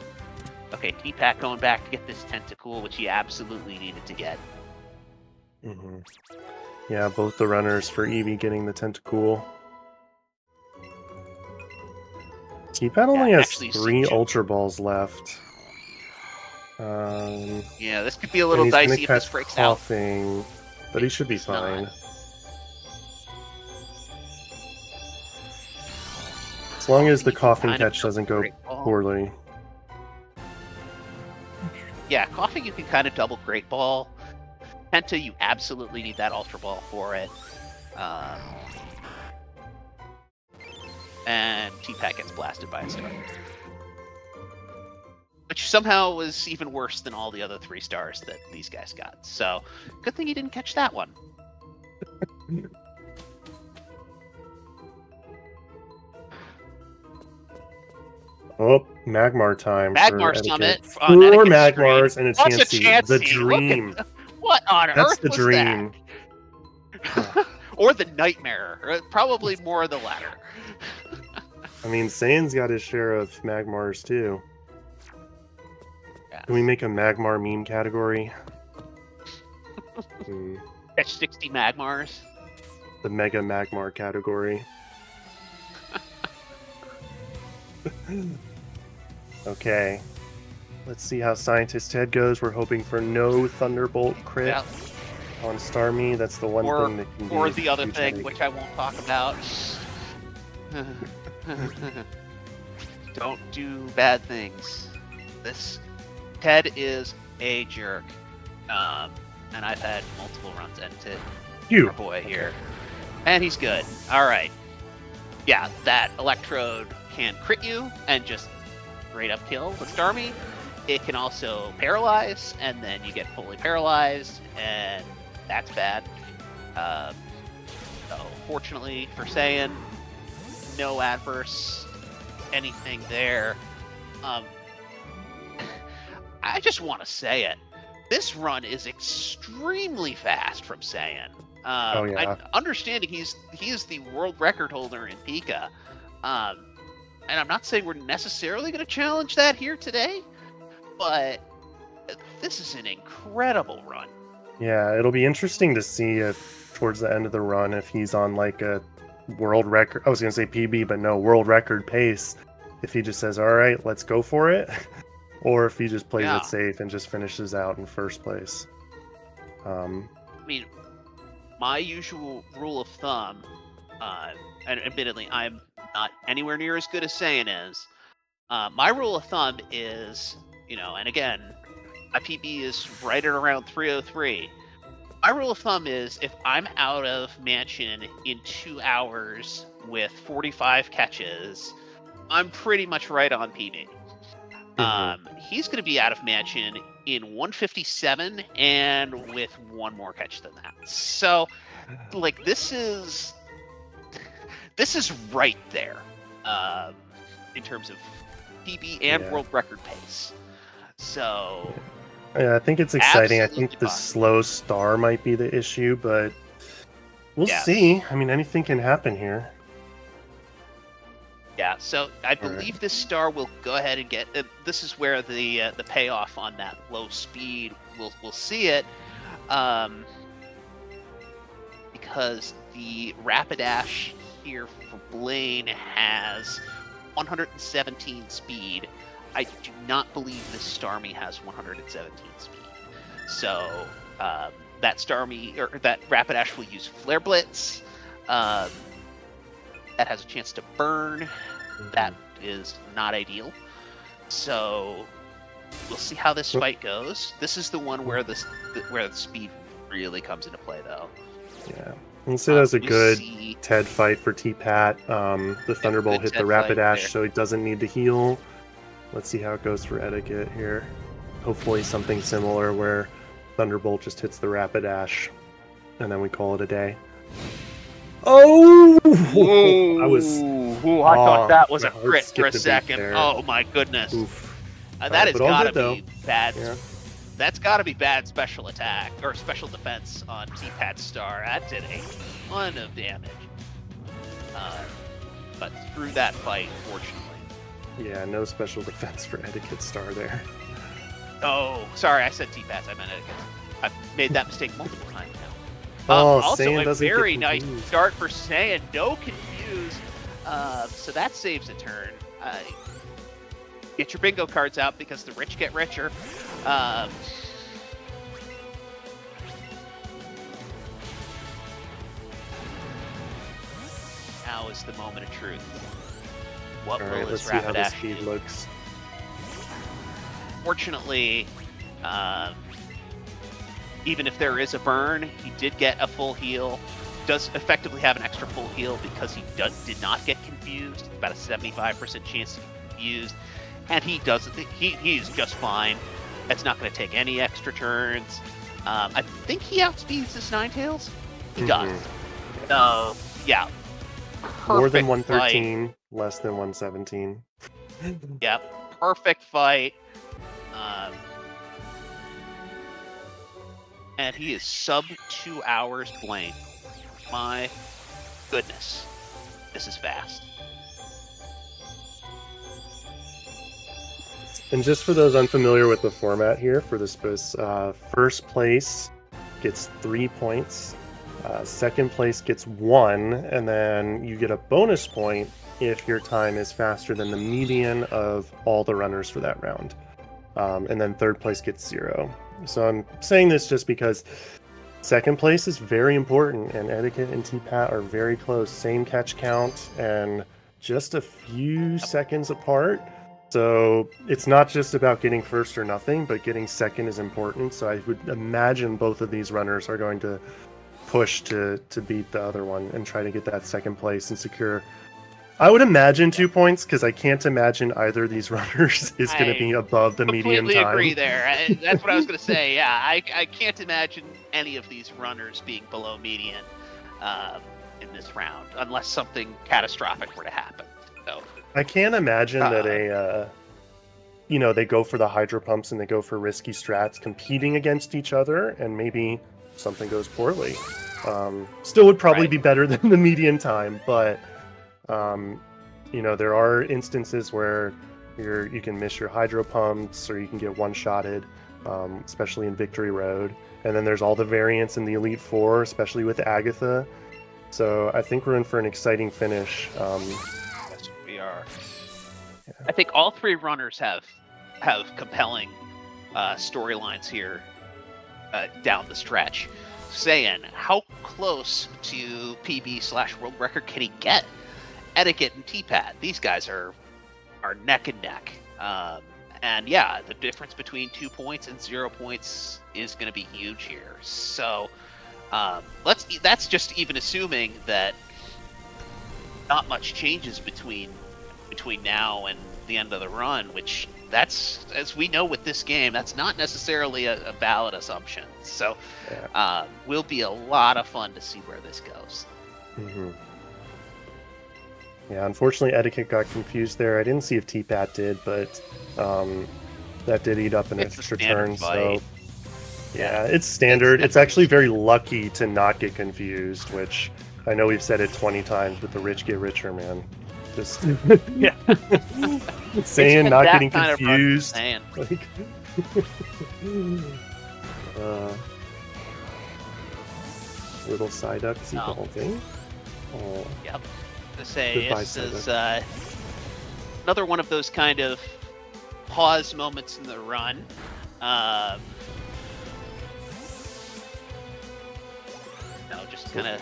Okay, T-Pat going back to get this Tentacool, which he absolutely needed to get. Hmm Yeah, both the runners for Eevee getting the Tentacool. T-Pat only has actually, three Ultra Balls left. Um, Yeah, this could be a little dicey if this breaks out. Koffing, but he should be It's not. fine. As long as the Koffing catch doesn't go poorly. Yeah, Koffing you can kind of double great ball. Penta, you absolutely need that ultra ball for it. Um, and T-Pat gets blasted by a star. Which somehow was even worse than all the other three stars that these guys got. So, good thing you didn't catch that one. Oh, Magmar time. Magmar Summit. Four Magmars and a What's a Chansey. The Chansey? Look at dream. What on That's earth the was dream. that? or the nightmare. Probably more of the latter. I mean, Saiyan's got his share of Magmars too. Yeah. Can we make a Magmar meme category? Hmm, Catch 60 Magmars. the Mega Magmar category. okay. Let's see how Scientist Ted goes. We're hoping for no Thunderbolt crit Yeah. on Starmie. That's the one Or- thing that can be Or the other thing, headache. which I won't talk about. Don't do bad things. This Ted is a jerk. Um, and I've had multiple runs into You. our boy here. And he's good. Alright. Yeah, that electrode can crit you and just straight up kill the Starmie. It can also paralyze, and then you get fully paralyzed, and that's bad. Um, so, fortunately for Saiyan, no adverse anything there. Um, I just want to say it. This run is extremely fast from Saiyan. Um, Oh, yeah. I'm understanding he's he is the world record holder in Pika. Um, and I'm not saying we're necessarily going to challenge that here today, but this is an incredible run. Yeah, it'll be interesting to see if towards the end of the run if he's on like a world record. I was gonna say PB, but no, world record pace. If he just says, "All right, let's go for it," or if he just plays Yeah. it safe and just finishes out in first place. Um, I mean, my usual rule of thumb, uh, and admittedly, I'm not anywhere near as good as Saiyan is. Uh, my rule of thumb is, you know, and again, my PB is right at around 303. My rule of thumb is if I'm out of mansion in two hours with 45 catches, I'm pretty much right on PB. Um, he's going to be out of mansion in 157 and with one more catch than that. So, like, this is this is right there um, in terms of PB and Yeah. world record pace. So, yeah, I think it's exciting. I think the slow star might be the issue, but we'll Yes. see. I mean, anything can happen here. yeah. So I believe this star will go ahead and get. Uh, this is where the uh, the payoff on that low speed. We'll we'll see it. Um, because the Rapidash here for Blaine has 117 speed. I do not believe this Starmie has 117 speed. So um, that Starmie or that Rapidash will use Flare Blitz. Um, that has a chance to burn. That is not ideal. So we'll see how this fight goes. This is the one where the where the speed really comes into play, though. Yeah, and so Uh, that's a good see- Ted fight for T-Pat. Um, the Thunderbolt hit the Ted fight Rapidash, so he doesn't need to heal. Let's see how it goes for Eddaket here. Hopefully, something similar where Thunderbolt just hits the rapid Rapidash, and then we call it a day. Oh, I was Ooh, I Oh, thought that was a crit for a second. Oh my goodness. Oof. Uh, Uh, that has got to be bad. Yeah. That's got to be bad special attack or special defense on T-Pat Star. That did a ton of damage. Uh, but through that fight, fortunately. Yeah, no special defense for Eddaket Star there. Oh, sorry, I said T-Pats. I meant Eddaket. I've made that mistake multiple times now. Oh, Um, also, Saiyan a very nice confused. start for Saiyan. No confuse. Uh, so that saves a turn. Uh, get your bingo cards out because the rich get richer. Um, now is the moment of truth. What All will right, let's see how the speed do? looks. Fortunately, um, even if there is a burn, he did get a full heal. Does effectively have an extra full heal because he does, did not get confused. About a 75% chance to get confused. And he doesn't. He, he's just fine. That's not going to take any extra turns. Um, I think he outspeeds his Ninetales. He does. Mhm. So, yeah. More than Perfect fight. 113, less than 117. Yep, perfect fight. Um, and he is sub two hours Blaine. My goodness, this is fast. And just for those unfamiliar with the format here for this, this uh, first place gets three points, uh, second place gets one, and then you get a bonus point if your time is faster than the median of all the runners for that round. Um, and then third place gets zero. So I'm saying this just because second place is very important, and Eddaket and T-Pat are very close, same catch count, and just a few seconds apart. So it's not just about getting first or nothing, but getting second is important. So I would imagine both of these runners are going to push to to beat the other one and try to get that second place and secure. I would imagine two points because I can't imagine either of these runners is going to be above the median Completely time. agree there. I- That's what I was going to say. Yeah, I, I can't imagine any of these runners being below median um, in this round unless something catastrophic were to happen. So I can't imagine that Uh, a, uh, you know, they go for the hydro pumps and they go for risky strats competing against each other, and maybe something goes poorly. Um, still would probably Right. be better than the median time, but um, you know, there are instances where you're you can miss your hydro pumps or you can get one shotted, um, especially in Victory Road. And then there's all the variants in the Elite Four, especially with Agatha. So I think we're in for an exciting finish. Um, yes, we are. I think all three runners have have compelling uh, storylines here uh, down the stretch. Saiyan how close to PB slash world record can he get? Eddaket and T-Pat, these guys are are neck and neck. Um, and yeah, the difference between two points and zero points is going to be huge here. So um, let's. That's just even assuming that not much changes between between now and the end of the run, which that's as we know with this game, that's not necessarily a, a valid assumption. So Yeah. um, will be a lot of fun to see where this goes. hmm Yeah, unfortunately, Eddaket got confused there. I didn't see if T-Pat did, but um, that did eat up an It's a extra turn. fight. So, yeah, it's standard. It's actually very lucky to not get confused, which I know we've said it 20 times, but the rich get richer, man. Just Yeah. saying not that getting kind of run, confused. man. Like, uh, little Psyduck Oh. evolving. Oh. To say Goodbye, this is uh, another one of those kind of pause moments in the run. Um, no, just kind of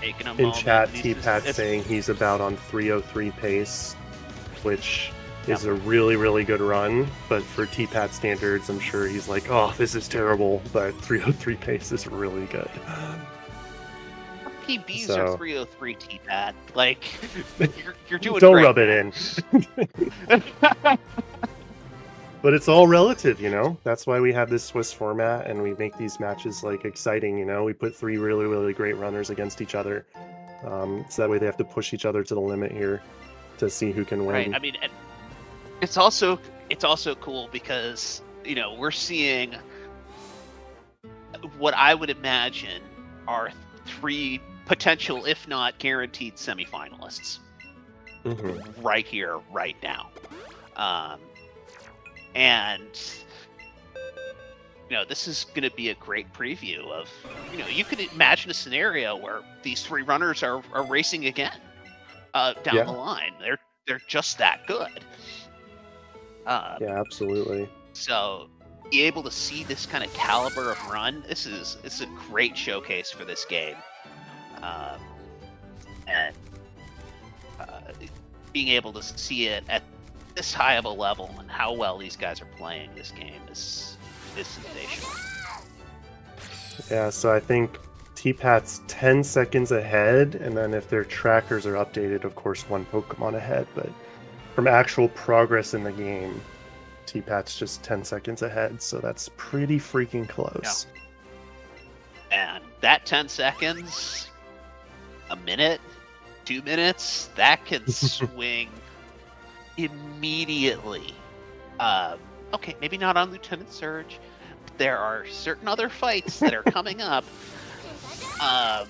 taking a In moment. chat, T Pat saying he's about on 303 pace, which Yep. is a really, really good run. But for T Pat standards, I'm sure he's like, oh, this is terrible. But 303 pace is really good. PBs So- are 303 T-Pat. Like you're, you're doing. Don't great, rub it in. But it's all relative, you know? That's why we have this Swiss format and we make these matches like exciting, you know? We put three really, really great runners against each other. Um, so that way they have to push each other to the limit here to see who can win. Right. I mean, and it's also it's also cool because you know we're seeing what I would imagine are three potential, if not guaranteed, semifinalists Mhm. right here, right now. Um, and you know, this is going to be a great preview of you know you could imagine a scenario where these three runners are, are racing again uh, down Yeah. the line. They're they're just that good. Uh, Yeah, absolutely. so be able to see this kind of caliber of run, this is this is a great showcase for this game. Um, and uh, being able to see it at this high of a level and how well these guys are playing this game is is sensational. Yeah, so I think T-Pat's 10 seconds ahead, and then if their trackers are updated, of course, one Pokemon ahead. But from actual progress in the game, T-Pat's just 10 seconds ahead, so that's pretty freaking close. And that 10 seconds, a minute, two minutes, that can swing immediately. Um, okay, maybe not on Lieutenant Surge, but there are certain other fights that are coming up. Um,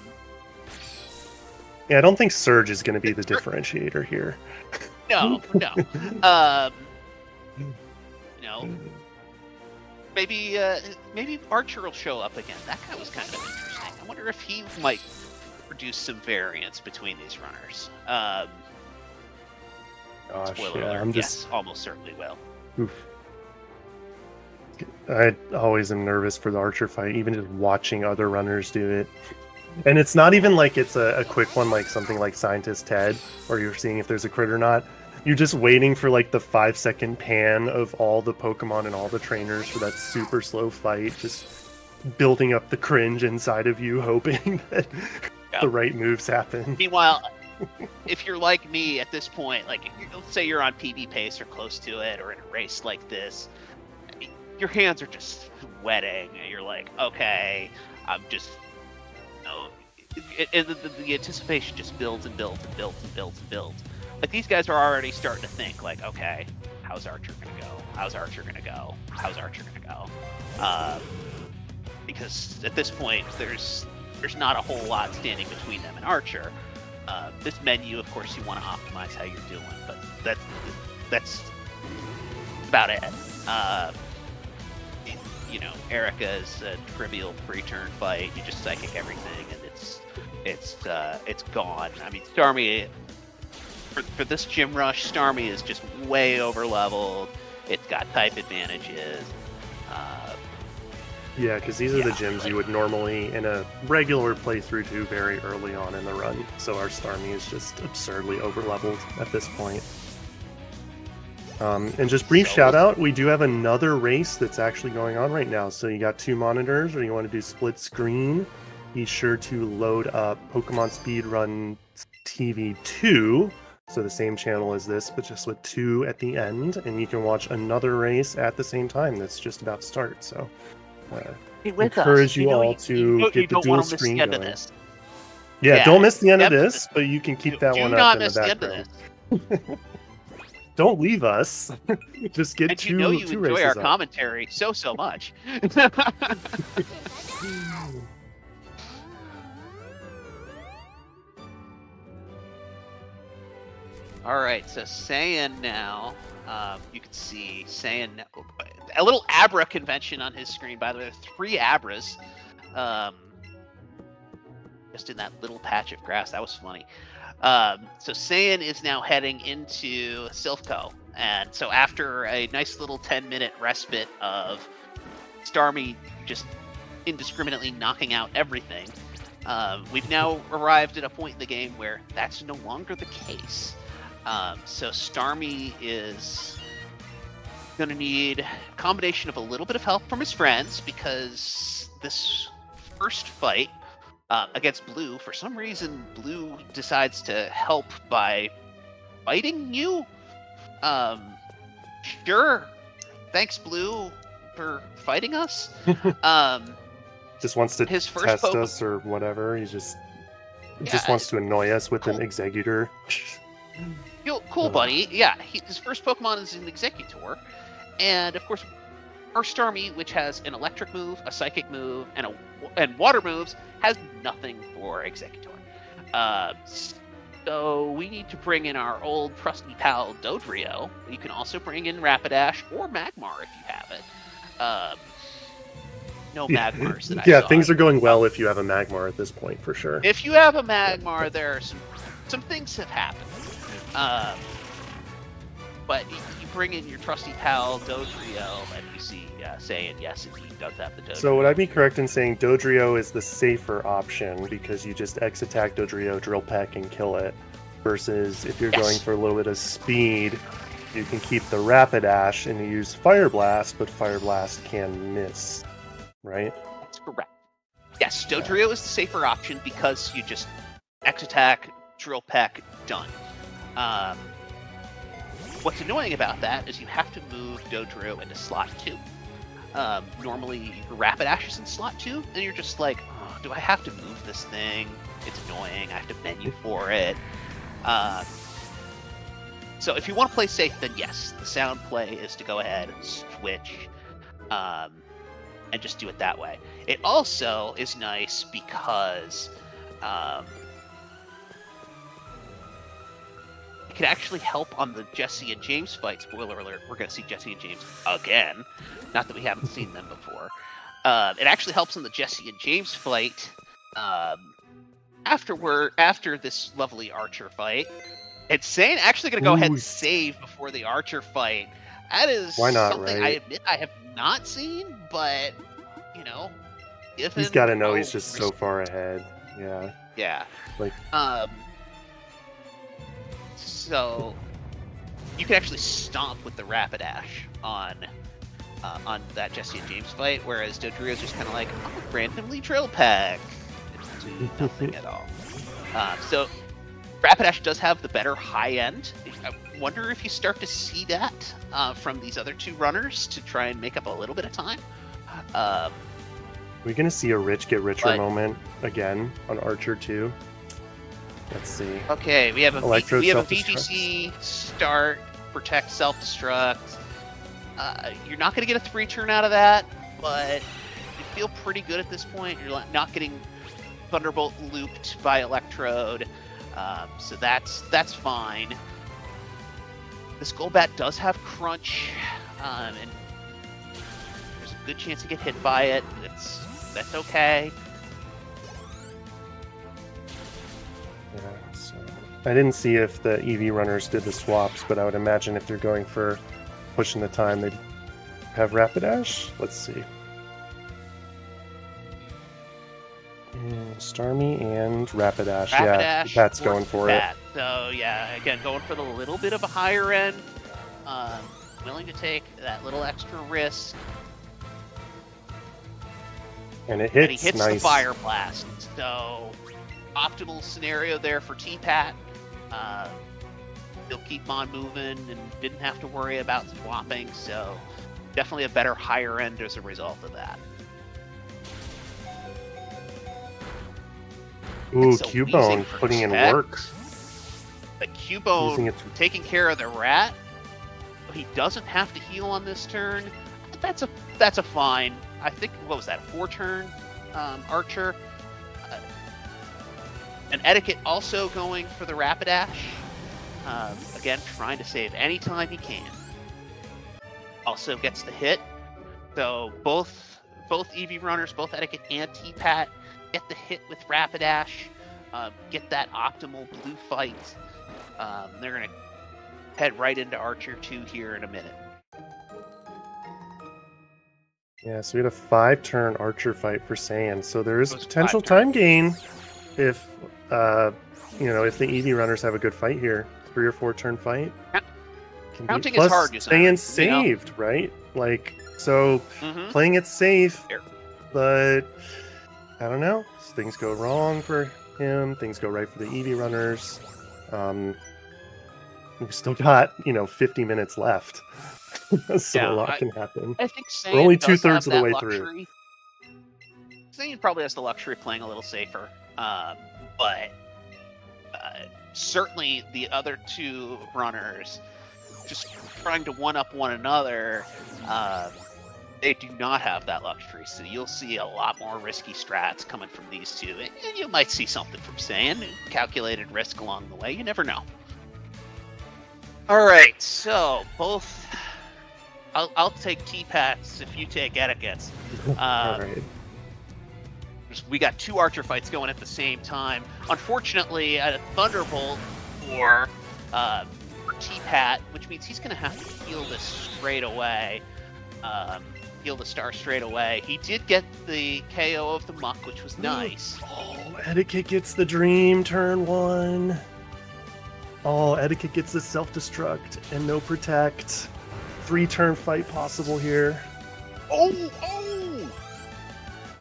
Yeah, I don't think Surge is going to be the differentiator here. no, no. Um, you know, maybe uh, maybe Archer will show up again. That guy was kind of interesting. I wonder if he might produce some variance between these runners. Um, Gosh, spoiler yeah, alert, I'm just yes, almost certainly will. Oof. I always am nervous for the archer fight, even just watching other runners do it. And it's not even like it's a, a quick one, like something like Scientist Ted, or you're seeing if there's a crit or not. You're just waiting for like the five second pan of all the Pokemon and all the trainers for that super slow fight, just building up the cringe inside of you, hoping that Yeah. the right moves happen. Meanwhile, if you're like me at this point, like let's say you're on PB pace or close to it, or in a race like this, your hands are just sweating, and you're like, okay, I'm just, you know, it, it, the, the anticipation just builds and builds and builds and builds and builds. Like these guys are already starting to think, like, okay, how's Archer gonna go? How's Archer gonna go? How's Archer gonna go? Um, because at this point, there's there's not a whole lot standing between them and Archer. Uh, this menu, of course, you want to optimize how you're doing, but that's that's about it. Uh, you know, Erika's a trivial three-turn fight. You just psychic everything, and it's it's uh, it's gone. I mean, Starmie for, for this gym rush, Starmie is just way over leveled. It's got type advantages. Yeah, because these are the Yeah, gyms like- you would normally in a regular playthrough do very early on in the run. So our Starmie is just absurdly overleveled at this point. Um, and just brief shout out, we do have another race that's actually going on right now. So you got two monitors, or you want to do split screen, be sure to load up Pokemon Speedrun TV 2. So the same channel as this, but just with two at the end, and you can watch another race at the same time that's just about to start. So uh, us. Encourage you know all to you, get the dual want to miss screen the going. yeah, Yeah, don't miss the end of this, but you can keep that do one up in the the background. this. Don't leave us. just get And two, you know you enjoy our up. commentary so so much. All right, so Saiyan now, um, you can see Saiyan, a little Abra convention on his screen. By the way, three Abras, um, just in that little patch of grass. That was funny. Um, so Saiyan is now heading into Silph Co., and so after a nice little 10-minute respite of Starmie just indiscriminately knocking out everything, um, we've now arrived at a point in the game where that's no longer the case. Um, so Starmie is going to need a combination of a little bit of help from his friends because this first fight uh, against Blue, for some reason, Blue decides to help by fighting you. Um, sure. Thanks, Blue, for fighting us. um, Just wants to his first test Poke- us or whatever. He just just wants to annoy us with an Exeggutor. Cool, cool Uh. buddy. Yeah, he, his first Pokemon is an Exeggutor, and of course, our Starmie, which has an Electric move, a Psychic move, and a and Water moves, has nothing for Exeggutor. Uh, so we need to bring in our old trusty pal Dodrio. You can also bring in Rapidash or Magmar if you have it. Um, no Magmars that yeah, saw. things are going well if you have a Magmar at this point for sure. If you have a Magmar, there are some some things have happened. Um, but bring in your trusty pal Dodrio, and you see uh, Saiyan yes, if he does have the Dodrio. So would I be correct in saying Dodrio is the safer option because you just X attack Dodrio, drill peck, and kill it, versus if you're Yes. going for a little bit of speed, you can keep the Rapidash and you use Fire Blast, but Fire Blast can miss, right? That's correct. Yes, Dodrio is the safer option because you just X attack, drill peck, done. Um, what's annoying about that is you have to move Dodrio into slot two. Um, normally, your Rapidash is in slot two, and you're just like, oh, do I have to move this thing? It's annoying. I have to menu for it. Um, so if you want to play safe, then yes, the sound play is to go ahead, switch, um, and just do it that way. It also is nice because um, can actually help on the Jesse and James fight. Spoiler alert: we're going to see Jesse and James again. Not that we haven't seen them before. Uh, it actually helps in the Jesse and James fight. Um, afterward, after this lovely Archer fight, it's Saiyan actually going to go ahead and save before the Archer fight. That is Why not, something I admit I have not seen, but you know, Giffen, he's got to know how he's just so far ahead. Yeah. yeah. Like- um. So you can actually stomp with the Rapidash on uh, on that Jesse and James fight, whereas Dodrio's just kind of like oh, randomly drill peck, do nothing at all. Uh, so Rapidash does have the better high end. I wonder if you start to see that uh, from these other two runners to try and make up a little bit of time. Um, We're gonna see a rich get richer But- moment again on Archer too. Let's see. Okay, we have a Electrode we have a. VGC start, protect self destruct. Uh, you're not going to get a three turn out of that, but you feel pretty good at this point. You're not getting Thunderbolt looped by Electrode, um, so that's that's fine. This Golbat does have Crunch, um, and there's a good chance to get hit by it. It's that's okay. I didn't see if the EV runners did the swaps, but I would imagine if they're going for pushing the time, they'd have Rapidash. Let's see. And Starmie and Rapidash. yeah, Rapidash Pat's going for it. So yeah, again, going for the little bit of a higher end. Um, willing to take that little extra risk, And it and he hits, hits nice. the fire blast. So optimal scenario there for T-Pat. Uh, he'll keep on moving and didn't have to worry about swapping. So definitely a better higher end as a result of that. Ooh, a Cubone putting in work. The Cubone taking care of the rat. He doesn't have to heal on this turn. That's a that's a fine. I think what was that four turn um, Archer. And Eddaket also going for the Rapidash. Um, again, trying to save any time he can. Also gets the hit. So both both EV runners, both Eddaket and T-Pat, get the hit with Rapidash. Um, get that optimal blue fight. Um, they're gonna head right into Archer 2 here in a minute. Yeah, so we had a five turn archer fight for Saiyan, So there is potential time gain if uh you know if the EV runners have a good fight here. Three or four turn fight. Count- Can be- counting is hard, you know, Saiyan you know? saved, right? Like so Mm-hmm. playing it safe, Fair. but I don't know. Things go wrong for him. Things go right for the EV runners. Um, we've still got you know 50 minutes left, so Yeah, a lot I- can happen. I think Saiyan We're only two-thirds of the way through. luxury. Saiyan probably has the luxury of playing a little safer, um, but certainly the other two runners just trying to one up one another. Uh, they do not have that luxury, so you'll see a lot more risky strats coming from these two, and you might see something from Saiyan, calculated risk along the way. You never know. All right, so both. I'll, I'll take T-Pats if you take Eddaket's. All Uh, right. We got two archer fights going at the same time. Unfortunately, a thunderbolt for uh, T-Pat, which means he's going to have to heal this straight away. Um, heal the star straight away. He did get the KO of the Muk, which was nice. Oh, Eddaket gets the dream turn one. Oh, Eddaket gets the self destruct and no protect. Three turn fight possible here. Oh, oh!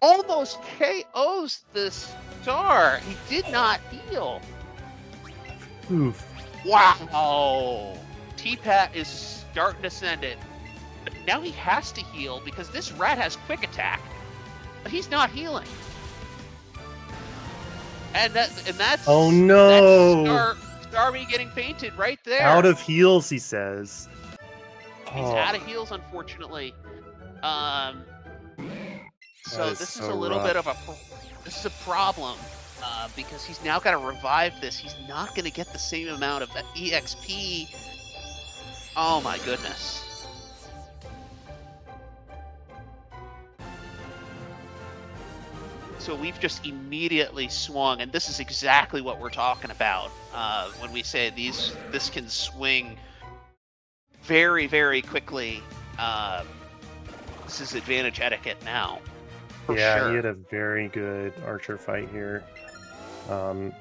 Almost KOs the star. He did not heal. Oof. Wow. T-Pat is starting to send it. But now he has to heal because this rat has quick attack. But he's not healing. And that and that's Oh that's no! Star, Starmie getting painted right there. Out of heals, he says. He's Oh, out of heals, unfortunately. Um, so is this is so a little rough. bit of a this is a problem uh, because he's now got to revive this. He's not going to get the same amount of exp. Oh my goodness! So we've just immediately swung, and this is exactly what we're talking about uh, when we say these. This can swing very, very quickly. Uh, this is advantage Eddaket now. For yeah, sure. he had a very good Archer fight here. Um,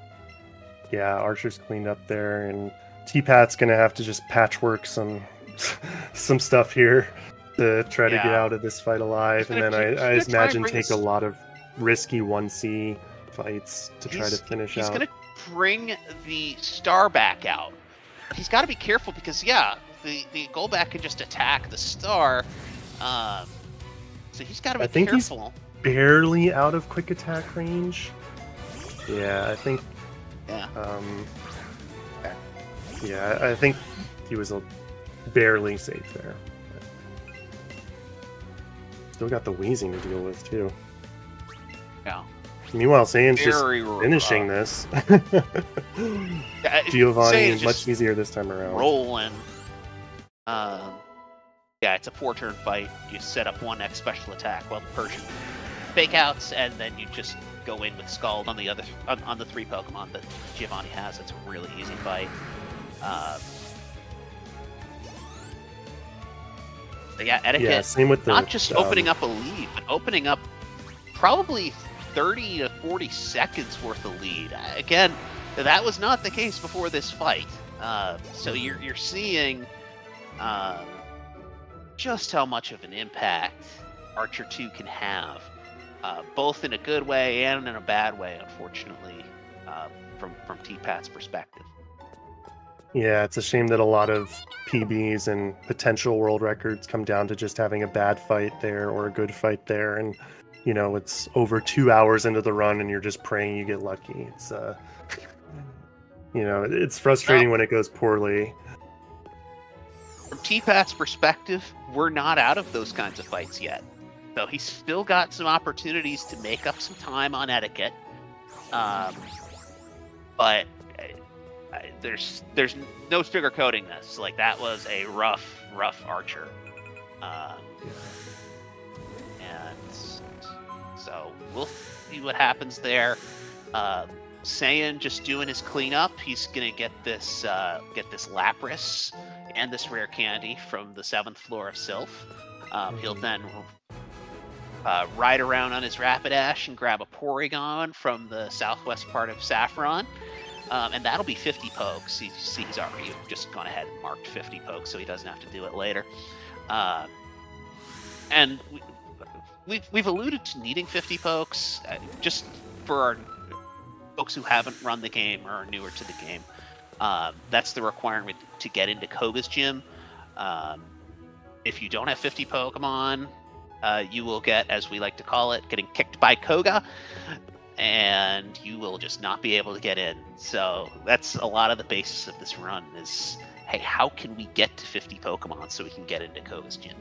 yeah, Archer's cleaned up there, and T Pat's gonna have to just patchwork some some stuff here to try to get out of this fight alive, and then he's I, I gonna try and imagine take this- a lot of risky one C fights to try to finish He's out. He's gonna bring the star back out. He's got to be careful because yeah, the the Golbat can just attack the star. Um, so he's got to be I think he's- careful. Barely out of quick attack range. Yeah, I think. Yeah. Um, yeah, I think he was a barely safe there. Still got the Weezing to deal with too. Yeah. Meanwhile, Saiyan's just Very rough. finishing this. Yeah, Giovanni Saiyan's much easier this time around. rolling. Um, yeah, it's a four-turn fight. You set up one X special attack while the Persian fake outs, and then you just go in with Scald on the other on, on the three Pokemon that Giovanni has. It's a really easy fight. But yeah, Eddaket. Yeah, same with the not just um, opening up a lead, but opening up probably 30 to 40 seconds worth of lead. Uh, Again, that was not the case before this fight. Uh, so you're you're seeing um, just how much of an impact Archer 2 can have, uh, both in a good way and in a bad way, unfortunately, uh, from from T-Pat's perspective. Yeah, it's a shame that a lot of PBs and potential world records come down to just having a bad fight there or a good fight there, and you know it's over two hours into the run and you're just praying you get lucky. It's uh, you know, it's frustrating when it goes poorly. from T-Pat's perspective, we're not out of those kinds of fights yet. So he's still got some opportunities to make up some time on Eddaket. Um, but uh, uh, there's there's no sugarcoating this. Like that was a rough, rough archer. Um, and so we'll see what happens there. Um, Saiyan just doing his cleanup. He's gonna get this uh, get this Lapras and this rare candy from the seventh floor of Silph. Um, he'll Mhm. then uh, ride around on his Rapidash and grab a Porygon from the southwest part of Saffron. Um, and that'll be 50 pokes. You see, he's already just gone ahead and marked 50 pokes, so he doesn't have to do it later. Um, and we, we've we've alluded to needing 50 pokes uh, just for our folks who haven't run the game or are newer to the game. Um, that's the requirement to get into Koga's gym. Um, if you don't have 50 Pokemon, uh, you will get, as we like to call it, getting kicked by Koga. and you will just not be able to get in. So that's a lot of the basis of this run is hey, how can we get to 50 Pokemon so we can get into Koga's gym?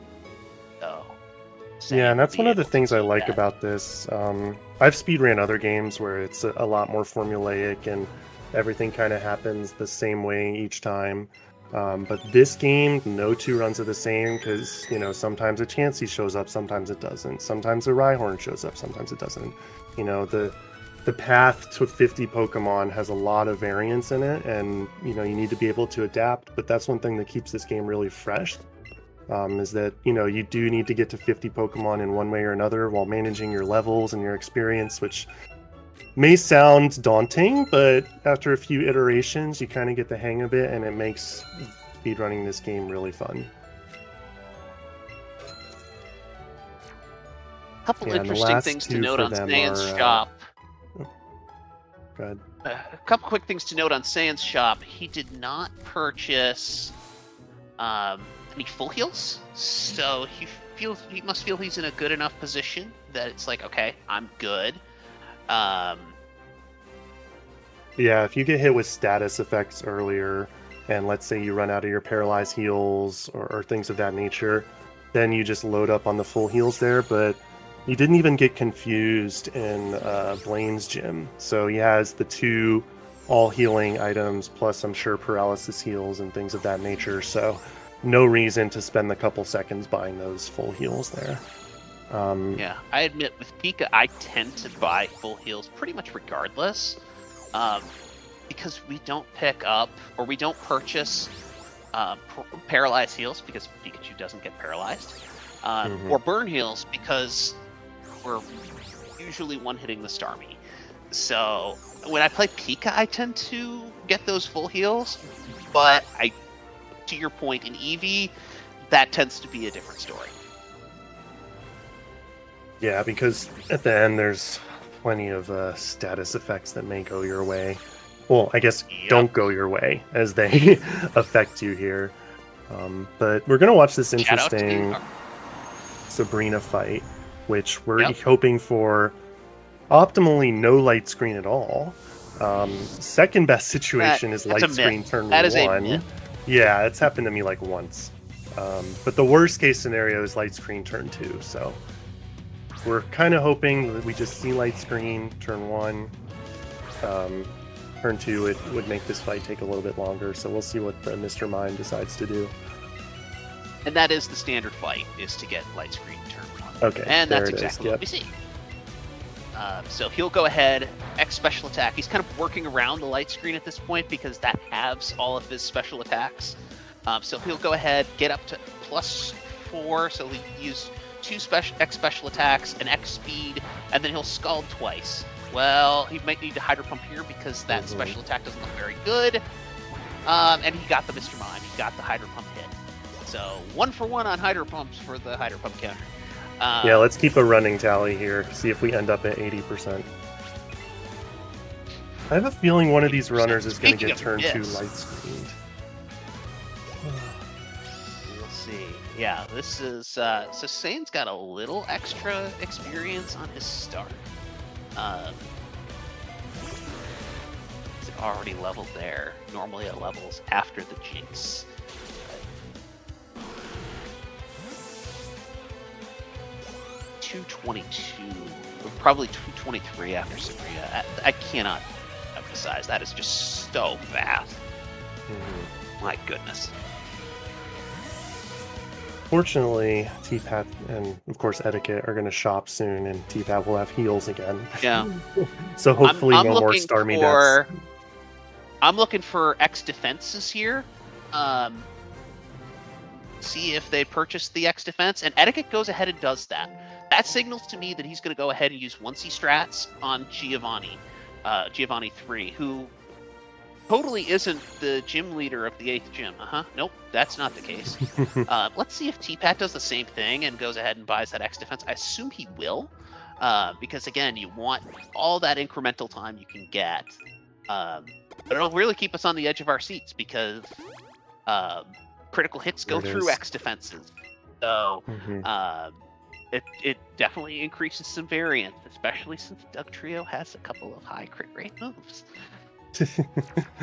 So yeah, and that's one of the things I like that. about this. Um, I've speedran other games where it's a, a lot more formulaic and everything kind of happens the same way each time. Um, but this game, no two runs are the same because you know sometimes a Chansey shows up, sometimes it doesn't. Sometimes a Rhyhorn shows up, sometimes it doesn't. You know the the path to 50 Pokemon has a lot of variance in it, and you know you need to be able to adapt. But that's one thing that keeps this game really fresh um, is that you know you do need to get to 50 pokemon in one way or another while managing your levels and your experience which may sound daunting but after a few iterations you kind of get the hang of it and it makes speedrunning this game really fun A couple and interesting things to note on Saiyan's are, uh, shop. good Uh, a couple quick things to note on Saiyan's shop. He did not purchase um, any full heals, so he feels he must feel he's in a good enough position that it's like, okay, I'm good. Um, yeah if you get hit with status effects earlier and let's say you run out of your paralyzed heals or, or things of that nature then you just load up on the full heals there but you didn't even get confused in uh, Blaine's gym. So he has the two all healing items, plus I'm sure paralysis heals and things of that nature. So no reason to spend the couple seconds buying those full heals there. Um, yeah, I admit with Pika, I tend to buy full heals pretty much regardless, um, because we don't pick up or we don't purchase uh, paralyzed heals because Pikachu doesn't get paralyzed, um, Mhm. or burn heals because we're usually one hitting the Starmie. So when I play Pika, I tend to get those full heals, but I, to your point in Eevee, that tends to be a different story. Yeah, because at the end there's plenty of uh, status effects that may go your way. Well, I guess Yep. don't go your way as they affect you here. Um, but we're gonna watch this Shout out to interesting Sabrina fight, which we're Yep. hoping for optimally no light screen at all. Um, second best situation is that's light screen turn That is one. Yeah, it's happened to me like once. Um, but the worst case scenario is light screen turn two. So we're kind of hoping that we just see light screen turn one. Um, turn two, it would make this fight take a little bit longer. So we'll see what the Mr. Mime decides to do. And that is the standard fight, is to get light screen turn one. Okay, And that's exactly yep. what we see. Um, so he'll go ahead, X special attack. He's kind of working around the light screen at this point because that halves all of his special attacks. Um, so he'll go ahead, get up to plus four. So he'll use two special X special attacks, an X speed, and then he'll scald twice. Well, he might need to hydro pump here because that Mhm. special attack doesn't look very good. Um, and he got the Mr. Mime. He got the hydro pump hit. So one for one on hydro pumps for the hydro pump counter. Um, Yeah, let's keep a running tally here. See if we end up at 80%. I have a feeling one of these runners is going to get turned to light screened. Yeah, this is uh, so Saiyan's got a little extra experience on his start. Um, he's already leveled there. Normally it levels after the Jynx. Two twenty-two, probably two twenty-three after Sabrina. I, I cannot emphasize that is just so fast. My goodness. Fortunately, TPAT and of course Eddaket are going to shop soon, and TPAT will have heals again. Yeah. so hopefully, I'm, I'm no more looking Starmie for, deaths. I'm looking for X defenses here. Um, see if they purchase the X defense, and Eddaket goes ahead and does that. That signals to me that he's going to go ahead and use one C strats on Giovanni, uh, Giovanni three, who totally isn't the gym leader of the eighth gym. Uh huh. Nope, that's not the case. uh, let's see if T-Pat does the same thing and goes ahead and buys that X defense. I assume he will, uh, because again, you want all that incremental time you can get. Um, but it'll really keep us on the edge of our seats because um, critical hits go through is. X defenses. So Mhm. um, it it definitely increases some variance, especially since Dugtrio has a couple of high crit rate moves.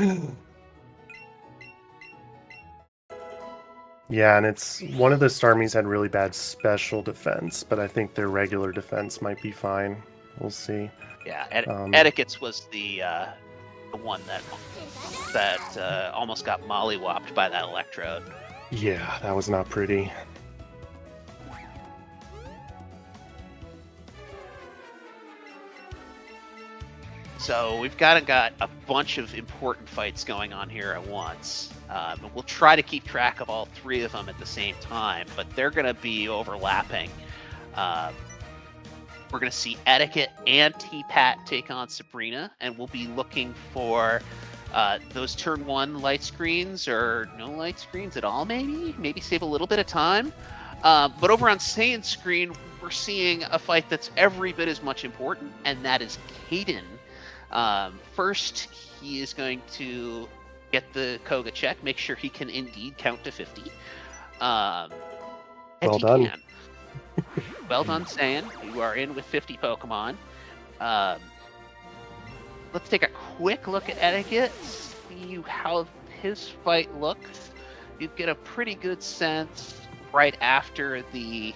yeah, and it's one of the Starmies had really bad special defense, but I think their regular defense might be fine. We'll see. Yeah, ed- Um, Eddaket's was the uh, the one that that uh, almost got mollywopped by that electrode. Yeah, that was not pretty. So we've got to got a bunch of important fights going on here at once. Um, and we'll try to keep track of all three of them at the same time, but they're going to be overlapping. Um, we're going to see Eddaket and T Pat take on Sabrina, and we'll be looking for uh, those turn one light screens or no light screens at all, maybe. Maybe save a little bit of time. Uh, but over on Saiyan's screen, we're seeing a fight that's every bit as much important, and that is Caden. Um, first, he is going to get the Koga check, make sure he can indeed count to 50. Um, Well done. can. well done, Saiyan. You are in with 50 Pokemon. Um, let's take a quick look at Eddaket, see how his fight looks. You get a pretty good sense right after the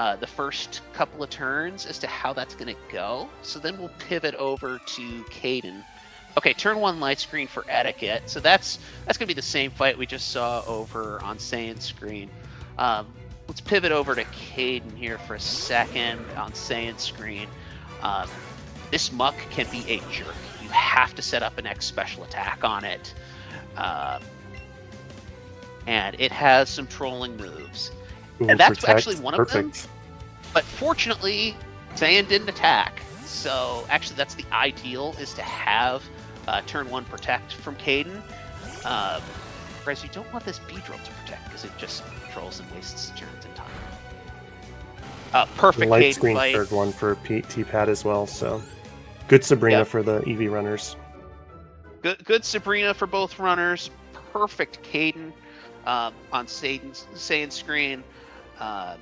uh, the first couple of turns as to how that's going to go. So then we'll pivot over to Caden. Okay, turn one light screen for Eddaket. So that's that's going to be the same fight we just saw over on Saiyan's screen. Um, let's pivot over to Caden here for a second on Saiyan's screen. Um, this Muk can be a jerk. You have to set up an X special attack on it. Um, and it has some trolling moves. Ooh, And that's protect, actually one of them? But fortunately, Saiyan didn't attack. So actually, that's the ideal is to have uh, turn one protect from Caden. Um, whereas you don't want this Beedrill to protect because it just trolls and wastes turns and time. Uh, perfect Light Caden screen fight. third one for P- T-Pat as well. So good Sabrina Yep. for the EV runners. Good, good Sabrina for both runners. Perfect Caden um, on Satan's Saiyan's screen. Um,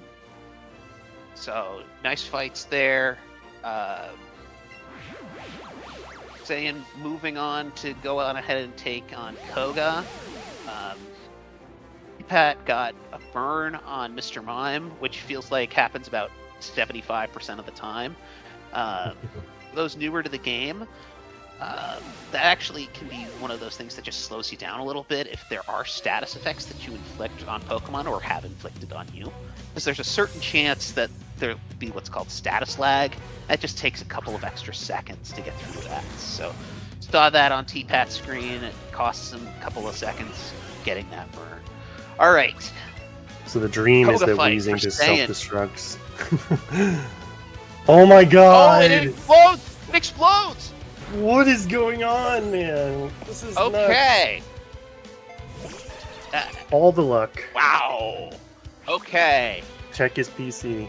so nice fights there. Uh, Saiyan moving on to go on ahead and take on Koga. Um, Pat got a burn on Mr. Mime, which feels like happens about 75% of the time. Um, those newer to the game, um, that actually can be one of those things that just slows you down a little bit if there are status effects that you inflict on Pokemon or have inflicted on you. Because there's a certain chance that there'll be what's called status lag. That just takes a couple of extra seconds to get through that. So, saw that on T-Pat's screen. It costs him a couple of seconds getting that burn. All right. So the dream is that Weezing just self-destructs. oh my god! Oh, it explodes! It explodes! what is going on, man? This is. Okay. Uh, All the luck. wow. Okay. Check his PC.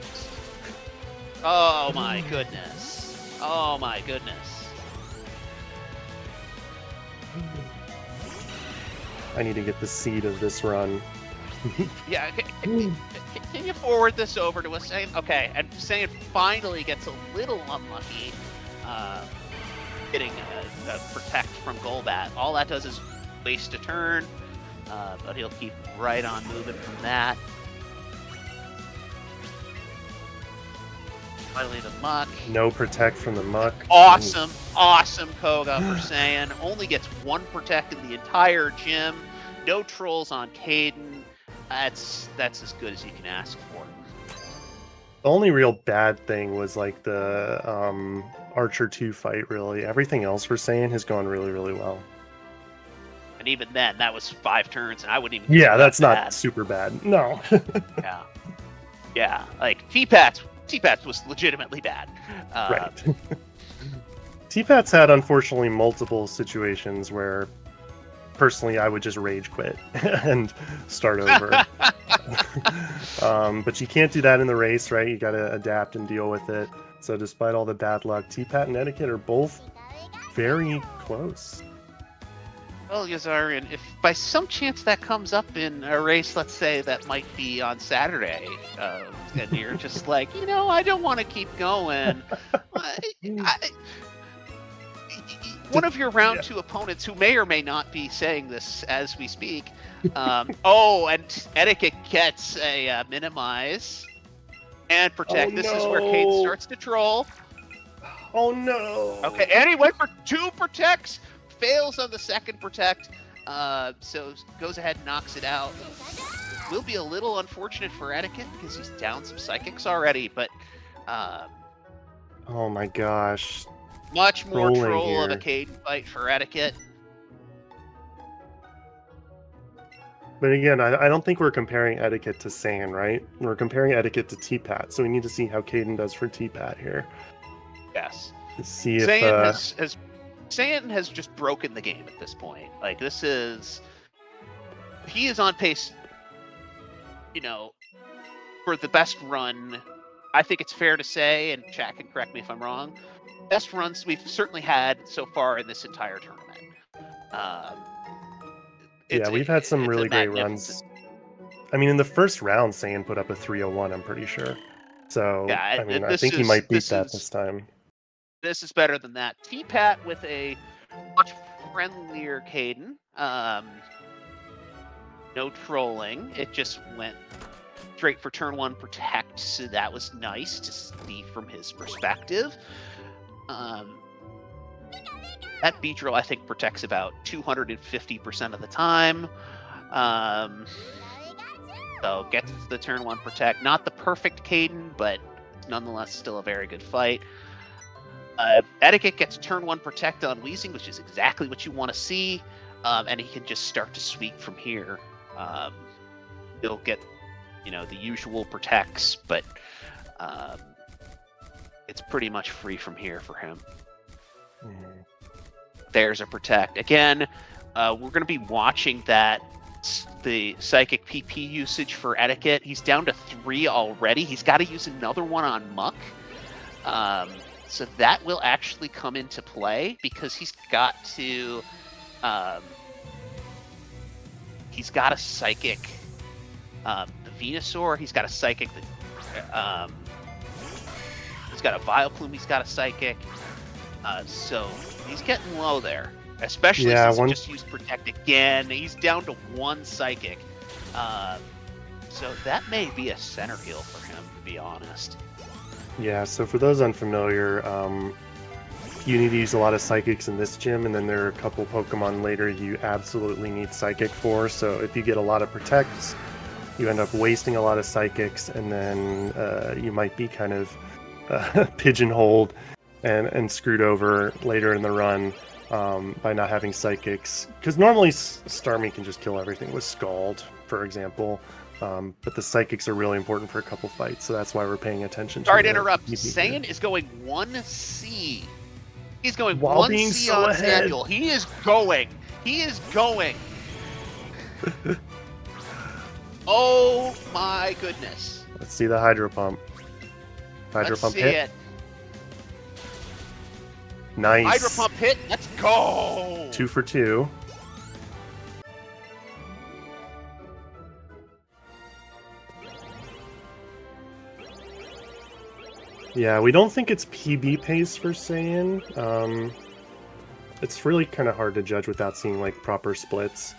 Oh my goodness. Oh my goodness. I need to get the seed of this run. Yeah, can, can, can you forward this over to us? Saying okay, and Saiyan finally gets a little unlucky, uh, getting a, a protect from Golbat. All that does is waste a turn, uh, but he'll keep right on moving from that. Finally, the Muk. No protect from the Muk. Awesome, awesome Koga for Saiyan only gets one protect in the entire gym. No trolls on Caden. That's that's as good as you can ask for. The only real bad thing was like the um, Archer 2 fight, really. Everything else we're saying has gone really, really well. And even then, that was five turns, and I wouldn't even. Yeah, that's that not bad. super bad. No. Yeah, yeah. Like T-Pats, T-Pats was legitimately bad. Uh, right. T-Pat's had, unfortunately, multiple situations where personally I would just rage quit and start over. um, but you can't do that in the race, right? You got to adapt and deal with it. So, despite all the bad luck, T-Pat and Eddaket are both very close. Well, Yazarian, if by some chance that comes up in a race, let's say that might be on Saturday, uh, and you're just like, you know, I don't want to keep going. I, I, one of your round Yeah. two opponents, who may or may not be saying this as we speak, um, oh, and Eddaket gets a uh, minimize and protect. Oh, this is where Kate starts to troll. Oh no. Okay, and he went for two protects, fails on the second protect, uh, so goes ahead and knocks it out. Will be a little unfortunate for Eddaket because he's down some psychics already, but um, Oh my gosh. much more Trolling troll of a here. Caden fight for Eddaket. But again, I, I don't think we're comparing Eddaket to Saiyan, right? We're comparing Eddaket to T-Pat, so we need to see how Caden does for T-Pat here. Yes, see if Saiyan uh, has, has Saiyan has just broken the game at this point. Like this is he is on pace, you know, for the best run. I think it's fair to say, and chat can correct me if I'm wrong. Best runs we've certainly had so far in this entire tournament. Um, yeah, we've had some really great runs. I mean, in the first round, Sand put up a 301, I'm pretty sure. So, Yeah, I mean, I think he might beat this that is- this time. this is better than that. T Pat with a much friendlier Caden. Um, no trolling. It just went straight for turn one protect, so that was nice to see from his perspective. Um, that Beedrill, I think, protects about 250% of the time. Um, so gets the turn one protect. Not the perfect Caden, but nonetheless still a very good fight. Uh, Eddaket gets turn one protect on Weezing, which is exactly what you want to see, um, and he can just start to sweep from here. Um, he'll get, you know, the usual protects, but um, it's pretty much free from here for him. Mhm. There's a protect again. Uh, we're going to be watching that the psychic PP usage for Eddaket. He's down to three already. He's got to use another one on Muk. Um, so that will actually come into play because he's got to. Um, he's got a psychic. Um, the Venusaur. He's got a psychic. That, um, he's got a Vileplume. He's got a psychic. Uh, so he's getting low there, especially Yeah, since one- he just used protect again. He's down to one psychic. Um, so that may be a center heal for him, to be honest. Yeah, so for those unfamiliar, um, you need to use a lot of psychics in this gym, and then there are a couple Pokemon later you absolutely need psychic for. So if you get a lot of protects, you end up wasting a lot of psychics, and then uh, you might be kind of uh, pigeonholed and, and screwed over later in the run um, by not having psychics. Because normally Starmie can just kill everything with Scald, for example. Um, but the psychics are really important for a couple fights, so that's why we're paying attention. Sorry to interrupt. Saiyan is going one C. He's going While one being C so on ahead. Samuel. He is going. He is going. oh my goodness. Let's see the hydro pump. Hydro Let's pump see hit. it. Nice. Hydro pump hit. Let's go. Two for two. Yeah, we don't think it's PB pace for Saiyan. Um, it's really kind of hard to judge without seeing like proper splits.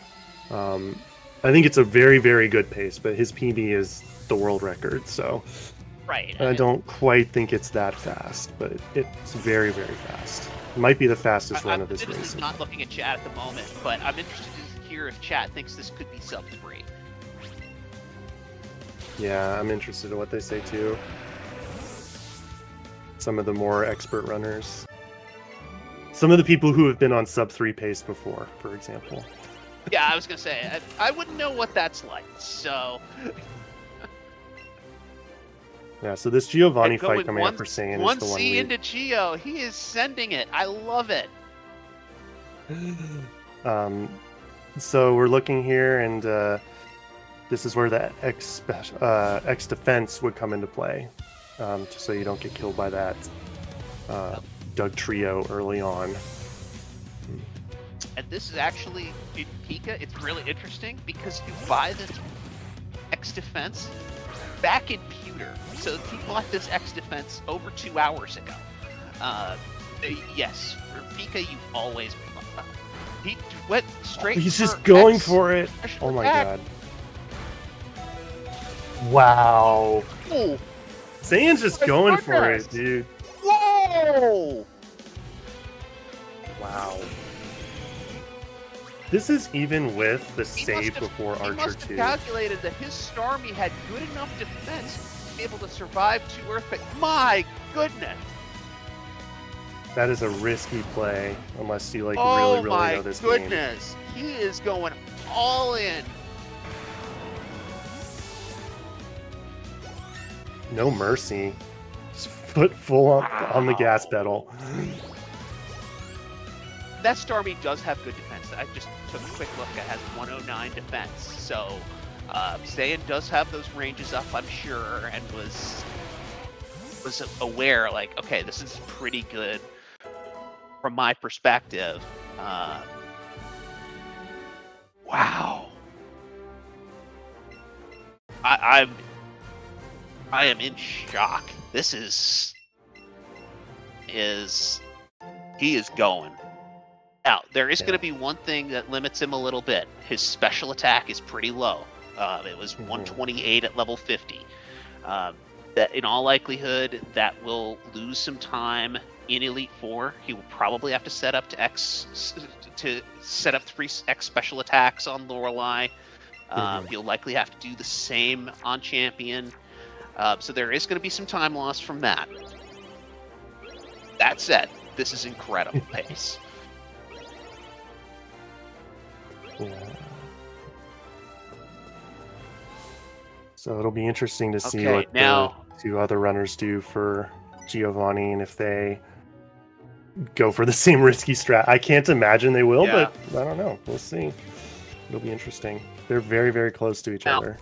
Um, I think it's a very, very good pace, but his PB is the world record, so Right. I don't quite think it's that fast, but it's very, very fast. It Might be the fastest I- run I'm of this race. not looking at chat at the moment, but I'm interested to hear if chat thinks this could be sub three. Yeah, I'm interested in what they say too. Some of the more expert runners. Some of the people who have been on sub 3 pace before, for example. Yeah, I was gonna say I, I wouldn't know what that's like. So Yeah, so this Giovanni fight coming one, up for Saiyan one is the one C we... into Geo. He is sending it. I love it. um, so we're looking here, and uh, this is where the X, uh, X defense would come into play, um, just so you don't get killed by that uh, Dugtrio early on. and this is actually in Pika. It's really interesting because you buy this X defense back in pewter. So he bought this X defense over two hours ago. Uh, yes, for Pika, you always. He went straight. He's just going X for it. Oh my attack. god. Wow. Oh, Zane's just going for it, dude. whoa! Wow. This is even with the He save have- before he Archer must have 2. calculated that his Starmie had good enough defense to be able to survive two Earthquake. My goodness! That is a risky play unless you like oh really, really know this game. Oh my goodness! He is going all in. No mercy. Just foot full on, on the gas pedal. That Starmie does have good defense. I just took a quick look. It has 109 defense. So, uh, Zayn does have those ranges up, I'm sure, and was was aware, like, okay, this is pretty good from my perspective. Uh, wow. I, I'm I am in shock. This is is he is going. Now, there is Yeah. going to be one thing that limits him a little bit. His special attack is pretty low. Uh, it was Mhm. 128 at level 50. Um, that, in all likelihood, that will lose some time in Elite Four. He will probably have to set up to X to set up three X special attacks on Lorelei. Um, Mhm. He'll likely have to do the same on Champion. Uh, so there is going to be some time loss from that. That said, this is incredible pace. Yeah. So it'll be interesting to see Okay, what now- the two other runners do for Giovanni and if they go for the same risky strat. I can't imagine they will, Yeah. but I don't know. We'll see. It'll be interesting. They're very, very close to each Now- other.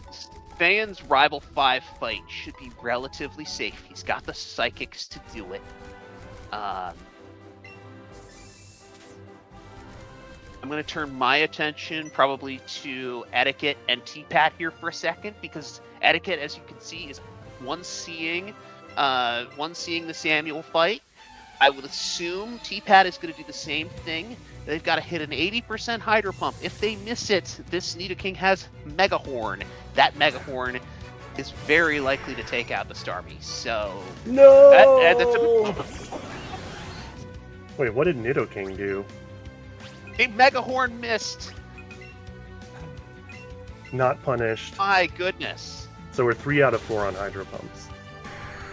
Van's rival five fight should be relatively safe. He's got the psychics to do it. Um, I'm going to turn my attention probably to Eddaket and T-Pat here for a second because Eddaket, as you can see, is one seeing, uh, one seeing the Samuel fight. I would assume T-Pat is going to do the same thing. They've got to hit an 80% hydro pump. If they miss it, this Nidoking has Mega Horn. That Mega Horn is very likely to take out the Starmie. So No! that, that- that's a, Wait, what did Nidoking do? a Mega Horn missed. Not punished. My goodness. So we're three out of four on hydro pumps.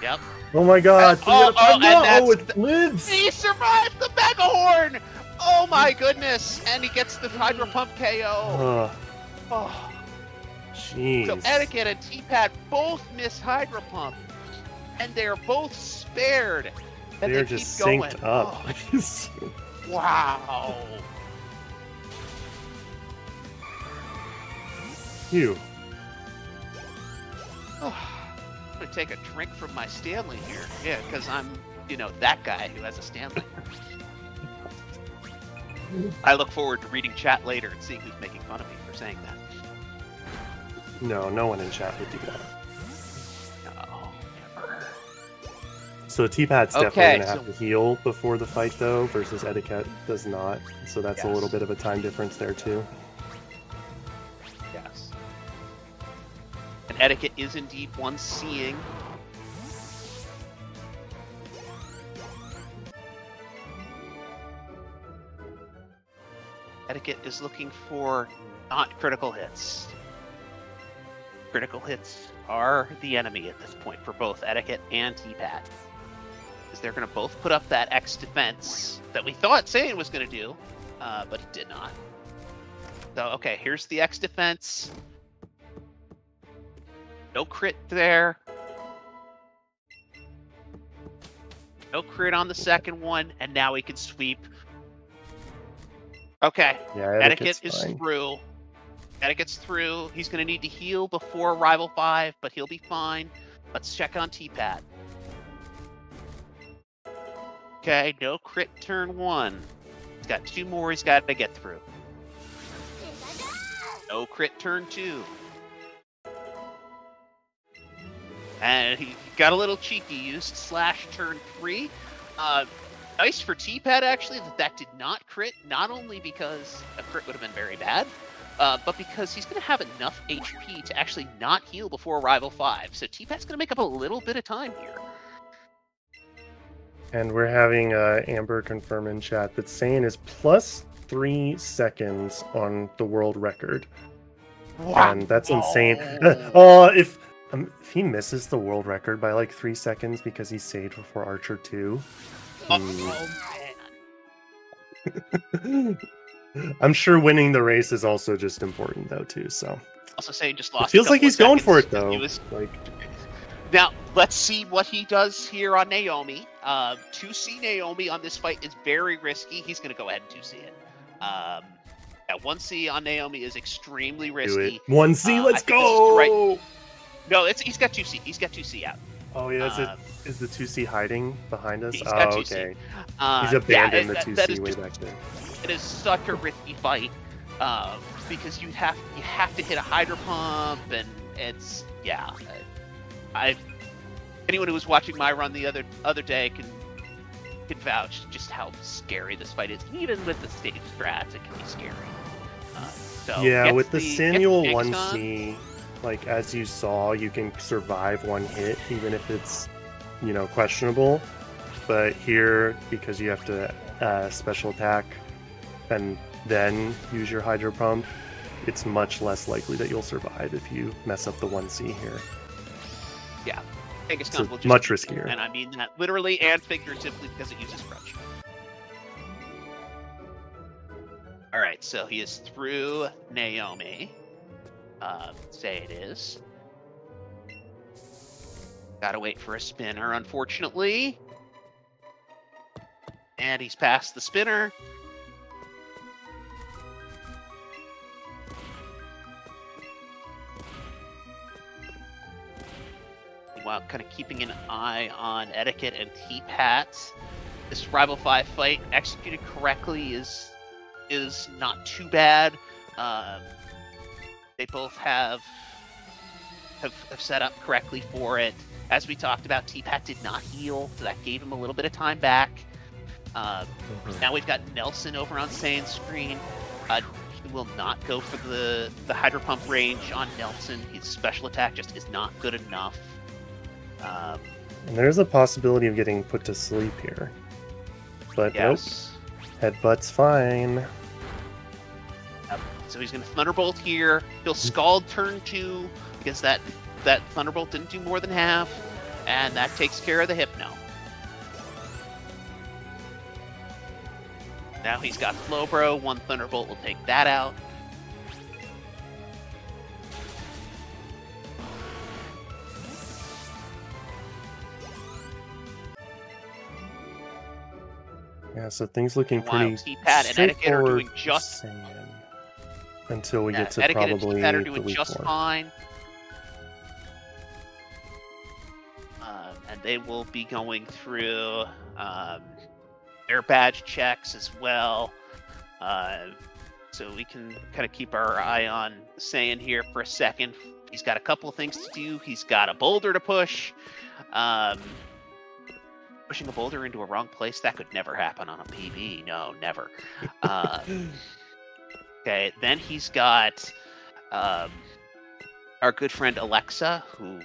Yep. Oh my god! Uh, three oh, out oh, and no! that's Oh, it lives! He survived the Mega Horn. Oh my goodness! And he gets the Hydro Pump KO. Oh, Oh. Jeez. So Eddaket and T-Pat both miss Hydro Pump, and they're both spared. And They're they just keep synced going. up. Oh, wow. Phew. Oh, I'm gonna take a drink from my Stanley here. Yeah, because I'm, you know, that guy who has a Stanley. I look forward to reading chat later and seeing who's making fun of me for saying that. No, no one in chat would do that. No, never. So T-Pat's Okay, definitely gonna have to heal before the fight though, versus Eddaket does not. So that's a little bit of a time difference there too. Yes. And Eddaket is indeed one seeing. Eddaket is looking for not critical hits. Critical hits are the enemy at this point for both Eddaket and T-Pat. Because they're going to both put up that X defense that we thought Saiyan was going to do, uh, but he did not. So, okay, here's the X defense. No crit there. No crit on the second one, and now we can sweep. Okay, Yeah, Eddaket is fine. through. Eddaket's through. He's going to need to heal before Rival 5, but he'll be fine. Let's check on T-Pat. Okay, no crit turn one. He's got two more he's got to get through. No crit turn two. And he got a little cheeky, used slash turn three. Uh, nice for T-Pat actually that that did not crit, not only because a crit would have been very bad, uh, but because he's going to have enough HP to actually not heal before Rival 5. So T-Pat's going to make up a little bit of time here. And we're having uh, Amber confirm in chat that Saiyan is plus three seconds on the world record. Wow. And that's insane. oh, if um, if he misses the world record by like three seconds because he saved before Archer 2. Oh, man. I'm sure winning the race is also just important though too. So also saying just lost. It feels like he's going for it though. Was... Like now, let's see what he does here on Naomi. Uh, 2C Naomi on this fight is very risky. He's going to go ahead and 2C it. Um, yeah, 1C on Naomi is extremely risky. 1C, uh, let's go! Right... No, it's he's got 2C. He's got 2C out. Oh, yeah, is, um, it, is the 2C hiding behind us? Oh, okay. Uh, he's abandoned yeah, the 2C that, that way back there. It is such a risky fight um, because you have you have to hit a hydro pump, and it's yeah. I anyone who was watching my run the other other day can can vouch just how scary this fight is. Even with the stage strats, it can be scary. Uh, so yeah, with the, the Samuel one C, like as you saw, you can survive one hit even if it's you know questionable. But here, because you have to uh, special attack and then use your hydro pump, it's much less likely that you'll survive if you mess up the one C here. Yeah, will just much riskier. And I mean that literally and figuratively because it uses crunch. All right, so he is through Naomi. Uh, say it is. Gotta wait for a spinner, unfortunately. And he's past the spinner. While kind of keeping an eye on Eddaket and keep hats. This Rival 5 fight, executed correctly, is is not too bad. Um, they both have, have, have set up correctly for it. As we talked about, T-Pat did not heal, so that gave him a little bit of time back. Uh, now we've got Nelson over on Saiyan's screen. Uh, he will not go for the, the Hydro Pump range on Nelson. His special attack just is not good enough. Um, and there's a possibility of getting put to sleep here. But yes. nope. Headbutt's fine. Yep. So he's going to Thunderbolt here. He'll Scald turn two because that that Thunderbolt didn't do more than half, and that takes care of the Hypno. Now he's got Slowbro. One Thunderbolt will take that out. Yeah, so things looking pretty T-Pat and Eddaket are doing just until we yeah, get to Eddaket probably and are doing the just fine. Um, and they will be going through um, their badge checks as well. Uh, so we can kind of keep our eye on Saiyan here for a second. He's got a couple of things to do. He's got a boulder to push. Um, pushing a boulder into a wrong place that could never happen on a PB. No, never. Uh, okay, then he's got um, our good friend Alexa, who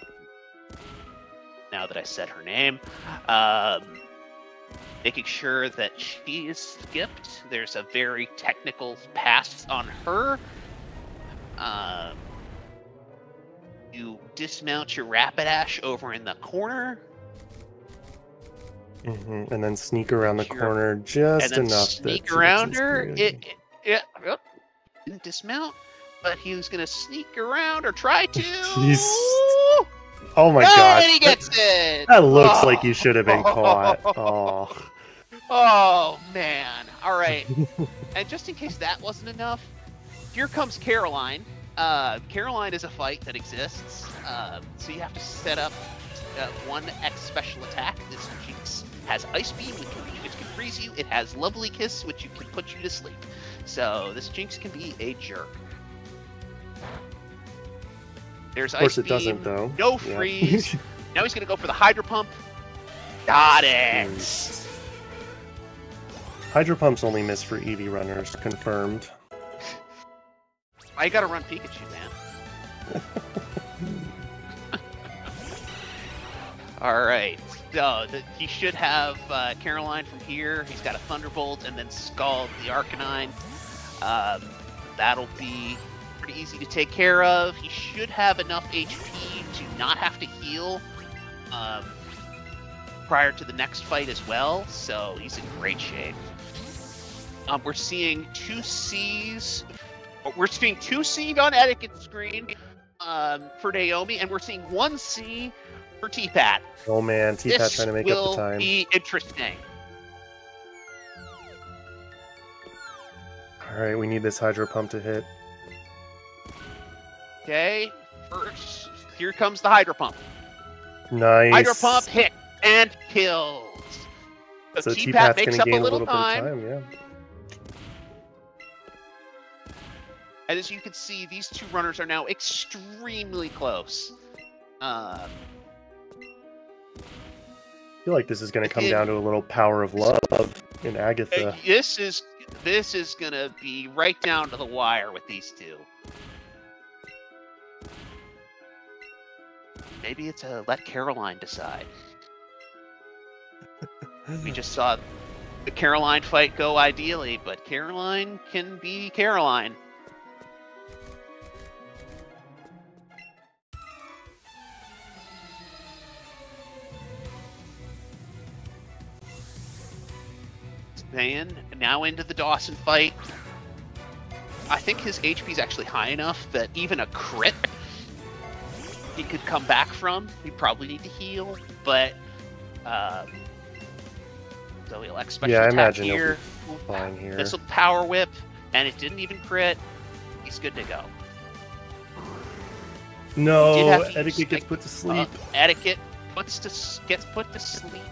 now that I said her name, um, making sure that she is skipped. There's a very technical pass on her. Um, you dismount your Rapidash over in the corner. Mm-hmm. And then sneak around the sure. corner just enough. Sneak around her. It, it, it, didn't dismount, but he was gonna sneak around or try to. Jeez. Oh my oh, god! And he gets it. That looks oh. like you should have been caught. Oh. Oh man! All right. and just in case that wasn't enough, here comes Caroline. Uh, Caroline is a fight that exists, uh, so you have to set up uh, one X special attack. This has Ice Beam, which, which can freeze you. It has Lovely Kiss, which you can put you to sleep. So this Jynx can be a jerk. There's Of course, Ice it doesn't though. No Yeah. freeze. now he's gonna go for the Hydro Pump. Got it. Nice. Hydro Pump's only miss for Eevee runners, confirmed. I gotta run Pikachu, man. All the, he should have uh, Caroline from here. He's got a Thunderbolt and then Scald the Arcanine. Um, that'll be pretty easy to take care of. He should have enough HP to not have to heal um, prior to the next fight as well. So he's in great shape. Um, we're seeing two C's. We're seeing two C on Eddaket screen um, for Naomi, and we're seeing one C for T-Pat. Oh man, T-Pat trying to make will up the time. be interesting. Alright, we need this Hydro Pump to hit. Okay, first here comes the Hydro Pump. Nice. Hydro Pump hit and kills. So, So T-Pat makes gonna up a gain a little little time. bit of time, yeah. And as you can see, these two runners are now extremely close. Um, I feel like this is gonna come It- down to a little power of love in Agatha. Uh, this is this is gonna be right down to the wire with these two. Maybe it's a let Caroline decide. we just saw the Caroline fight go ideally, but Caroline can be Caroline. Van now into the Dawson fight. I think his HP is actually high enough that even a crit he could come back from. He'd probably need to heal, but um, so he'll X special yeah, I attack imagine he'll here. be fine here. This will power whip, and it didn't even crit. He's good to go. No, have to use, Eddaket gets put to Uh, sleep. Eddaket puts to s- gets put to sleep.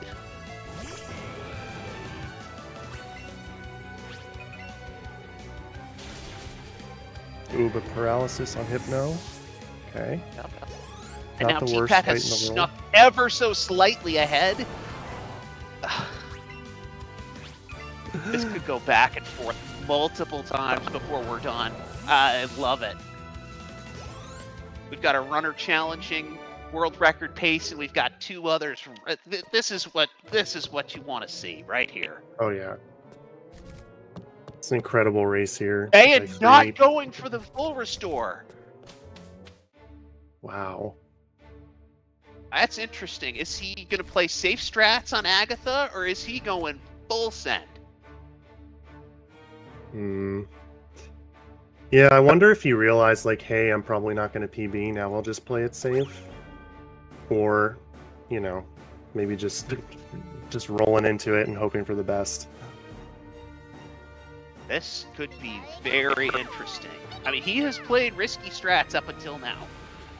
Ooh, but paralysis on Hypno. Okay. Yep. And Not now the worst T-Pat has in the world. snuck ever so slightly ahead. this could go back and forth multiple times before we're done. I love it. We've got a runner challenging world record pace, and we've got two others. From, uh, this is what this is what you want to see right here. Oh yeah. It's an incredible race here. And Like, not great- going for the full restore. Wow. That's interesting. Is he going to play safe strats on Agatha, or is he going full send? Hmm. Yeah, I wonder if he realized, like, hey, I'm probably not going to PB, now I'll just play it safe. Or, you know, maybe just just rolling into it and hoping for the best. This could be very interesting. I mean, he has played risky strats up until now.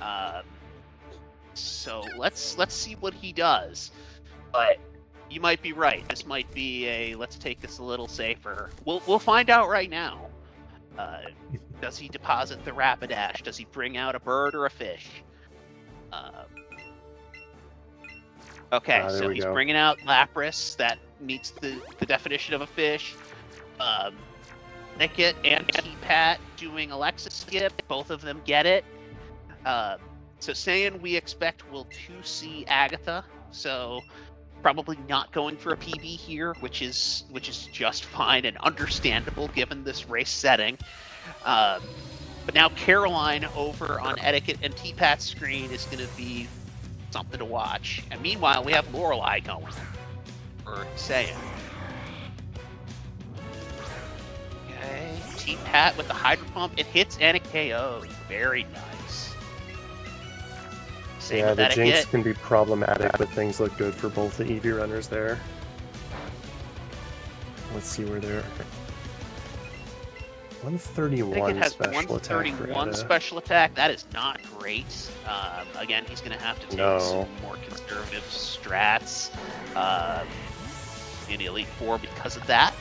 Um, so let's let's see what he does. But you might be right. This might be a let's take this a little safer. We'll we'll find out right now. Uh, does he deposit the Rapidash? Does he bring out a bird or a fish? Um, okay, Ah, so he's go. bringing out Lapras. That meets the, the definition of a fish. Um, Nickit and T-Pat doing Alexa skip. Both of them get it. Um, so saying we expect we'll 2C Agatha. So probably not going for a PB here, which is which is just fine and understandable given this race setting. Um, but now Caroline over on Eddaket and T-Pat's screen is going to be something to watch. And meanwhile, we have Lorelei going for Saiyan. Okay, T-Pat with the Hydro Pump. It hits and it KOs. Very nice. Same yeah, the. Jynx can be problematic, but things look good for both the Eevee runners there. Let's see where they're. 131 Pickett has special attack. 131 Etta. special attack. That is not great. Um, again, he's going to have to take No. some more conservative strats. Um, in Elite Four because of that.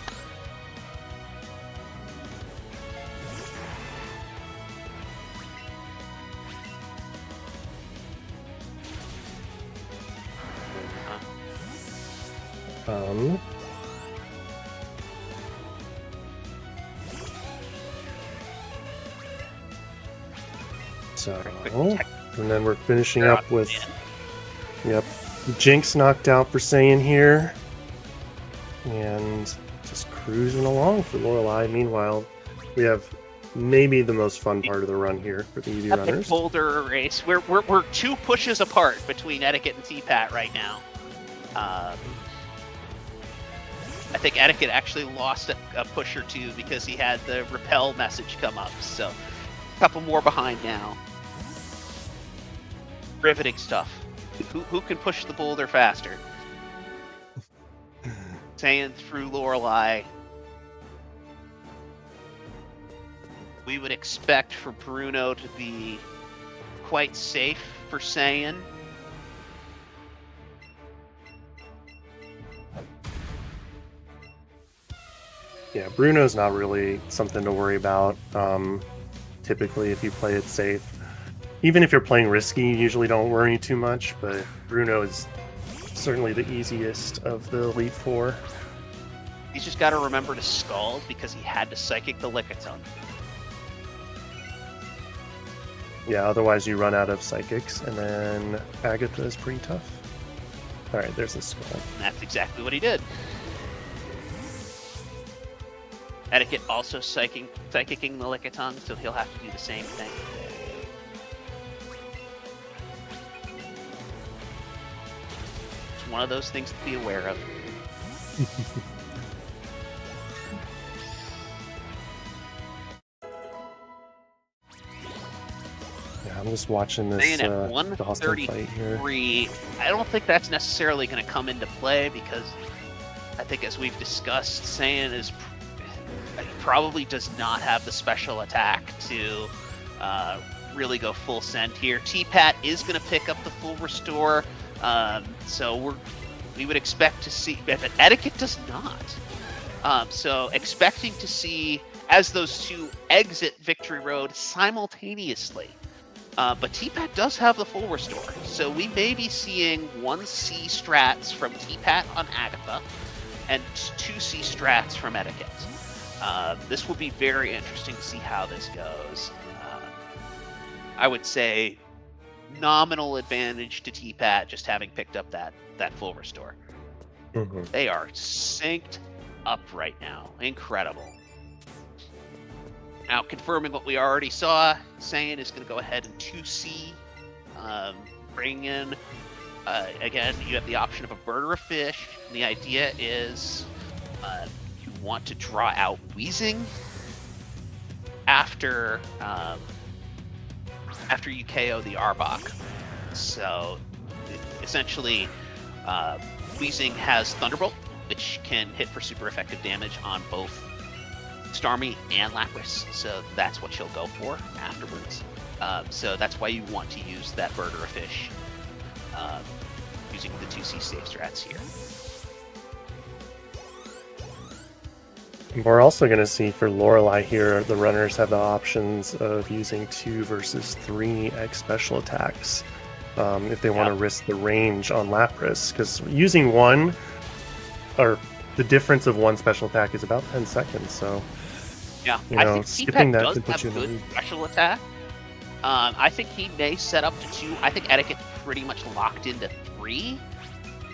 Um, so, and then we're finishing up with, yep, Jynx knocked out for Saiyan here, and just cruising along for Lorelei. Meanwhile, we have maybe the most fun part of the run here for the EV Epic runners. Boulder race. We're, we're, we're two pushes apart between Eddaket and T-Pat right now. Um, I think Eddaket actually lost a, a, push or two because he had the repel message come up. So, a couple more behind now. Riveting stuff. Who, who can push the boulder faster? Saying through Lorelei. We would expect for Bruno to be quite safe for Saiyan. Yeah, Bruno's not really something to worry about. Um, typically, if you play it safe, even if you're playing risky, you usually don't worry too much. But Bruno is certainly the easiest of the Elite Four. He's just got to remember to scald because he had to psychic the Lickitung. Yeah, otherwise you run out of psychics, and then Agatha is pretty tough. All right, there's a skull. And that's exactly what he did. Eddaket also psyching, psychicking the Lickitung, so he'll have to do the same thing. It's one of those things to be aware of. yeah, I'm just watching this at uh, Dawson fight here. I don't think that's necessarily going to come into play because I think, as we've discussed, Saiyan is probably does not have the special attack to uh, really go full send here. T-Pat is going to pick up the full restore, um, so we're we would expect to see, but Eddaket does not. Um, so expecting to see as those two exit Victory Road simultaneously. Uh, but T-Pat does have the full restore, so we may be seeing one C strats from T-Pat on Agatha, and two C strats from Eddaket. Uh, this will be very interesting to see how this goes. Uh, I would say nominal advantage to T-Pat just having picked up that that full restore. Mm-hmm. They are synced up right now. Incredible. Now, confirming what we already saw, Saiyan is going to go ahead and 2C, um, bring in, uh, again, you have the option of a bird or a fish. And the idea is uh, want to draw out Weezing after um, after you KO the Arbok. So, essentially, uh, Weezing has Thunderbolt, which can hit for super effective damage on both Starmie and Lapras. So that's what she'll go for afterwards. Um, so that's why you want to use that bird or a fish um, using the 2C safe strats here. We're also going to see for Lorelei here, the runners have the options of using two versus three X special attacks um, if they want to risk the range on Lapras. Because using one, or the difference of one special attack is about 10 seconds. So, yeah, you know, I think skipping that does put have good special attack. Um, I think he may set up to two. I think Eddaket's pretty much locked into three,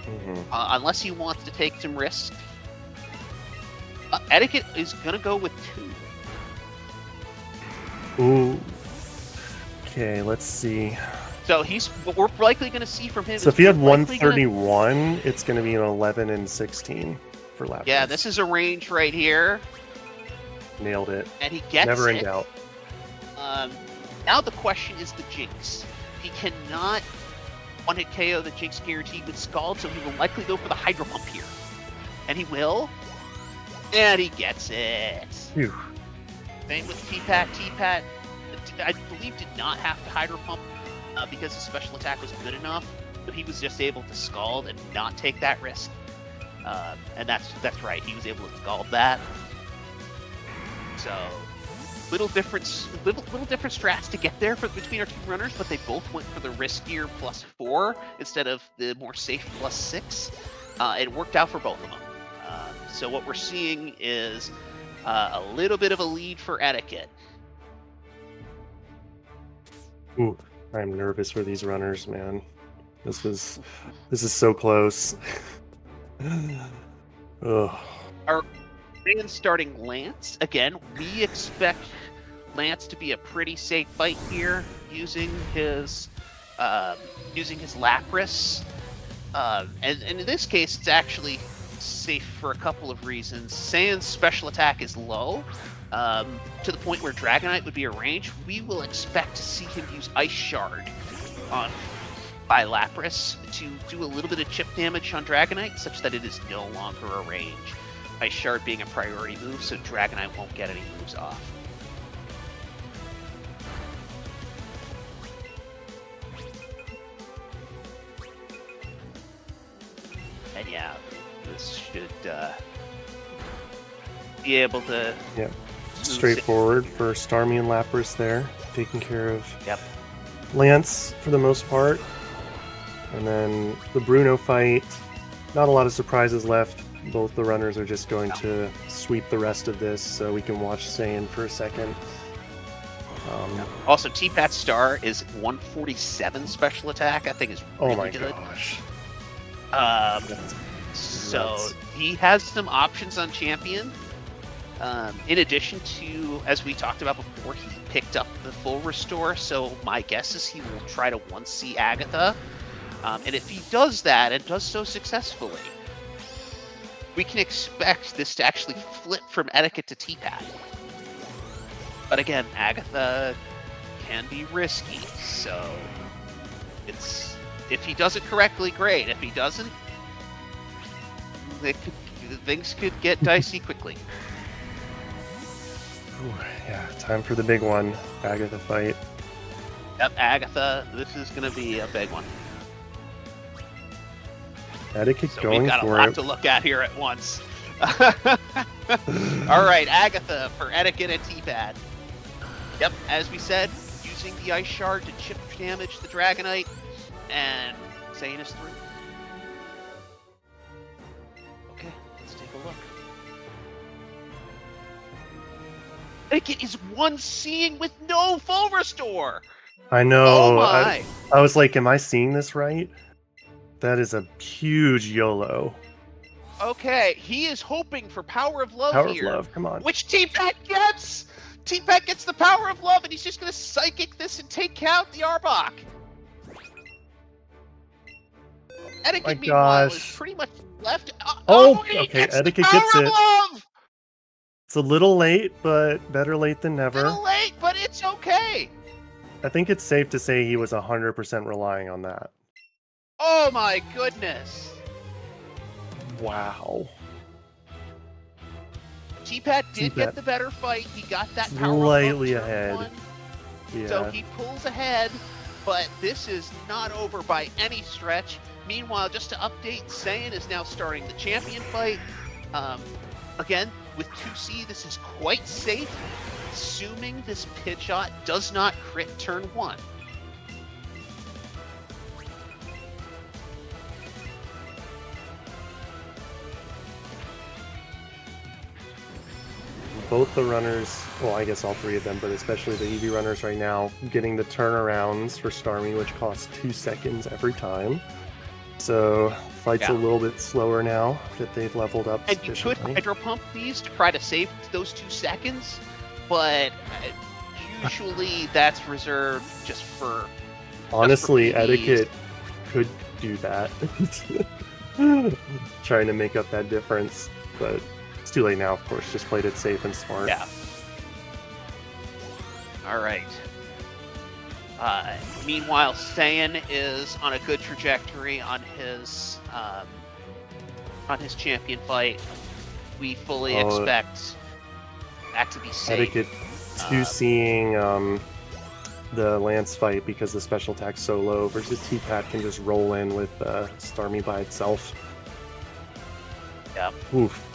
Mhm. uh, unless he wants to take some risks. Uh, Eddaket is gonna go with two. Ooh. Okay, let's see. So he's what we're likely going to see from him. So if you had we're likely gonna- 131, it's going to be an 11 and 16 for Lapras. yeah, this is a range right here, nailed it. and he gets Never in it. doubt. Um, now the question is the Jynx. He cannot one hit KO the Jynx guaranteed with Scald, so he will likely go for the Hydro Pump here, and he will, and he gets it. Phew. Same with T-Pat. T-Pat, I believe, did not have to Hydro Pump uh, because his special attack was good enough, but he was just able to Scald and not take that risk. Um, and that's that's right. He was able to scald that. So little difference, little, little different strats to get there for between our two runners, but they both went for the riskier plus four instead of the more safe plus six. Uh, it worked out for both of them. So what we're seeing is uh, a little bit of a lead for Eddaket. Ooh, I'm nervous for these runners, man. This was this is so close. Ugh. And starting Lance again, we expect Lance to be a pretty safe fight here, using his uh, using his Lapras. Uh, and, and in this case, it's actually safe for a couple of reasons. Saiyan's special attack is low, um, to the point where Dragonite would be a range. We will expect to see him use Ice Shard on by Lapras to do a little bit of chip damage on Dragonite, such that it is no longer a range. Ice Shard being a priority move, so Dragonite won't get any moves off. And yeah, this should uh, be able to. Yeah. Straightforward for Starmie and Lapras there, taking care of Yep. Lance for the most part. And then the Bruno fight, not a lot of surprises left. Both the runners are just going to sweep the rest of this, so we can watch Saiyan for a second. Um, Also, T-Pat Star is 147 special attack. I think is really oh my good. gosh. Um, so nuts. he has some options on champion. Um, in addition to, as we talked about before, he picked up the full restore. So my guess is he will try to once see Agatha. Um, and if he does that and does so successfully, we can expect this to actually flip from Eddaket to T-Pat. But again, Agatha can be risky, so it's if he does it correctly, great. If he doesn't, could, things could get dicey quickly. Ooh, yeah, time for the big one. Agatha fight. Yep, Agatha, this is going to be a big one. Eddaket So going we've got a lot it. to look at here at once. All right, Agatha for Eddaket and T-Pat. Yep, as we said, using the ice shard to chip damage the Dragonite, and Saiyan is through. Eddaket is one seeing with no full restore. I know. Oh, I, my! I was like, am I seeing this right? That is a huge YOLO. Okay, he is hoping for power of love Power here. of love, come on. Which Pat gets? Pat gets the power of love, and he's just gonna psychic this and take out the Arbok. Eddaket, My meanwhile, is pretty much left. Uh, Oh, he okay, Eddaket power gets of it. Love! It's a little late, but better late than never. Little late, but it's okay. I think it's safe to say he was 100% relying on that. Oh my goodness. Wow. T-Pat did get the better fight. He got that power Slightly ahead. one. Yeah. So he pulls ahead, but this is not over by any stretch. Meanwhile, just to update, Saiyan is now starting the champion fight. Um, again, with 2C, this is quite safe, assuming this Pidgeot does not crit turn one. Both the runners, well, I guess all three of them, but especially the Eevee runners right now, getting the turnarounds for Starmie, which costs two seconds every time. So, fight's Yeah. a little bit slower now that they've leveled up And you could hydro pump these to try to save those two seconds, but uh, usually that's reserved just for Honestly, PBs. Eddaket could do that. Trying to make up that difference, but it's too late now, of course. Just played it safe and smart. Yeah. All right. Uh, meanwhile, Saiyan is on a good trajectory on his um, on his champion fight. We fully Oh, expect that to be safe. Eddaket two Uh, seeing um, the Lance fight because the special attack's so low versus T-Pat can just roll in with uh, Starmie by itself. Yeah. Oof.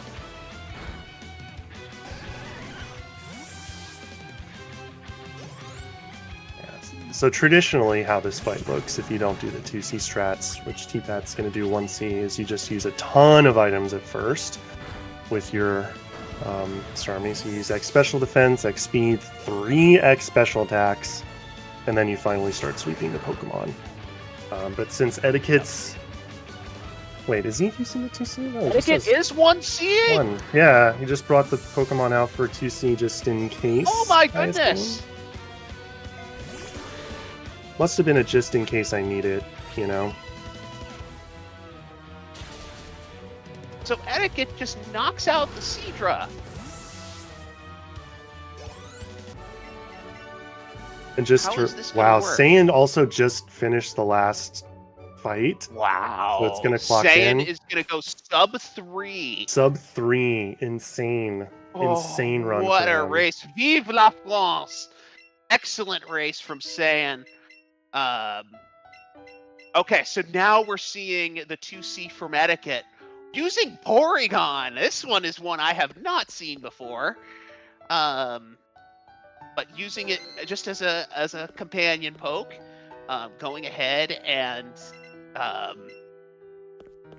So traditionally, how this fight looks, if you don't do the 2C strats, which T-Pat's going to do 1C, is you just use a ton of items at first with your um, Starmie. So you use X special defense, X speed, 3 X special attacks, and then you finally start sweeping the Pokemon. Um, but since Eddaket's... Wait, is he using the 2C? No, Eddaket is one C. one. Yeah, he just brought the Pokemon out for 2C just in case. Oh my goodness! Must have been a just in case I need it, you know? So Eddaket just knocks out the Seadra. And just How this gonna wow, work? Saiyan also just finished the last fight. Wow. So it's gonna clock Saiyan in? is gonna go sub three. Sub three, insane, oh, insane run. Oh, What a race! Vive la France! Excellent race from Saiyan. Um, okay, so now we're seeing the 2C from Eddaket using Porygon. This one is one I have not seen before. Um, but using it just as a as a companion poke, um, going ahead and um,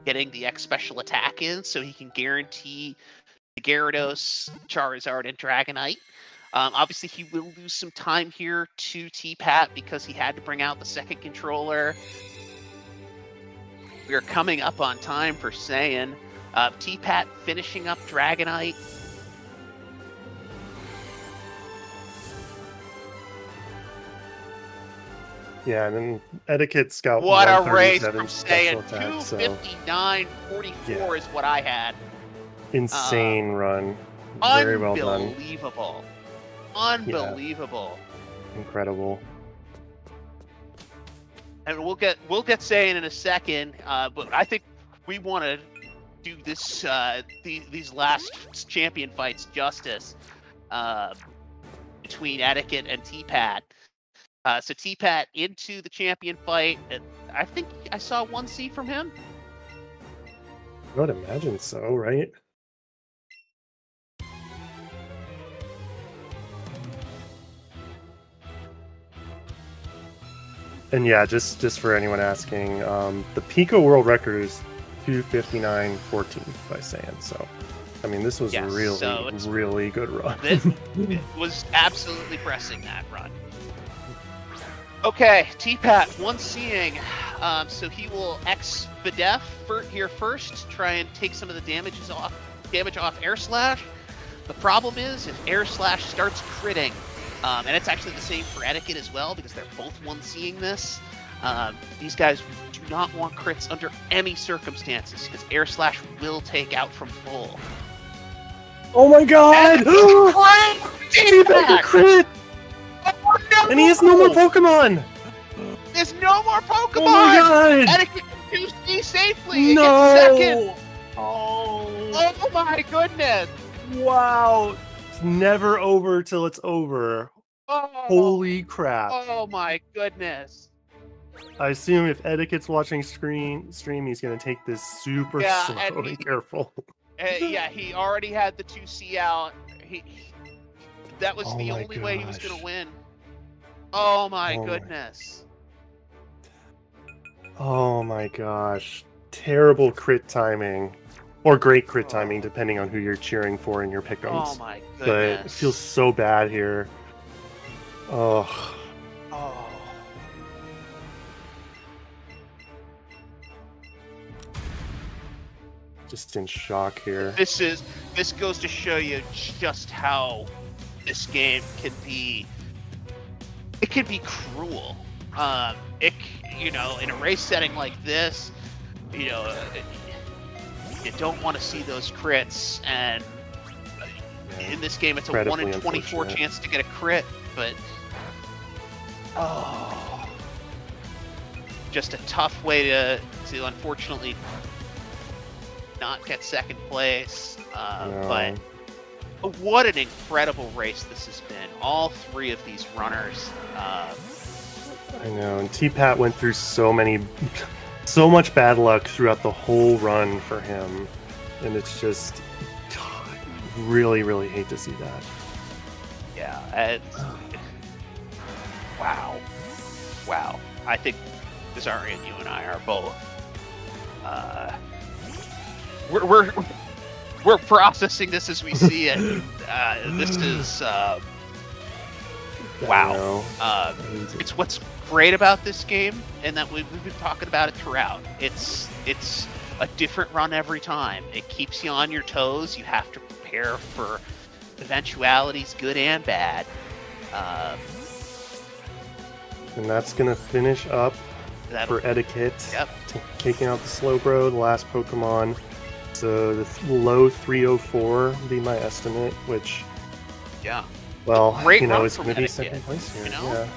getting the X special attack in, so he can guarantee the Gyarados, Charizard, and Dragonite. Um, obviously, he will lose some time here to T-Pat because he had to bring out the second controller. We are coming up on time for Saiyan. Uh, T-Pat finishing up Dragonite. Yeah, and then Eddaket's got What a race 137 from Saiyan. attack, so 259 44 is what I had. insane run. Very well done. Unbelievable. Unbelievable. Incredible. and we'll get we'll get Saiyan in a second. Uh, but I think we want to do this uh, the, these last champion fights justice uh, between Eddaket and T-Pat. Uh, so T-Pat into the champion fight. And I think I saw one C from him. I would imagine so, right? And yeah, just just for anyone asking, um, the Pico world record is 259.14 by Saiyan. So, I mean, this was Yeah, a really, so really good run. This was absolutely pressing that run. Okay, T-Pat, one seeing. Um, so he will X for here first, try and take some of the damages off damage off Air Slash. The problem is if Air Slash starts critting, um, and it's actually the same for Eddaket as well because they're both one seeing this. Um, these guys do not want crits under any circumstances because Air Slash will take out from full. oh my god! T-Pat! crit! Oh, no! And he has no more Pokemon! There's no more Pokemon! Oh my god! Eddaket can do C safely. He gets second. No! Oh, Oh my goodness! wow! It's never over till it's over. Oh, Holy crap! oh my goodness! I assume if Eddaket's watching screen stream, he's gonna take this super Yeah, slow and and, careful. Uh, yeah, he already had the two C out. He, he- that was Oh the my only way he was gonna win. Oh my Oh my- goodness! Oh my gosh. Terrible crit timing. Or great crit Oh. timing, depending on who you're cheering for in your Oh pick'ems. my but goodness! it feels so bad here. Oh, Oh. just in shock here. This is this goes to show you just how this game can be. It can be cruel. Um, it you know in a race setting like this, you know, uh, you don't want to see those crits, and in this game it's a one in twenty four chance to get a crit, but oh, just a tough way to to unfortunately not get second place. Uh, No. But what an incredible race this has been. All three of these runners. Uh, I know. And T Pat went through so many, so much bad luck throughout the whole run for him. and it's just really, really hate to see that. Yeah. It's, wow. Wow. I think Zarian, you and I are both. Uh, we're, we're we're processing this as we see it. Uh, this is uh, wow. Uh, it's what's great about this game, and that we've, we've been talking about it throughout. It's it's a different run every time. It keeps you on your toes. You have to prepare for eventualities, good and bad. Uh, and that's gonna finish up for Eddaket. Yep. T- taking out the Slowbro, the last Pokemon. So the th- low 304 be my estimate, which. Yeah. Well, you know, it's to be second place here. you know? Yeah.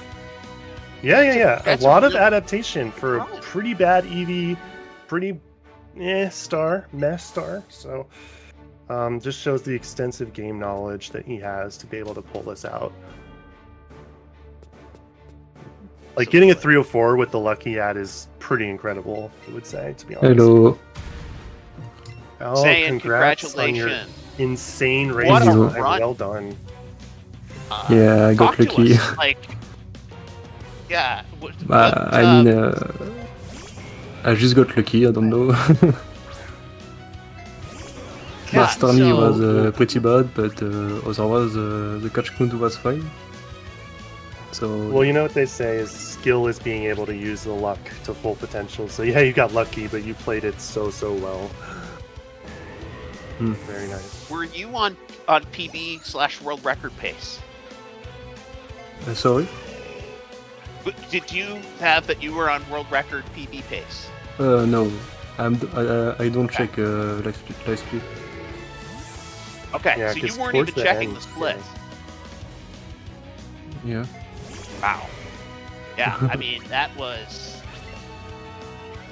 Yeah, yeah, yeah. That's a lot a of adaptation for a pretty bad Eevee, pretty eh star, mess star. So, um, just shows the extensive game knowledge that he has to be able to pull this out. Like getting a 304 with the lucky ad is pretty incredible, I would say, to be honest. Hello. Oh, Saiyan congrats on your congratulations. insane race What a run. Well done. Uh, Yeah, I got lucky. us, Like, yeah. What, Uh, what, I mean, uh, I just got lucky. I don't know. Yeah, Last turn he so- was uh, pretty bad, but uh, otherwise uh, the catch count was fine. So Well, you know what they say is skill is being able to use the luck to full potential. So yeah, you got lucky, but you played it so so well. Hmm. Very nice. Were you on on PB slash world record pace? uh, sorry. W- Did you have that you were on world record PB pace? Uh, no, I'm d- I, uh, I don't Okay. check uh, live split. Live split. Okay, Yeah, so 'cause you weren't even the checking end, the splits. Yeah. Wow. Yeah, I mean that was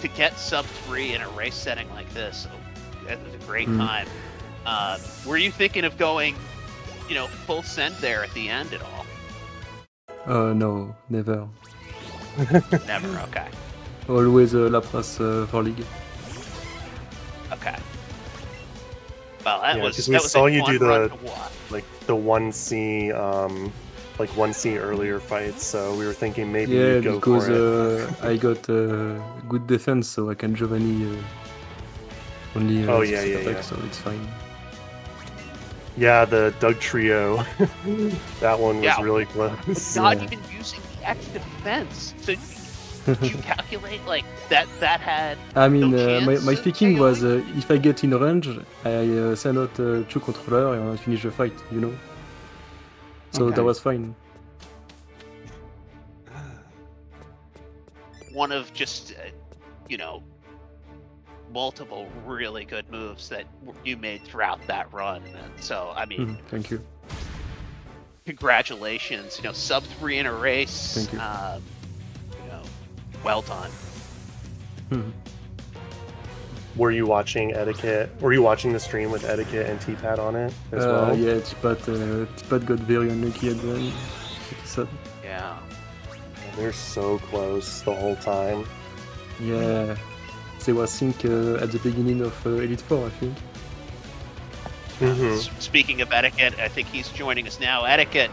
to get sub three in a race setting like this. That was a great Mm. time. Uh, were you thinking of going, you know, full send there at the end at all? Uh, no, never. Never. Okay. Always uh, Lapras uh, for league. Okay. Well, that Yeah, was 'cause that we was saw a you fun do run the- to watch. Like the one C, um, like one C earlier fights. So we were thinking maybe Yeah, you'd go because for it. uh, I got uh, good defense, so I can Giovanni uh, only uh, Oh, six yeah, yeah, attack, yeah. so it's fine. Yeah, the Dugtrio. that one was Yeah. really close. Not Yeah. even using the X defense. So did you calculate like that? That had I mean, No uh, my, my thinking was uh, if I get in range, I uh, send out uh, two controller and I finish the fight, you know? So Okay. that was fine. one of just uh, you know multiple really good moves that you made throughout that run. And so I mean, Mhm, Thank you. congratulations! You know, sub three in a race. Thank you. Um, you know, well done. Mhm. Were you watching Eddaket? Were you watching the stream with Eddaket and T-Pat on it as Uh, well? yeah, T-Pat, uh, T-Pat got very unlucky at the end. It's sad. Yeah. They're so close the whole time. Yeah, they was sync uh, at the beginning of uh, Elite Four, I think. Mhm. S- Speaking of Eddaket, I think he's joining us now. Eddaket.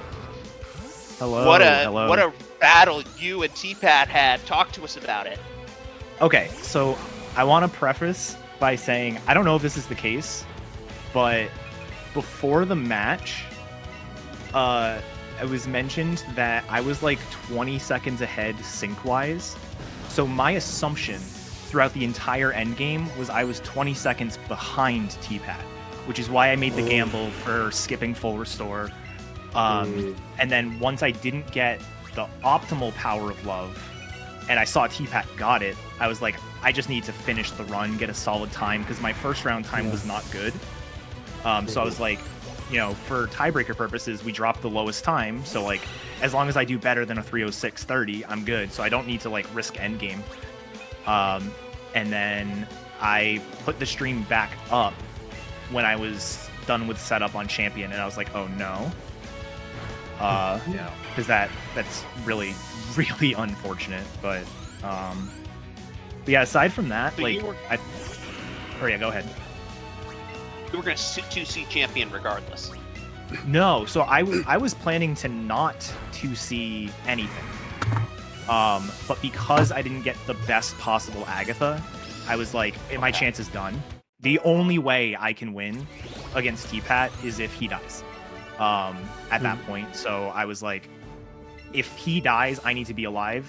Hello. what a hello. what a battle you and T-Pat had. Talk to us about it. Okay, so I want to preface by saying I don't know if this is the case, but before the match, uh, it was mentioned that I was like 20 seconds ahead sync wise. So my assumption throughout the entire end game was I was 20 seconds behind T-Pat, which is why I made the Oh. gamble for skipping full restore. Um, Mm. and then once I didn't get the optimal power of love, and I saw T-Pat got it, I was like, I just need to finish the run, get a solid time because my first round time Yeah. was not good. Um, so I was like, you know, for tiebreaker purposes, we dropped the lowest time. So like, as long as I do better than a 306.30, I'm good. So I don't need to like risk end game. Um, and then I put the stream back up when I was done with setup on champion, and I was like, oh no. Uh, Yeah. because that that's really really unfortunate. But um, but yeah, aside from that, So like you were- I, or yeah, go ahead. we were gonna two C champion regardless. No, so I, w- I was planning to not to see anything. Um, but because I didn't get the best possible Agatha, I was like, "Eh, my chance is done. The only way I can win against T-Pat is if he dies. Um, at that point, so I was like, if he dies, I need to be alive.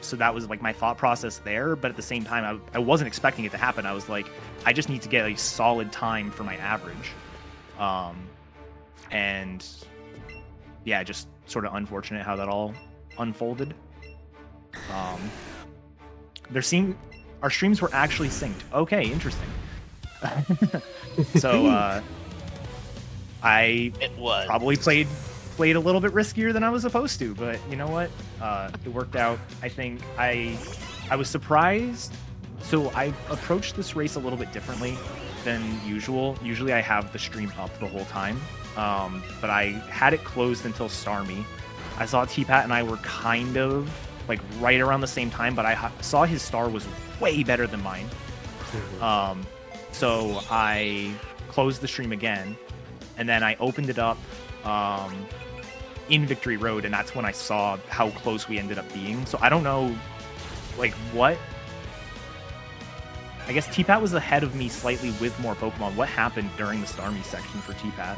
So that was like my thought process there. But at the same time, I, I wasn't expecting it to happen. I was like, I just need to get a solid time for my average. Um, and yeah, just sort of unfortunate how that all unfolded. Um, there seemed our streams were actually synced. Okay, interesting. so uh, I It was probably played played a little bit riskier than I was supposed to, but you know what? Uh, it worked out. I think I I was surprised. So I approached this race a little bit differently than usual. Usually I have the stream up the whole time, um, but I had it closed until Starmie. I saw T-Pat and I were kind of like right around the same time, but I ha- saw his star was way better than mine. Um, so I closed the stream again, and then I opened it up um, in Victory Road, and that's when I saw how close we ended up being. So I don't know, like what. I guess T-Pat was ahead of me slightly with more Pokemon. What happened during the Starmie section for T-Pat?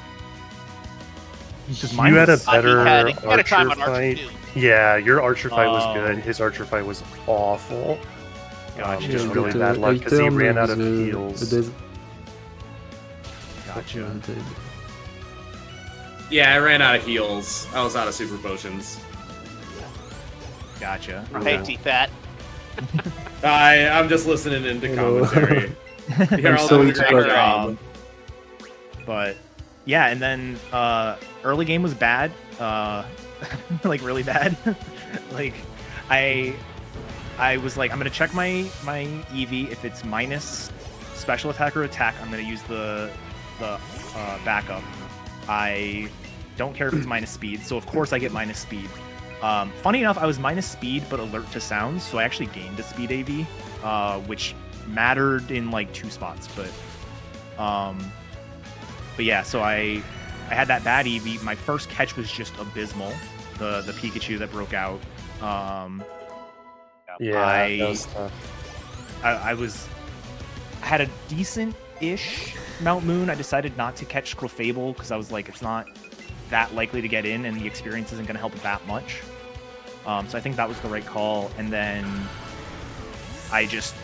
Because You had a was- Uh, he better had, he had a time archer on Archer fight. too. Yeah, your archer fight was Oh. good. His archer fight was awful. Gotcha. Um, just Yeah, really but, bad uh, luck I 'cause he ran out of the- heals. the Gotcha. Yeah, I ran out of heals. I was out of super potions. Gotcha. Right, T-Fat. I I'm just listening into commentary. You're I'm all sorry doing a great job. But yeah, and then uh, early game was bad, uh, like really bad. like I, I was like, I'm gonna check my my Eevee. If it's minus special attack or attack, I'm gonna use the the uh, backup. I don't care if it's minus speed, so of course I get minus speed. Um, funny enough, I was minus speed but alert to sounds, so I actually gained a speed AV, uh, which mattered in like two spots. But um, but yeah, so I I had that bad Eevee. My first catch was just abysmal. The the Pikachu that broke out. Um, Yeah, I- that was tough. I, I was I had a decent ish Mount Moon. I decided not to catch Clefable because I was like, it's not that likely to get in, and the experience isn't going to help that much. Um, so I think that was the right call. And then I just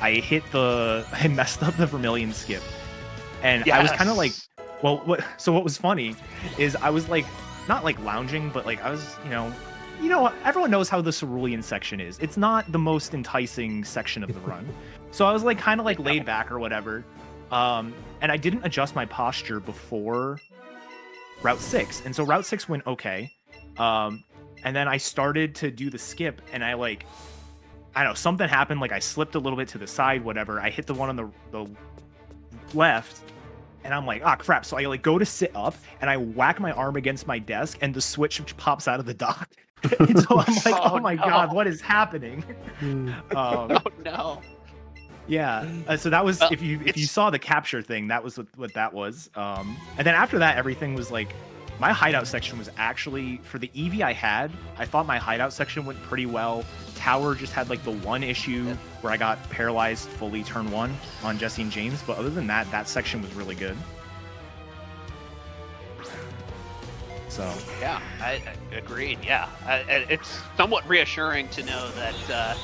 I hit the I messed up the Vermilion skip, and I was kind of like, Yes. Well, what? So what was funny is I was like, not like lounging, but like I was, you know, you know, everyone knows how the cerulean section is. It's not the most enticing section of the run, so I was like kind of like laid back or whatever, um, and I didn't adjust my posture before Route Six, and so Route Six went okay, um, and then I started to do the skip, and I like. I don't know, something happened, like I slipped a little bit to the side, whatever. I hit the one on the, the left, and I'm like, ah, crap. So I like go to sit up and I whack my arm against my desk and the switch pops out of the dock. and so I'm like, oh, Oh, my no. god, what is happening? Hmm. Um, Oh no. yeah. Uh, so that was Well, if you if you saw the capture thing, that was what, what that was. Um, and then after that, everything was like my hideout section was actually for the Eevee I had. I thought my hideout section went pretty well. Tower just had like the one issue where I got paralyzed fully turn one on Jessie and James, but other than that, that section was really good. So Yeah, I, I agreed. Yeah, I, I- it's somewhat reassuring to know that uh,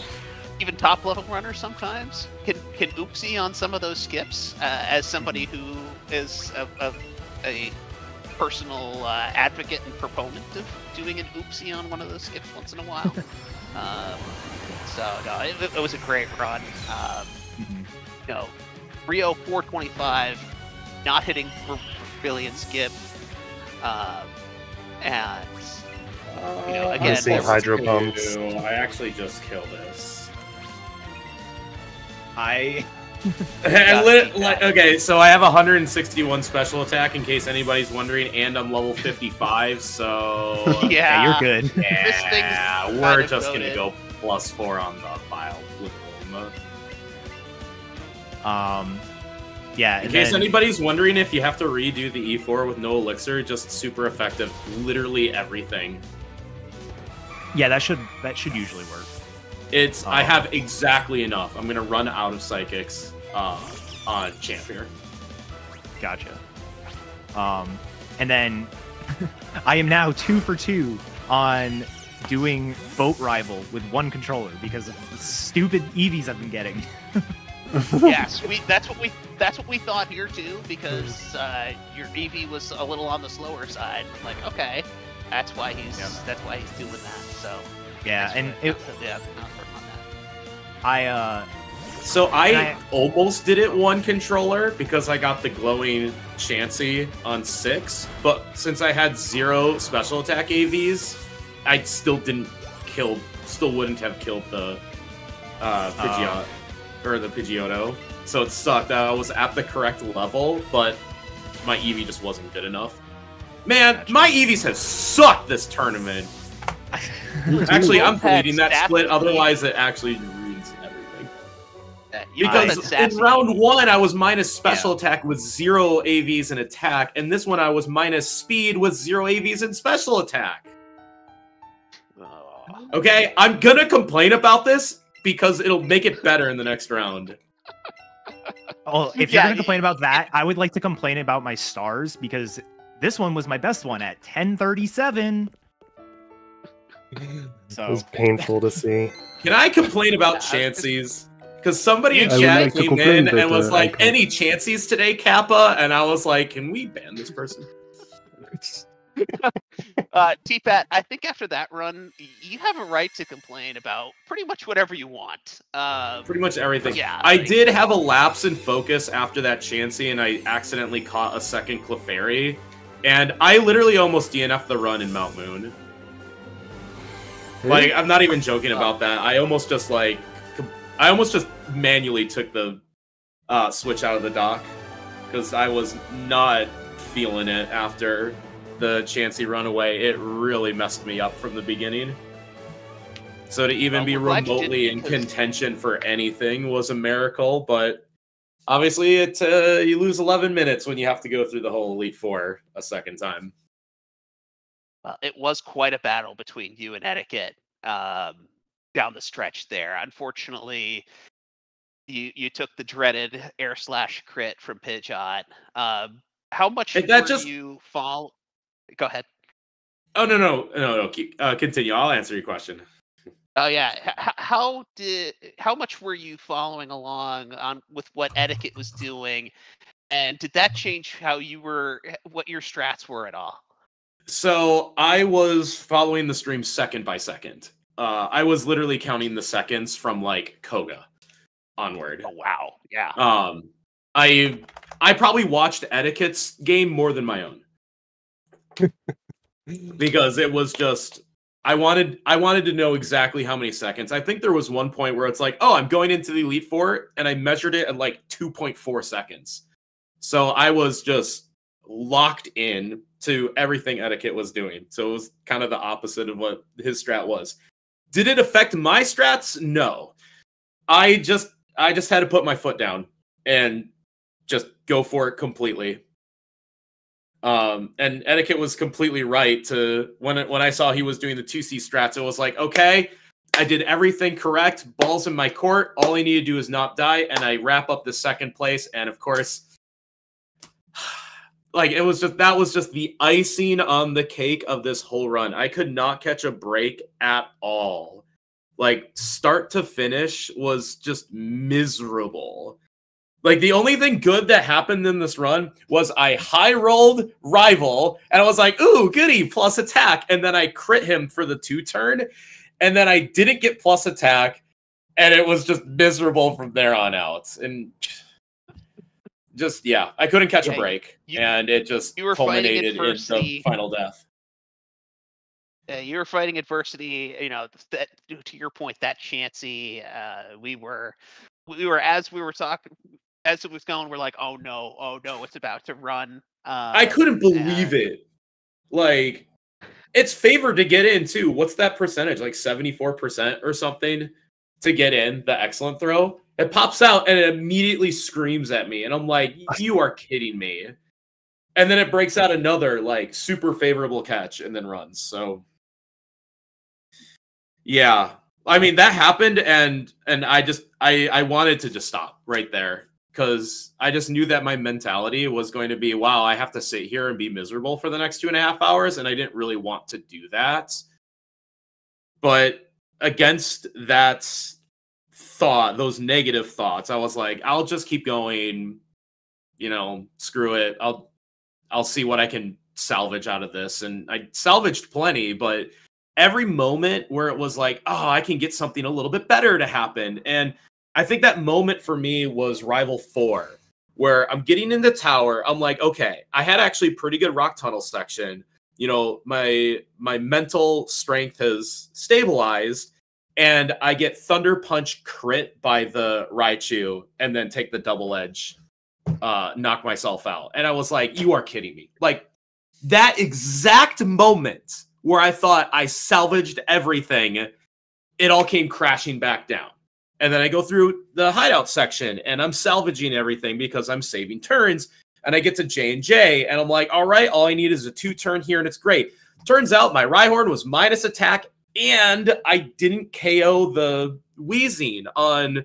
even top level runners sometimes can can oopsie on some of those skips. Uh, as somebody who is a, a, a personal uh, advocate and proponent of doing an oopsie on one of those skips once in a while. um, so no, it, it was a great run. Um, mhm. you know, Rio 425 not hitting for billion skip. Um, and You know, again, Missing that's- hydro pumps. I actually just killed this. I and lit, like, okay, so I have 161 special attack in case anybody's wondering, and I'm level 55, so yeah, yeah, you're good. Yeah, kind we're just gonna go plus four on the file with Wilma. Um, yeah. In case then- anybody's wondering if you have to redo the E4 with no elixir, just super effective. Literally everything. yeah, that should that should usually work. It's I Oh. have exactly enough. I'm gonna run out of psychics uh, on Champion. Gotcha. Um, and then I am now two for two on doing boat rival with one controller because of the stupid Eevees I've been getting. yes, we. That's what we. That's what we thought here too, because uh, your Eevee was a little on the slower side. Like, okay, that's why he's. Yeah. That's why he's doing that. So. Yeah, and it, Yeah, not on that. I uh, So I, I- almost did it one controller because I got the glowing Chansey on six, but since I had zero special attack AVs, I still didn't kill. Still wouldn't have killed the uh, Pidgeot or the Pidgeotto. So it sucked. I was at the correct level, but my Eevee just wasn't good enough. Man, my Eevees have sucked this tournament. Actually, I'm both deleting that split. Otherwise, it actually ruins everything. You Because in round one, I was minus special attack with zero AVs and attack, and this one I was minus speed with zero AVs and special attack. Oh. Okay, I'm gonna complain about this because it'll make it better in the next round. oh, if Yeah, you're gonna complain about that, I would like to complain about my stars because this one was my best one at 1037. So. It So was painful to see. Can I complain about Yeah, chances? Because somebody in chat like came in and but, was uh, like, I "Any chances today, Kappa?" And I was like, "Can we ban this person?" Uh, T-Pat, I think after that run, you have a right to complain about pretty much whatever you want. Uh, Pretty much everything. Yeah, I like- did have a lapse in focus after that Chansey, and I accidentally caught a second Clefairy. And I literally almost DNF'd the run in Mount Moon. Like, I'm not even joking about that. I almost just, like, com- I almost just manually took the uh, switch out of the dock. Because I was not feeling it after the Chansey Runaway. It really messed me up from the beginning. So to even Well, be we're glad you remotely in contention for anything was a miracle, but obviously it uh, you lose 11 minutes when you have to go through the whole Elite Four a second time. well, it was quite a battle between you and Eddaket um, down the stretch there. Unfortunately, you you took the dreaded air slash crit from Pidgeot. Um, how much And that just- you fall? Go ahead. Oh no no no no! Keep, uh, continue. I'll answer your question. Oh yeah. H- how did how much were you following along on with what Eddaket was doing, and did that change how you were what your strats were at all? So I was following the stream second by second. Uh, I was literally counting the seconds from like Koga onward. Oh wow. Yeah. Um, I I probably watched Eddaket's game more than my own because it was just I wanted I wanted to know exactly how many seconds. I think there was one point where it's like, oh, I'm going into the Elite Four, and I measured it at like 2.4 seconds. So I was just locked in to everything Eddaket was doing. So it was kind of the opposite of what his strat was. Did it affect my strats? No. I just I just had to put my foot down and just go for it completely. Um, and Eddaket was completely right to when it, when I saw he was doing the two C strats, it was like, okay, I did everything correct. Balls in my court. All I need to do is not die, and I wrap up the second place. And of course, like it was just that was just the icing on the cake of this whole run. I could not catch a break at all. Like start to finish was just miserable. Like the only thing good that happened in this run was I high rolled rival and I was like, ooh, goody, plus attack. And then I crit him for the two turn. And then I didn't get plus attack. And it was just miserable from there on out. And just, yeah, I couldn't catch Yeah, a break. you- and it just you were culminated in the final death. Uh, you were fighting adversity. You know that to your point, that Chansey. Uh, we were, we were as we were talking, as it was going. We're like, oh no, oh no, it's about to run. Uh, I couldn't believe and- it. Like, it's favored to get in too. What's that percentage? Like 74% or something to get in the excellent throw. It pops out and it immediately screams at me, and I'm like, "You are kidding me!" And then it breaks out another like super favorable catch and then runs. So, yeah, I mean that happened, and and I just I I wanted to just stop right there because I just knew that my mentality was going to be, wow, I have to sit here and be miserable for the next two and a half hours, and I didn't really want to do that. But against that thought, those negative thoughts, I was like, I'll just keep going. You know, screw it. I'll I'll see what I can salvage out of this. And I salvaged plenty, but every moment where it was like, oh, I can get something a little bit better to happen. And I think that moment for me was Rival 4, where I'm getting in the tower. I'm like, okay, I had actually pretty good rock tunnel section. You know, my my mental strength has stabilized, and I get Thunder Punch crit by the Raichu, and then take the double edge, uh, knock myself out. And I was like, you are kidding me. Like that exact moment where I thought I salvaged everything, it all came crashing back down. And then I go through the hideout section and I'm salvaging everything because I'm saving turns. And I get to J and J, and I'm like, all right, all I need is a two turn here, and it's great. Turns out my Rhyhorn was minus attack, and I didn't KO the Weezing on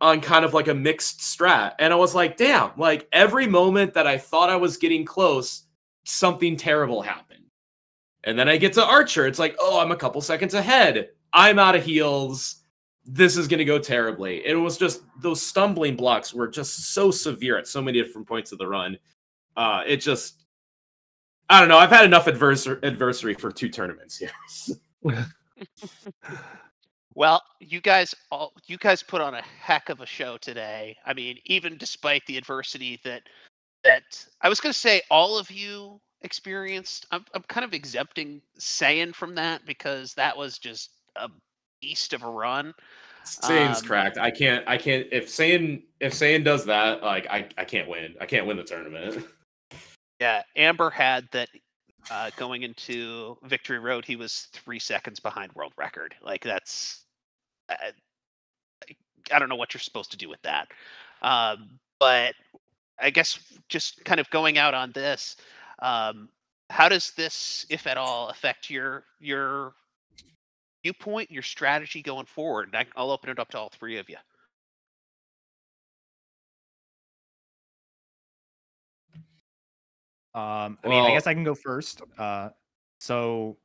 on kind of like a mixed strat. And I was like, damn, like every moment that I thought I was getting close, something terrible happened. And then I get to Archer. It's like, oh, I'm a couple seconds ahead. I'm out of heals this is going to go terribly. It was just those stumbling blocks were just so severe at so many different points of the run. Uh, it just, I don't know. I've had enough adversary, adversary for two tournaments here. well, you guys, all you guys put on a heck of a show today. I mean, even despite the adversity that that I was going to say, all of you experienced. I'm, I'm kind of exempting Saiyan from that because that was just a beast of a run. Saiyan's Um, cracked. I can't. I can't. If Saiyan, if Saiyan does that, like I, I can't win. I can't win the tournament. Yeah, Amber had that uh, going into Victory Road. He was three seconds behind world record. Like that's, uh, I don't know what you're supposed to do with that. Um, but I guess just kind of going out on this, um, how does this, if at all, affect your your viewpoint, your strategy going forward? I, I'll open it up to all three of you. Um, I mean, I guess I can go first. Uh, so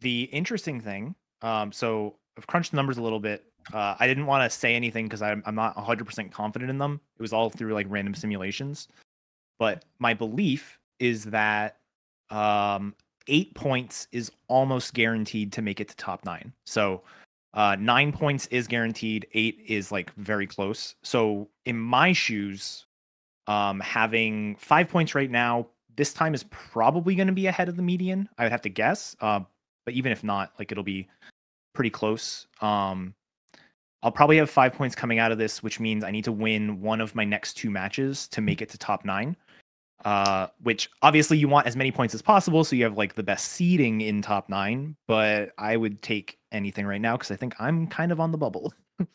the interesting thing, um, so I've crunched the numbers a little bit. Uh, I didn't want to say anything because I'm I'm not 100% confident in them. It was all through like random simulations, but my belief is that um, eight points is almost guaranteed to make it to top nine. So uh, nine points is guaranteed. Eight is like very close. So in my shoes, um, having five points right now, this time is probably going to be ahead of the median. I would have to guess. Uh, but even if not, like it'll be pretty close. Um, I'll probably have five points coming out of this, which means I need to win one of my next two matches to make it to top nine. Uh, which obviously you want as many points as possible, so you have like the best seeding in top nine. But I would take anything right now because I think I'm kind of on the bubble.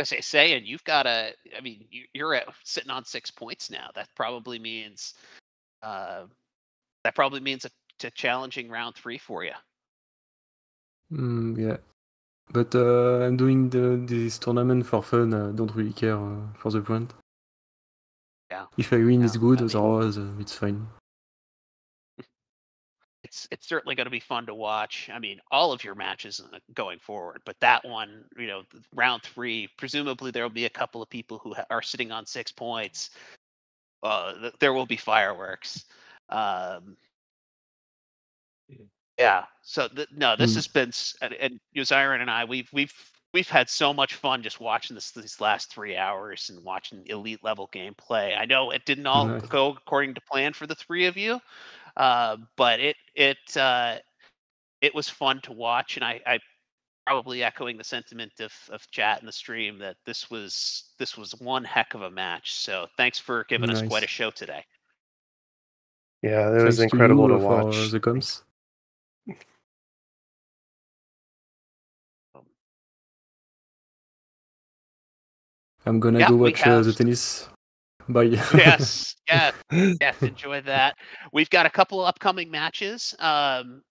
I say, Saiyan you've got a. I mean, you, you're at sitting on six points now. That probably means, uh, that probably means a, a challenging round three for you. Mm, yeah. But uh, I'm doing the, this tournament for fun. I don't really care uh, for the point. Yeah. If I win, Yeah, it's good. I mean- Otherwise, uh, it's fine. It's it's certainly going to be fun to watch. I mean, all of your matches uh, going forward, but that one, you know, round three, presumably there will be a couple of people who ha- are sitting on six points. Uh, there will be fireworks. Um, yeah. So th- no, this Mm. has been and, and Yoziron and I, we've we've we've had so much fun just watching this these last three hours and watching elite level gameplay. I know it didn't all go according to plan for the three of you, uh, but it it uh, it was fun to watch, and I, I probably echoing the sentiment of, of chat in the stream that this was this was one heck of a match. So thanks for giving nice. us quite a show today. Yeah, it thanks was incredible to, to watch. The. I'm gonna yeah, go watch uh, the tennis. Bye. yes, yes, yes. Enjoy that. We've got a couple upcoming matches. Um,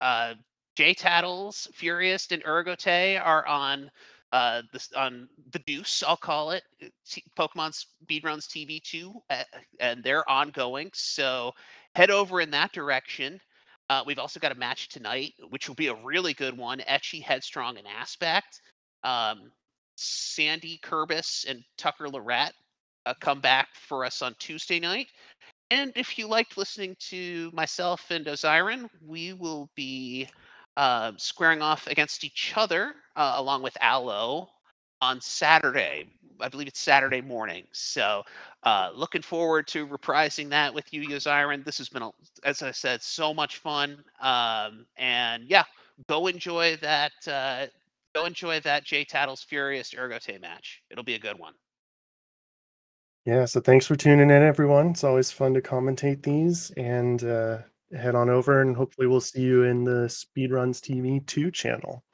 uh, Jay Tattles, Furious, and Urgote are on uh this on the Deuce. I'll call it uh, T- Pokemon Speedruns TV two, uh, and they're ongoing. So head over in that direction. Uh, we've also got a match tonight, which will be a really good one. Etchy, Headstrong, and Aspect. Um, Sandy Kerbis and Tucker Lorette uh, come back for us on Tuesday night. And if you liked listening to myself and Osiren, we will be uh, squaring off against each other uh, along with Aloe on Saturday. I believe it's Saturday morning. So uh, looking forward to reprising that with you, Osiren. This has been, a, as I said, so much fun. Um, and yeah, go enjoy that. Uh, go enjoy that Jay Tattles Furious Ergote match. It'll be a good one. Yeah, so thanks for tuning in, everyone. It's always fun to commentate these and uh, head on over and hopefully we'll see you in the Speedruns TV 2 channel.